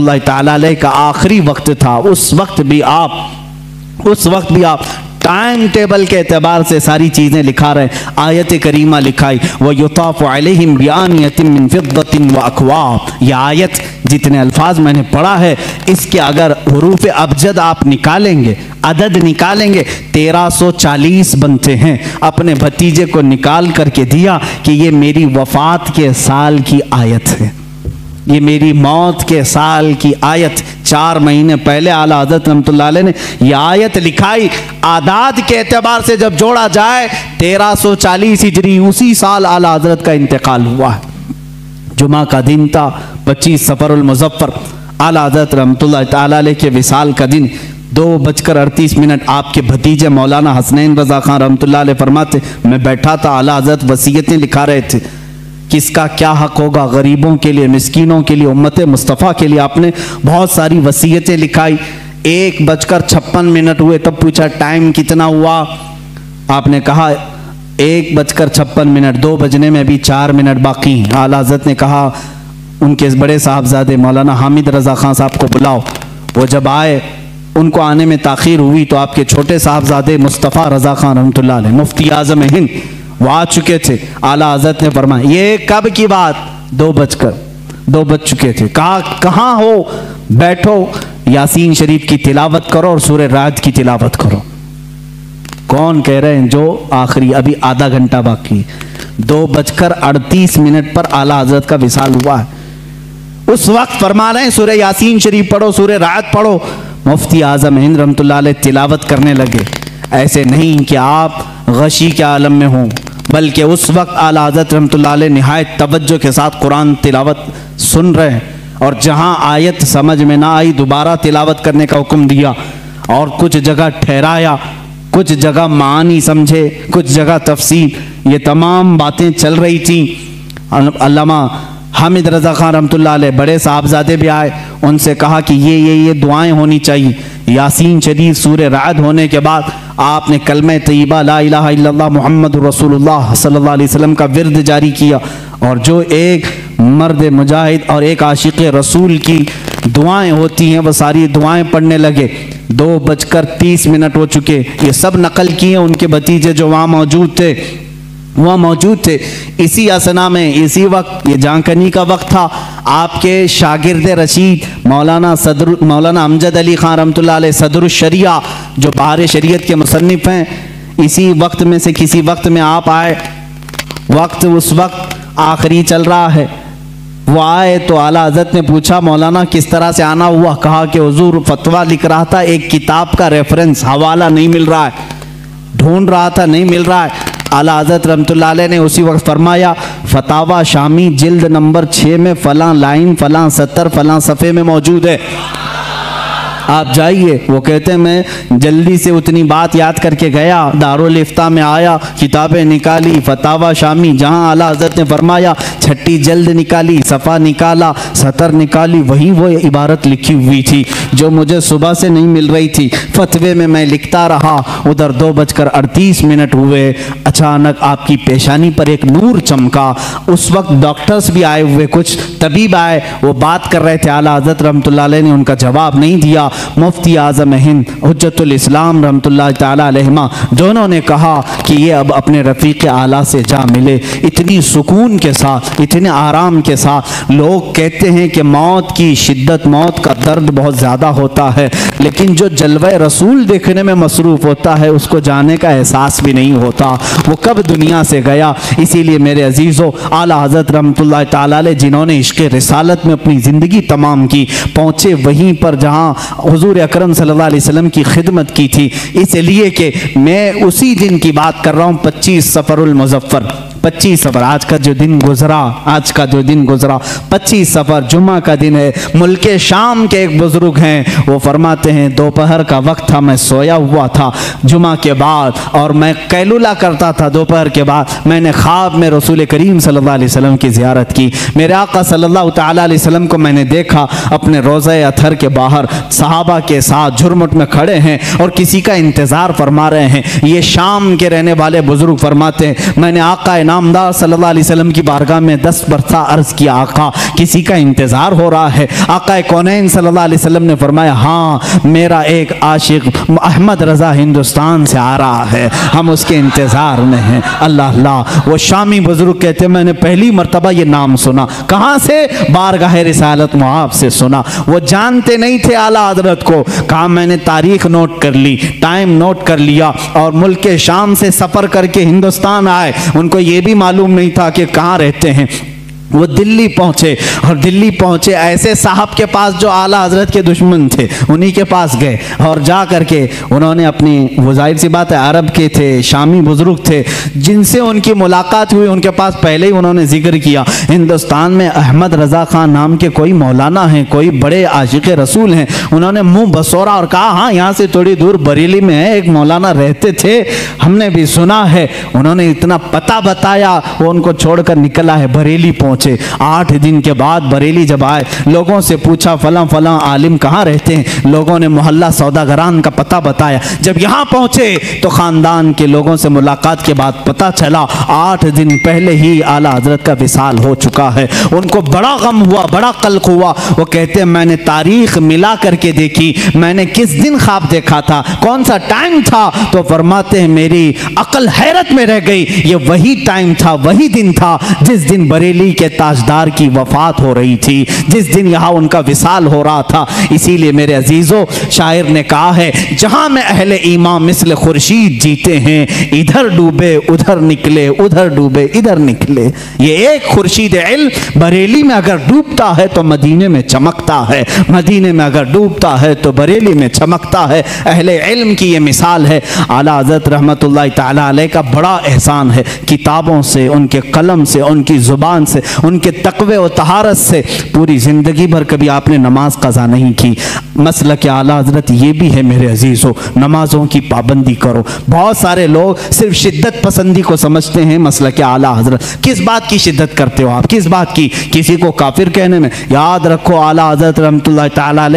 का आखिरी वक्त था। उस वक्त भी आप, उस वक्त भी आप टाइम टेबल के अतबार से सारी चीज़ें लिखा रहे, आयत करीमा लिखाई वह युताफ़ व यह आयत जितने अल्फाज मैंने पढ़ा है, इसके अगर हरूफ अबजद आप निकालेंगे, अदद निकालेंगे, तेरह सौ चालीस बनते हैं। अपने भतीजे को निकाल करके दिया कि ये मेरी वफात के साल की आयत है। ये मेरी मौत के साल की आयत चार महीने पहले आला हज़रत रमतुल्ला ने यह आयत लिखाई। आदाद के एतबार से जब जोड़ा जाए, तेरह सौ चालीस हिजरी उसी साल आला हज़रत का इंतकाल हुआ। है जुमा का दिन था, पच्चीस सफ़रमज़फ़र आला हज़रत रमत के विसाल का दिन। दो बजकर अड़तीस मिनट आपके भतीजे मौलाना हसनैन रजा खान रमतुल्ला फरमाते, मैं बैठा था, आला हज़रत वसीयतें लिखा रहे थे। किसका क्या हक होगा गरीबों के लिए, मिसकीनों के लिए, उम्मत मुस्तफ़ा के लिए? आपने बहुत सारी वसीयतें लिखाई। एक बजकर छप्पन मिनट हुए, तब पूछा टाइम कितना हुआ? आपने कहा, एक बजकर छप्पन मिनट, दो बजने में अभी चार मिनट बाकी आला हज़रत ने कहा, उनके बड़े साहबजादे मौलाना हामिद रज़ा खान साहब को बुलाओ। वो जब आए, उनको आने में ताखिर हुई तो आपके छोटे साहबजादे मुस्तफ़ा रज़ा खान रहमत मुफ्ती आज़म हिंद वो आ चुके थे। आला हज़रत ने फरमाया, ये कब की बात? दो बजकर, दो बज चुके थे। कहा, कहाँ हो? बैठो, यासीन शरीफ की तिलावत करो और सूर्य रात की तिलावत करो। कौन कह रहे हैं, जो आखिरी, अभी आधा घंटा बाकी दो बजकर अड़तीस मिनट पर आला हज़रत का विशाल हुआ है। उस वक्त फरमा रहे हैं सूर्य यासीन शरीफ पढ़ो सूर्य रात पढ़ो। मुफ्ती आज़म हिंद रमतुल्लाह तिलावत करने लगे। ऐसे नहीं कि आप गशी के आलम में हों। बल्कि उस वक्त आला हज़रत रमत नहायत तवज्जो के साथ कुरान तिलावत सुन रहे हैं। और जहाँ आयत समझ में ना आई, दोबारा तिलावत करने का हुक्म दिया और कुछ जगह ठहराया, कुछ जगह मानी समझे, कुछ जगह तफसील। ये तमाम बातें चल रही थी। अल्लामा हामिद रज़ा खान रमत बड़े साहबजादे भी आए, उनसे कहा कि ये ये ये दुआएँ होनी चाहिए। यासीन शरीफ सूर्य रायद होने के बाद आपने कलम तयबा, ला मोहम्मद रसूलुल्लाह सल्लल्लाहु का विरद जारी किया। और जो एक मर्द मुजाहिद और एक आशिक रसूल की दुआएँ होती हैं वह सारी दुआएँ पढ़ने लगे। दो बजकर तीस मिनट हो चुके। ये सब नकल किए उनके भतीजे जो वहाँ मौजूद थे। वह मौजूद थे। इसी असना में, इसी वक्त, ये जानकनी का वक्त था। आपके शागिर्द रशीद मौलाना सदर, मौलाना अमजद अली ख़ान रमतुल्लाह सदरुशरिया जो बाहर शरीयत के मुसनफ़ हैं, इसी वक्त में से किसी वक्त में आप आए। वक्त उस वक्त आखिरी चल रहा है। वो आए तो आला हज़रत ने पूछा, मौलाना, किस तरह से आना हुआ? कहा कि, हजूर, फतवा लिख रहा था, एक किताब का रेफरेंस हवाला नहीं मिल रहा है। ढूंढ रहा था, नहीं मिल रहा है। आला हज़रत रमतुल्ला ने उसी वक्त फरमाया, फतावा शामी, जिल्द नंबर छः में फ़लाँ लाइन, फ़लाँ सत्तर, फ़लाँ सफ़े में मौजूद है। आप जाइए। वो कहते मैं जल्दी से उतनी बात याद करके गया, दारुल इफ्ता में आया, किताबें निकाली, फतावा शामी, जहाँ आला हज़रत ने फरमाया, छट्टी जल्द निकाली, सफ़ा निकाला, सतर निकाली, वही वो इबारत लिखी हुई थी, जो मुझे सुबह से नहीं मिल रही थी। फतवे में मैं लिखता रहा। उधर दो बजकर अड़तीस मिनट हुए। अचानक आपकी पेशानी पर एक नूर चमका। उस वक्त डॉक्टर्स भी आए हुए, कुछ तबीब आए। वो बात कर रहे थे, आला हज़रत रमतुल्ला ने उनका जवाब नहीं दिया। मुफ्ती आज़म हिंद हजतुलस्लाम रहमा दोनों ने कहा कि ये अब अपने रफ़ीक आला से जा मिले। इतनी सुकून के साथ, इतने आराम के साथ, लोग कहते हैं कि मौत की शिद्दत, मौत का दर्द बहुत ज़्यादा होता है। लेकिन जो जलव रसूल देखने में मसरूफ़ होता है, उसको जाने का एहसास भी नहीं होता। वो कब दुनिया से गया? इसीलिए मेरे अजीज़ों, आला हज़रत रमतुल्लाह ताला जिन्होंने इश्क रसालत में अपनी ज़िंदगी तमाम की, पहुँचे वहीं पर जहाँ हजूर अक्रम सल्लल्लाहु की खिदमत की थी। इसलिए कि मैं उसी दिन की बात कर रहा हूँ, पच्चीस सफ़रुल मुजफ़र पच्चीस सफ़र। आज का जो दिन गुजरा, आज का जो दिन गुजरा, पच्चीस सफ़र जुम्मा का दिन है। मुल्क शाम के एक बुज़ुर्ग हैं, वो फरमाते हैं, दोपहर का वक्त था, मैं सोया हुआ था जुमा के बाद और मैं कैलूला करता था दोपहर के बाद। मैंने ख्वाब में रसूल करीम सल्लल्लाहु अलैहि वसल्लम की ज़ियारत की। मेरे आका सल्लल्लाहु अलैहि वसल्लम को मैंने देखा, अपने रोज़े अथर के बाहर सहाबा के साथ झुरमुट में खड़े हैं और किसी का इंतज़ार फरमा रहे हैं। ये शाम के रहने वाले बुज़ुर्ग फरमाते हैं, मैंने आका नामदार सल्लल्लाहु अलैहि वसल्लम की बारगाह में दस बरसा अर्ज़ किया, आका, किसी का इंतज़ार हो रहा है? आका कौन सल्लल्लाहु अलैहि वसल्लम ने फरमाया हाँ मेरा एक आशिक अहमद रज़ा हिंदुस्तान से आ रहा है। हम उसके इंतज़ार में हैं। अल्लाह अल्लाह। वो शामी बुज़ुर्ग कहते हैं, मैंने पहली मरतबा ये नाम सुना। कहाँ से? बारगाह रिसालत मुआब से सुना। वो जानते नहीं थे आला हज़रत को। कहा, मैंने तारीख नोट कर ली, टाइम नोट कर लिया और मुल्क शाम से सफ़र करके हिंदुस्तान आए। उनको ये भी मालूम नहीं था कि कहाँ रहते हैं। वो दिल्ली पहुँचे और दिल्ली पहुँचे ऐसे साहब के पास जो आला हज़रत के दुश्मन थे, उन्हीं के पास गए और जा करके उन्होंने अपनी वो ज़ाहिर सी बात है, अरब के थे, शामी बुज़ुर्ग थे, जिनसे उनकी मुलाकात हुई, उनके पास पहले ही उन्होंने ज़िक्र किया, हिंदुस्तान में अहमद रज़ा खान नाम के कोई मौलाना हैं, कोई बड़े आशिक रसूल हैं, उन्होंने मुँह बसोरा और कहा हाँ यहाँ से थोड़ी दूर बरेली में है, एक मौलाना रहते थे, हमने भी सुना है, उन्होंने इतना पता बताया, वो उनको छोड़कर निकला है, बरेली पहुँच पहुँचे। आठ दिन के बाद बरेली जब आए, लोगों से पूछा, फला फला आलिम कहाँ रहते हैं? लोगों ने मोहल्ला सौदागरान का पता बताया। जब यहाँ पहुँचे तो ख़ानदान के लोगों से मुलाकात के बाद पता चला, आठ दिन पहले ही आला हज़रत का विशाल हो चुका है। उनको बड़ा गम हुआ, बड़ा कल्क हुआ। वो कहते हैं मैंने तारीख मिला करके देखी। मैंने किस दिन ख्वाब देखा था? कौन सा टाइम था? तो फरमाते हैं मेरी अकल हैरत में रह गई। ये वही टाइम था, वही दिन था, जिस दिन बरेली के ताजदार की वफात हो रही थी। जिस दिन यहाँ उनका विशाल हो रहा था, इसीलिए मेरे अजीज़ों, शायर ने कहा है, जहाँ में अहले ईमा मिसल खुर्शीद जीते हैं, इधर डूबे, उधर निकले, उधर डूबे, इधर निकले। ये एक खुर्शीद इल बरेली में अगर डूबता है तो मदीने में चमकता है। मदीने में अगर डूबता है तो बरेली में चमकता है। अहले इल्म की ये मिसाल है। आला हज़रत रहमत का बड़ा एहसान है। किताबों से, उनके कलम से, उनकी ज़ुबान से उनके तकवे और तहारत से पूरी ज़िंदगी भर कभी आपने नमाज़ कज़ा नहीं की। मसल के आला हज़रत ये भी है मेरे अज़ीज़ हो नमाज़ों की पाबंदी करो। बहुत सारे लोग सिर्फ़ शिद्दत पसंदी को समझते हैं। मसल के आला हज़रत किस बात की शिद्दत करते हो आप? किस बात की? किसी को काफिर कहने में? याद रखो आला हज़रत रमत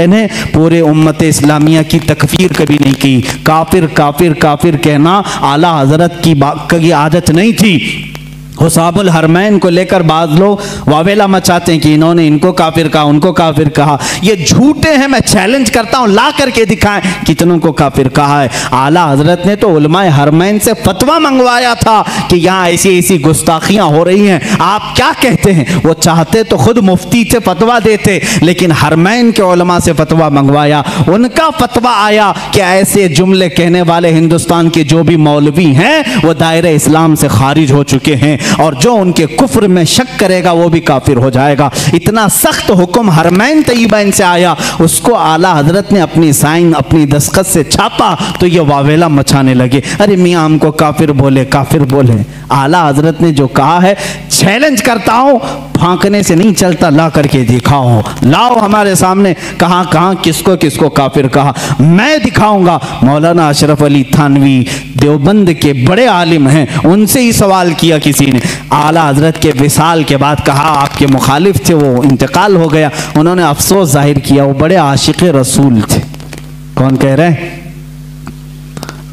ने पूरे उम्मत इस्लामिया की तकफीर कभी नहीं की। काफिर काफिर काफिर कहना आला हज़रत की, की आदत नहीं थी। हुसाबुल हरमैन को लेकर बाद लोग वावेला मचाते हैं कि इन्होंने इनको काफिर कहा, उनको काफिर कहा। ये झूठे हैं, मैं चैलेंज करता हूँ, ला करके दिखाएँ कितनों को काफिर कहा है। आला हज़रत ने तो उलमाए हरमैन से फतवा मंगवाया था कि यहाँ ऐसी ऐसी गुस्ताखियाँ हो रही हैं। आप क्या कहते हैं? वो चाहते तो खुद मुफ्ती से फतवा देते, लेकिन हरमैन के उलमा से फतवा मंगवाया। उनका फतवा आया कि ऐसे जुमले कहने वाले हिंदुस्तान के जो भी मौलवी हैं, वो दायरे इस्लाम से खारिज हो चुके हैं। और जो उनके कुफ्र में शक करेगा, वो भी काफिर हो जाएगा। इतना सख्त हुक्म हरमैन तय्यबैन से आया, उसको आला हज़रत ने अपनी साइन, अपनी दस्खत से छापा तो ये वावेला मचाने लगे। अरे मियाँ, हमको काफिर बोले काफिर बोले। आला हज़रत ने जो कहा है चैलेंज करता हूँ फांकने से नहीं चलता, ला करके दिखाओ लाओ हमारे सामने। कहाँ कहाँ, किसको किसको काफिर कहा? मैं दिखाऊँगा। मौलाना अशरफ अली थानवी, देवबंद के बड़े आलिम हैं, उनसे ही सवाल किया किसी ने आला हज़रत के विसाल के बाद कहा, आपके मुखालिफ थे, वो इंतकाल हो गया। उन्होंने अफसोस ज़ाहिर किया, वो बड़े आशिक रसूल थे। कौन कह रहे हैं?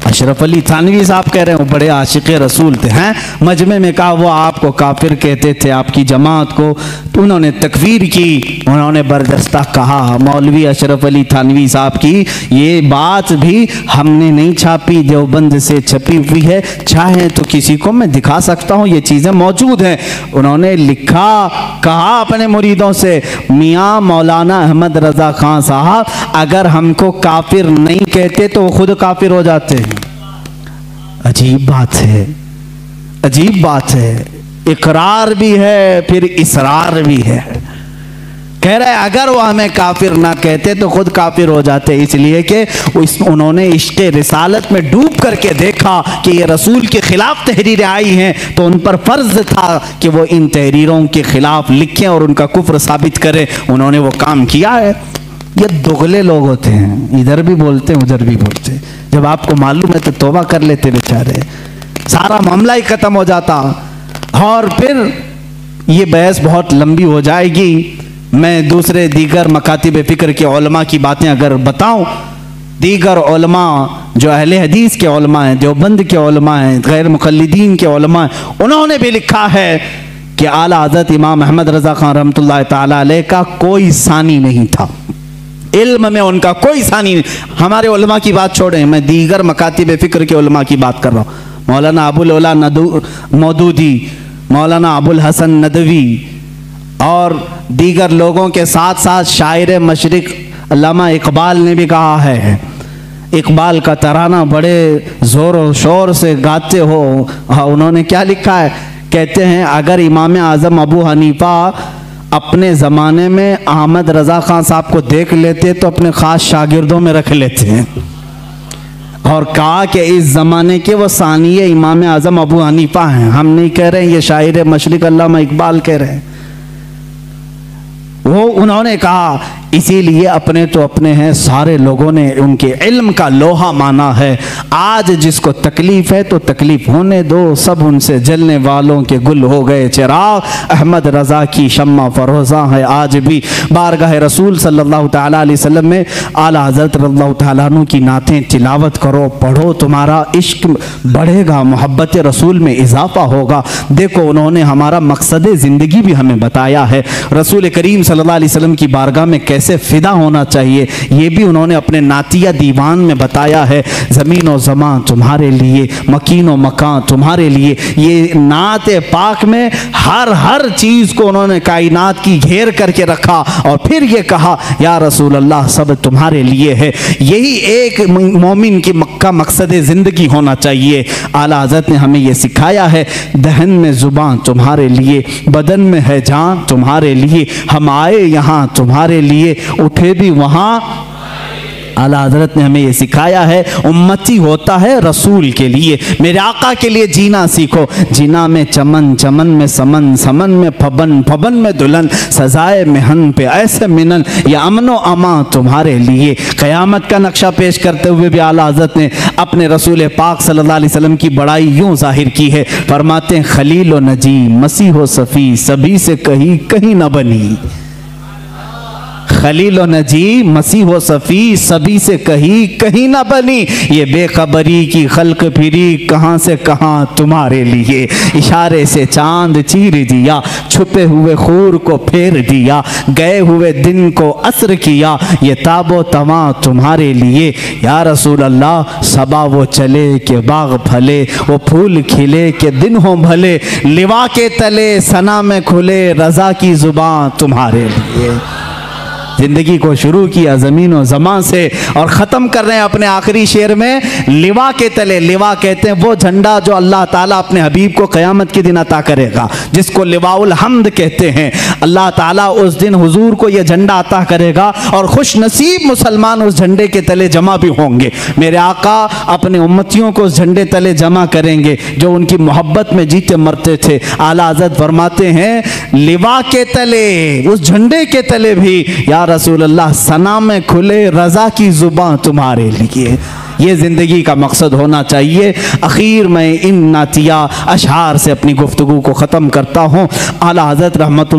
अशरफ अली थानवी साहब कह रहे हैं बड़े आशिक रसूल थे, हैं? मजमे में कहा, वो आपको काफिर कहते थे, आपकी जमात को तो उन्होंने तकवीर की, उन्होंने बरदस्ता कहा। मौलवी अशरफ अली थानवी साहब की, ये बात भी हमने नहीं छापी, देवबंद से छपी हुई है। चाहे तो किसी को मैं दिखा सकता हूँ, ये चीज़ें मौजूद हैं। उन्होंने लिखा, कहा अपने मुरीदों से, मियाँ मौलाना अहमद रज़ा खान साहब अगर हमको काफिर नहीं कहते तो वो खुद काफिर हो जाते हैं। अजीब बात है। अजीब बात है। इकरार भी है, फिर इसरार भी है। कह रहे अगर वो हमें काफिर ना कहते तो खुद काफिर हो जाते। इसलिए कि इस उन्होंने इश्क रिसालत में डूब करके देखा कि ये रसूल के खिलाफ तहरीरें आई हैं तो उन पर फ़र्ज़ था कि वो इन तहरीरों के खिलाफ लिखें और उनका कुफ्र साबित करें। उन्होंने वो काम किया है। ये दुगले लोग होते हैं। इधर भी बोलते हैं उधर भी बोलते। हैं जब आपको मालूम है तो तोबा कर लेते बेचारे। सारा मामला ही खत्म हो जाता। और फिर ये बहस बहुत लंबी हो जाएगी। मैं दूसरे दीगर मकातिब फ़िक्र के ओलमा की बातें अगर बताऊँ, दीगर ओलमा जो अहले हदीस के ओलमा हैं, देवबंद के ओलमा हैं, गैर मुखलदीन के ओलमा हैं, उन्होंने भी लिखा है कि आला हज़रत इमाम अहमद रज़ा खान रहमतुल्लाह ताला का कोई सानी नहीं था। इल्म में उनका कोई सानी नहीं। हमारे उलमा की बात छोड़ें, मैं दीगर मकातिब फ़िक्र के उलमा की बात कर रहा हूँ। मौलाना अबुल ओला मौदूदी, मौलाना अबुल हसन नदवी और दीगर लोगों के साथ साथ शायर मशरक अलामा इकबाल ने भी कहा है, इकबाल का तराना बड़े ज़ोर और शोर से गाते हो। हाँ उन्होंने क्या लिखा है? कहते हैं, अगर इमाम आज़म अबू हनीफा अपने ज़माने में अहमद रज़ा खान साहब को देख लेते तो अपने ख़ास शागिर्दों में रख लेते हैं। और कहा कि इस ज़माने के वो सानिय इमाम आज़म अबू हनीफा हैं। हम नहीं कह रहे हैं, ये शायर मशरक इकबाल कह रहे हैं। वो उन्होंने कहा, इसीलिए अपने तो अपने हैं, सारे लोगों ने उनके इल्म का लोहा माना है। आज जिसको तकलीफ़ है तो तकलीफ़ होने दो, सब उनसे जलने वालों के गुल हो गए। चिराग अहमद रज़ा की शम्मा फरोज़ा है। आज भी बारगाह रसूल सल्लल्लाहु अलैहि वसल्लम में आला हज़रत रल्लल्लाहु की नातें तिलावत करो, पढ़ो, तुम्हारा इश्क बढ़ेगा, मोहब्बत रसूल में इजाफा होगा। देखो, उन्होंने हमारा मकसद ज़िंदगी भी हमें बताया है। रसूल करीम सल्लल्लाहु अलैहि वसल्लम की बारगाह में कैसे फ़िदा होना चाहिए, ये भी उन्होंने अपने नातिया दीवान में बताया है। ज़मीन व जमा तुम्हारे लिए, मकीन व मकान तुम्हारे लिए, ये नात पाक में हर हर चीज़ को उन्होंने कायनात की घेर करके रखा और फिर ये कहा, या रसूल अल्लाह सब तुम्हारे लिए है। यही एक मोमिन की मक्का मकसद ज़िंदगी होना चाहिए। आला हज़रत ने हमें यह सिखाया है, दहन में ज़ुबान तुम्हारे लिए, बदन में है जान तुम्हारे लिए हम आए यहाँ, तुम्हारे लिए उठे भी वहाँ। आला हज़रत ने हमें ये सिखाया है, उम्मती होता है रसूल के लिए। मेरे आका के लिए जीना सीखो। जीना में चमन चमन में समन समन में फबन फबन में दुल्हन, सजाए मेहन पे ऐसे मिनन। या अमनो अमा तुम्हारे लिए। क़यामत का नक्शा पेश करते हुए भी आला हज़रत ने अपने रसूल पाक सल्लल्लाहु अलैहि वसल्लम की बड़ाई यूँ ज़ाहिर की है। फरमाते खलील नजी मसीह सफ़ी, सभी से कहीं कहीं ना बनी। खलील नजी, मसीह व सफ़ी, सभी से कही, कहीं ना बनी। ये बेखबरी की खलक फिरी, कहाँ से कहाँ तुम्हारे लिए। इशारे से चाँद चीर दिया, छुपे हुए खूर को फेर दिया, गए हुए दिन को असर किया। ये ताबो तमा तुम्हारे लिए। या रसूल अल्लाह सबा वो चले के बाग फले, वो फूल खिले के दिन हो भले। लिवा के तले, सना में खुले, रजा की ज़ुबान तुम्हारे लिए। ज़िंदगी को शुरू किया ज़मीन और जमा से और ख़त्म कर रहे हैं अपने आखिरी शेर में। लिवा के तले, लिवा कहते हैं, वो झंडा जो अल्लाह ताला अपने हबीब को क़यामत के दिन अता करेगा, जिसको लिवाउल हमद कहते हैं। अल्लाह ताला उस दिन हुजूर को ये झंडा अता करेगा और खुश नसीब मुसलमान उस झंडे के तले जमा भी होंगे। मेरे आका अपने उम्मतियों को उस झंडे तले जमा करेंगे, जो उनकी मोहब्बत में जीते मरते थे। आला आज़द फरमाते हैं, लिवा के तले, उस झंडे के तले भी यार रसूल सना में खुले रजा की जुबा तुम्हारे लिए। ये ज़िंदगी का मकसद होना चाहिए। अखीर में इन नातिया अशार से अपनी गुफ्तु को ख़त्म करता हूँ। आला हज़रत रहमत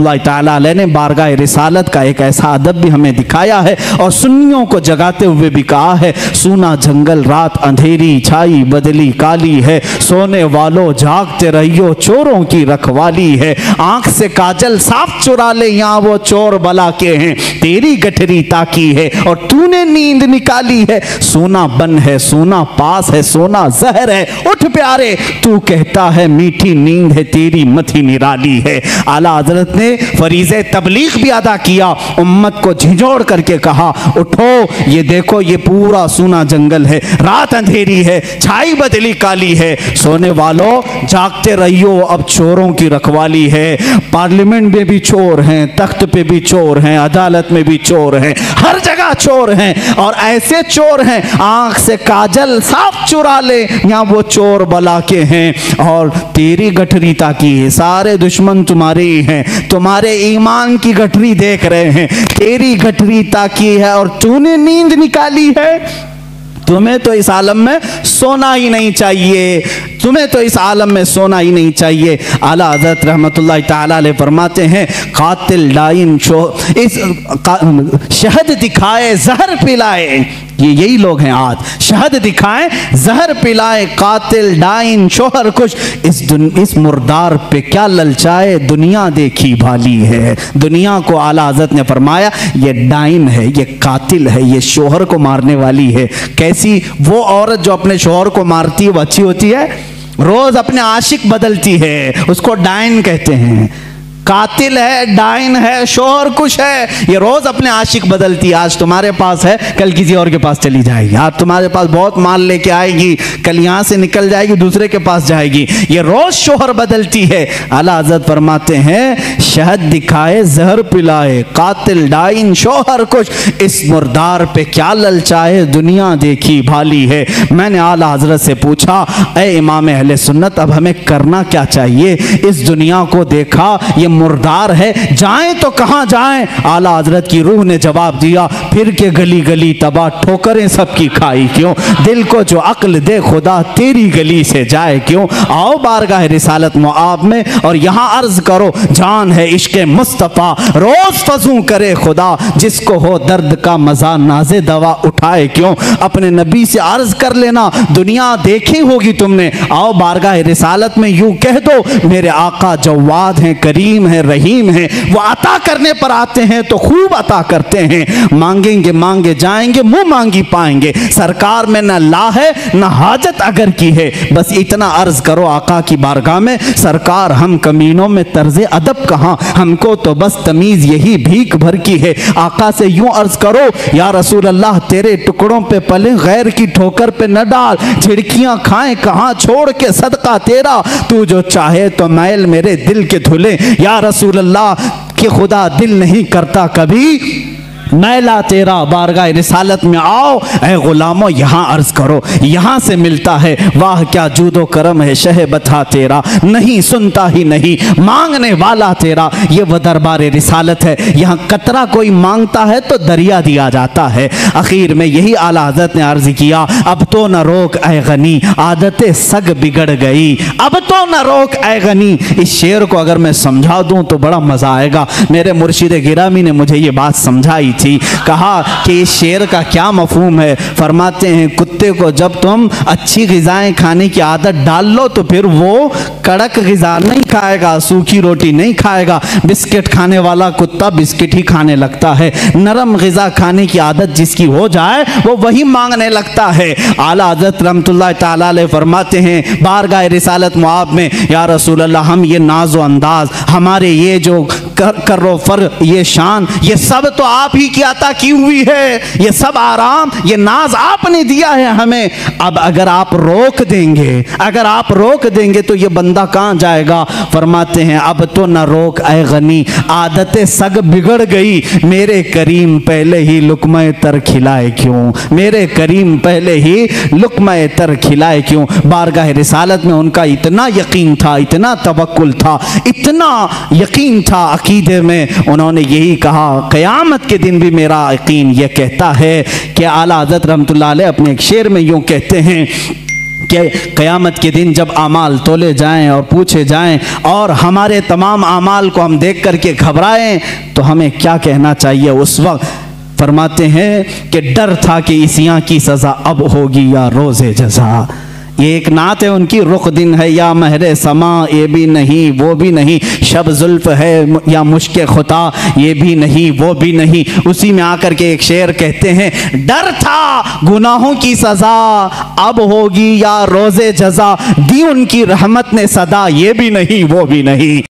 ने बारगाह रिसालत का एक ऐसा अदब भी हमें दिखाया है और सुन्नियों को जगाते हुए भी कहा है, सुना जंगल रात अंधेरी, छाई बदली काली है। सोने वालों जागते रहियो, चोरों की रखवाली है। आँख से काजल साफ़ चुरा ले, यहाँ वो चोर बला के हैं। तेरी गठरी ताकी है और तूने नींद निकाली है। सोना बन है है, सोना पास है, सोना जहर है। उठ प्यारे, तू कहता है, मीठी नींद है, तेरी मथी निराली है। आला हज़रत ने फरीज तबलीग भी अदा किया, उम्मत को झिझोड़ करके कहा, उठो, ये देखो, ये पूरा सोना जंगल है। रात अंधेरी है, छाई बदली काली है। सोने वालों, जागते रहियो, अब चोरों की रखवाली है। पार्लियामेंट में भी चोर हैं, तख्त पे भी चोर हैं, अदालत में भी चोर हैं, हर जगह चोर हैं। और ऐसे चोर हैं, आँख से काजल साफ़ चुरा ले, यहाँ वो चोर बला के हैं। और तेरी गठरी ताकि सारे दुश्मन तुम्हारे ही हैं। तुम्हारे ईमान की गठरी देख रहे हैं। तेरी गठरी ताकि है और तूने नींद निकाली है। तुम्हें तो इस आलम में सोना ही नहीं चाहिए। तुम्हें तो इस आलम में सोना ही नहीं चाहिए। आला हज़रत रहमत फरमाते हैं, कातिल डाइन शो इस शहद दिखाए, जहर पिलाए। ये यही लोग हैं आज। शहद दिखाएँ, जहर पिलाए, कातिल डाइन, शोहर कुछ इस इस मुर्दार पे क्या ललचाए, दुनिया देखी भाली है। दुनिया को आला हज़रत ने फरमाया, ये डाइन है, ये कातिल है, ये शोहर को मारने वाली है। कैसी वो औरत जो अपने शोहर को मारती है, वो अच्छी होती है? रोज अपने आशिक बदलती है। उसको डाइन कहते हैं। कातिल है, डाइन है, शोहर कुछ है। ये रोज अपने आशिक बदलती आज तुम्हारे पास है, कल किसी और के पास चली जाएगी। आज तुम्हारे पास बहुत माल लेके आएगी, कल यहाँ से निकल जाएगी, दूसरे के पास जाएगी। ये रोज शोहर बदलती है। अला हज़रत फरमाते हैं, शहद दिखाए, जहर पिलाए, कातिल, डाइन, शोहर कुछ इस मुर्दार पे क्या ललचाए, दुनिया देखी भाली है। मैंने आला हज़रत से पूछा, ए इमाम अहले सुन्नत, अब हमें करना क्या चाहिए? इस दुनिया को देखा, ये मुर्दार है। जाएँ तो कहाँ जाएँ? आला हज़रत की रूह ने जवाब दिया, फिर के गली गली तबाह ठोकरें सबकी खाई क्यों? दिल को जो अक्ल दे खुदा, तेरी गली से जाए क्यों? आओ बारगाह रिसालत मुआब में और यहाँ अर्ज़ करो, जान है इश्क मुस्तफ़ा। रोज फजू करे खुदा, जिसको हो दर्द का मज़ा, नाजे दवा उठाए क्यों? अपने नबी से अर्ज़ कर लेना, दुनिया देखी होगी तुमने। आओ बारगाह रिसालत में यूँ कह दो, मेरे आका जवाद हैं, करीम है, रहीम है। वो अता करने पर आते हैं तो खूब अता करते हैं। मांगेंगे, मांगे जाएँगे, मुँह मांगी पाएँगे। सरकार में न ला है, न हाजत अगर की है। बस इतना अर्ज़ करो आका की बारगाह में, सरकार हम कमीनों में तर्ज अदब कहाँ? हमको तो बस तमीज यही भीख भर की है। आका से यूँ अर्ज़ करो, या रसूल अल्लाह तेरे टुकड़ों पे पले गैर की ठोकर पे न डाल। झिड़कियाँ खाएँ कहाँ? छोड़ के सदका तेरा। तू जो चाहे तो मैल मेरे दिल के धुले। या रसूल अल्लाह कि खुदा दिल नहीं करता कभी। मैला तेरा बारगाह रिसालत में आओ ए गुलामो, यहाँ अर्ज़ करो, यहाँ से मिलता है। वाह, क्या जूदो करम है शह बथा तेरा। नहीं, सुनता ही नहीं। मांगने वाला तेरा। ये वह दरबार रिसालत है। यहाँ कतरा कोई माँगता है तो दरिया दिया जाता है। आखिर में यही आला हज़रत ने अर्ज़ किया, अब तो न रोक ए गनी, आदत सग बिगड़ गई। अब तो न रोक ए गनी। इस शेर को अगर मैं समझा दूँ तो बड़ा मज़ा आएगा। मेरे मुर्शिद गिरामी ने मुझे ये बात समझाई थी। कहा कि इस शेर का क्या मफहूम है? फरमाते हैं, कुत्ते को जब तुम अच्छी गज़ाएँ खाने की आदत डाल लो तो फिर वो कड़क गज़ा नहीं खाएगा, सूखी रोटी नहीं खाएगा। बिस्किट खाने वाला कुत्ता बिस्किट ही खाने लगता है। नरम गज़ा खाने की आदत जिसकी हो जाए, वो वही मांगने लगता है। आला हज़रत रमतुल्लाह ताला फरमाते हैं, बारगाह रिसालत मुआब में, या रसूल हम ये नाजो अंदाज हमारे ये जो कर, करो फर, ये शान, ये सब तो आप ही की अता की हुई है। ये सब आराम, ये नाज आपने दिया है हमें। अब अगर आप रोक देंगे, अगर आप रोक देंगे तो ये बंदा कहाँ जाएगा? फरमाते हैं, अब तो ना रोक ए गनी, आदत सग बिगड़ गई। मेरे करीम पहले ही लुकम तर खिलाए क्यों? मेरे करीम पहले ही लुकम तर खिलाए क्यों? बारगाह रिसालत में उनका इतना यकीन था, इतना तवक्ल था, इतना यकीन था अकीदे में उन्होंने यही कहा, क़यामत के दिन भी मेरा यकीन यह कहता है कि आला हज़रत रहमतुल्लाह अपने एक शेर में यूँ कहते हैं कि क़यामत के दिन जब अमाल तोले जाएँ और पूछे जाएँ और हमारे तमाम अमाल को हम देख करके घबराएँ तो हमें क्या कहना चाहिए? उस वक्त फरमाते हैं कि डर था कि इस की सज़ा अब होगी या रोज़े जजा। ये एक नात है उनकी रुख दिन है, या महर समा, ये भी नहीं, वो भी नहीं। शब जुल्फ है, या मुश्क खुता, ये भी नहीं, वो भी नहीं। उसी में आकर के एक शेर कहते हैं, डर था, गुनाहों की सज़ा, अब होगी या रोज़े जजा, दी उनकी रहमत ने सदा, ये भी नहीं, वो भी नहीं।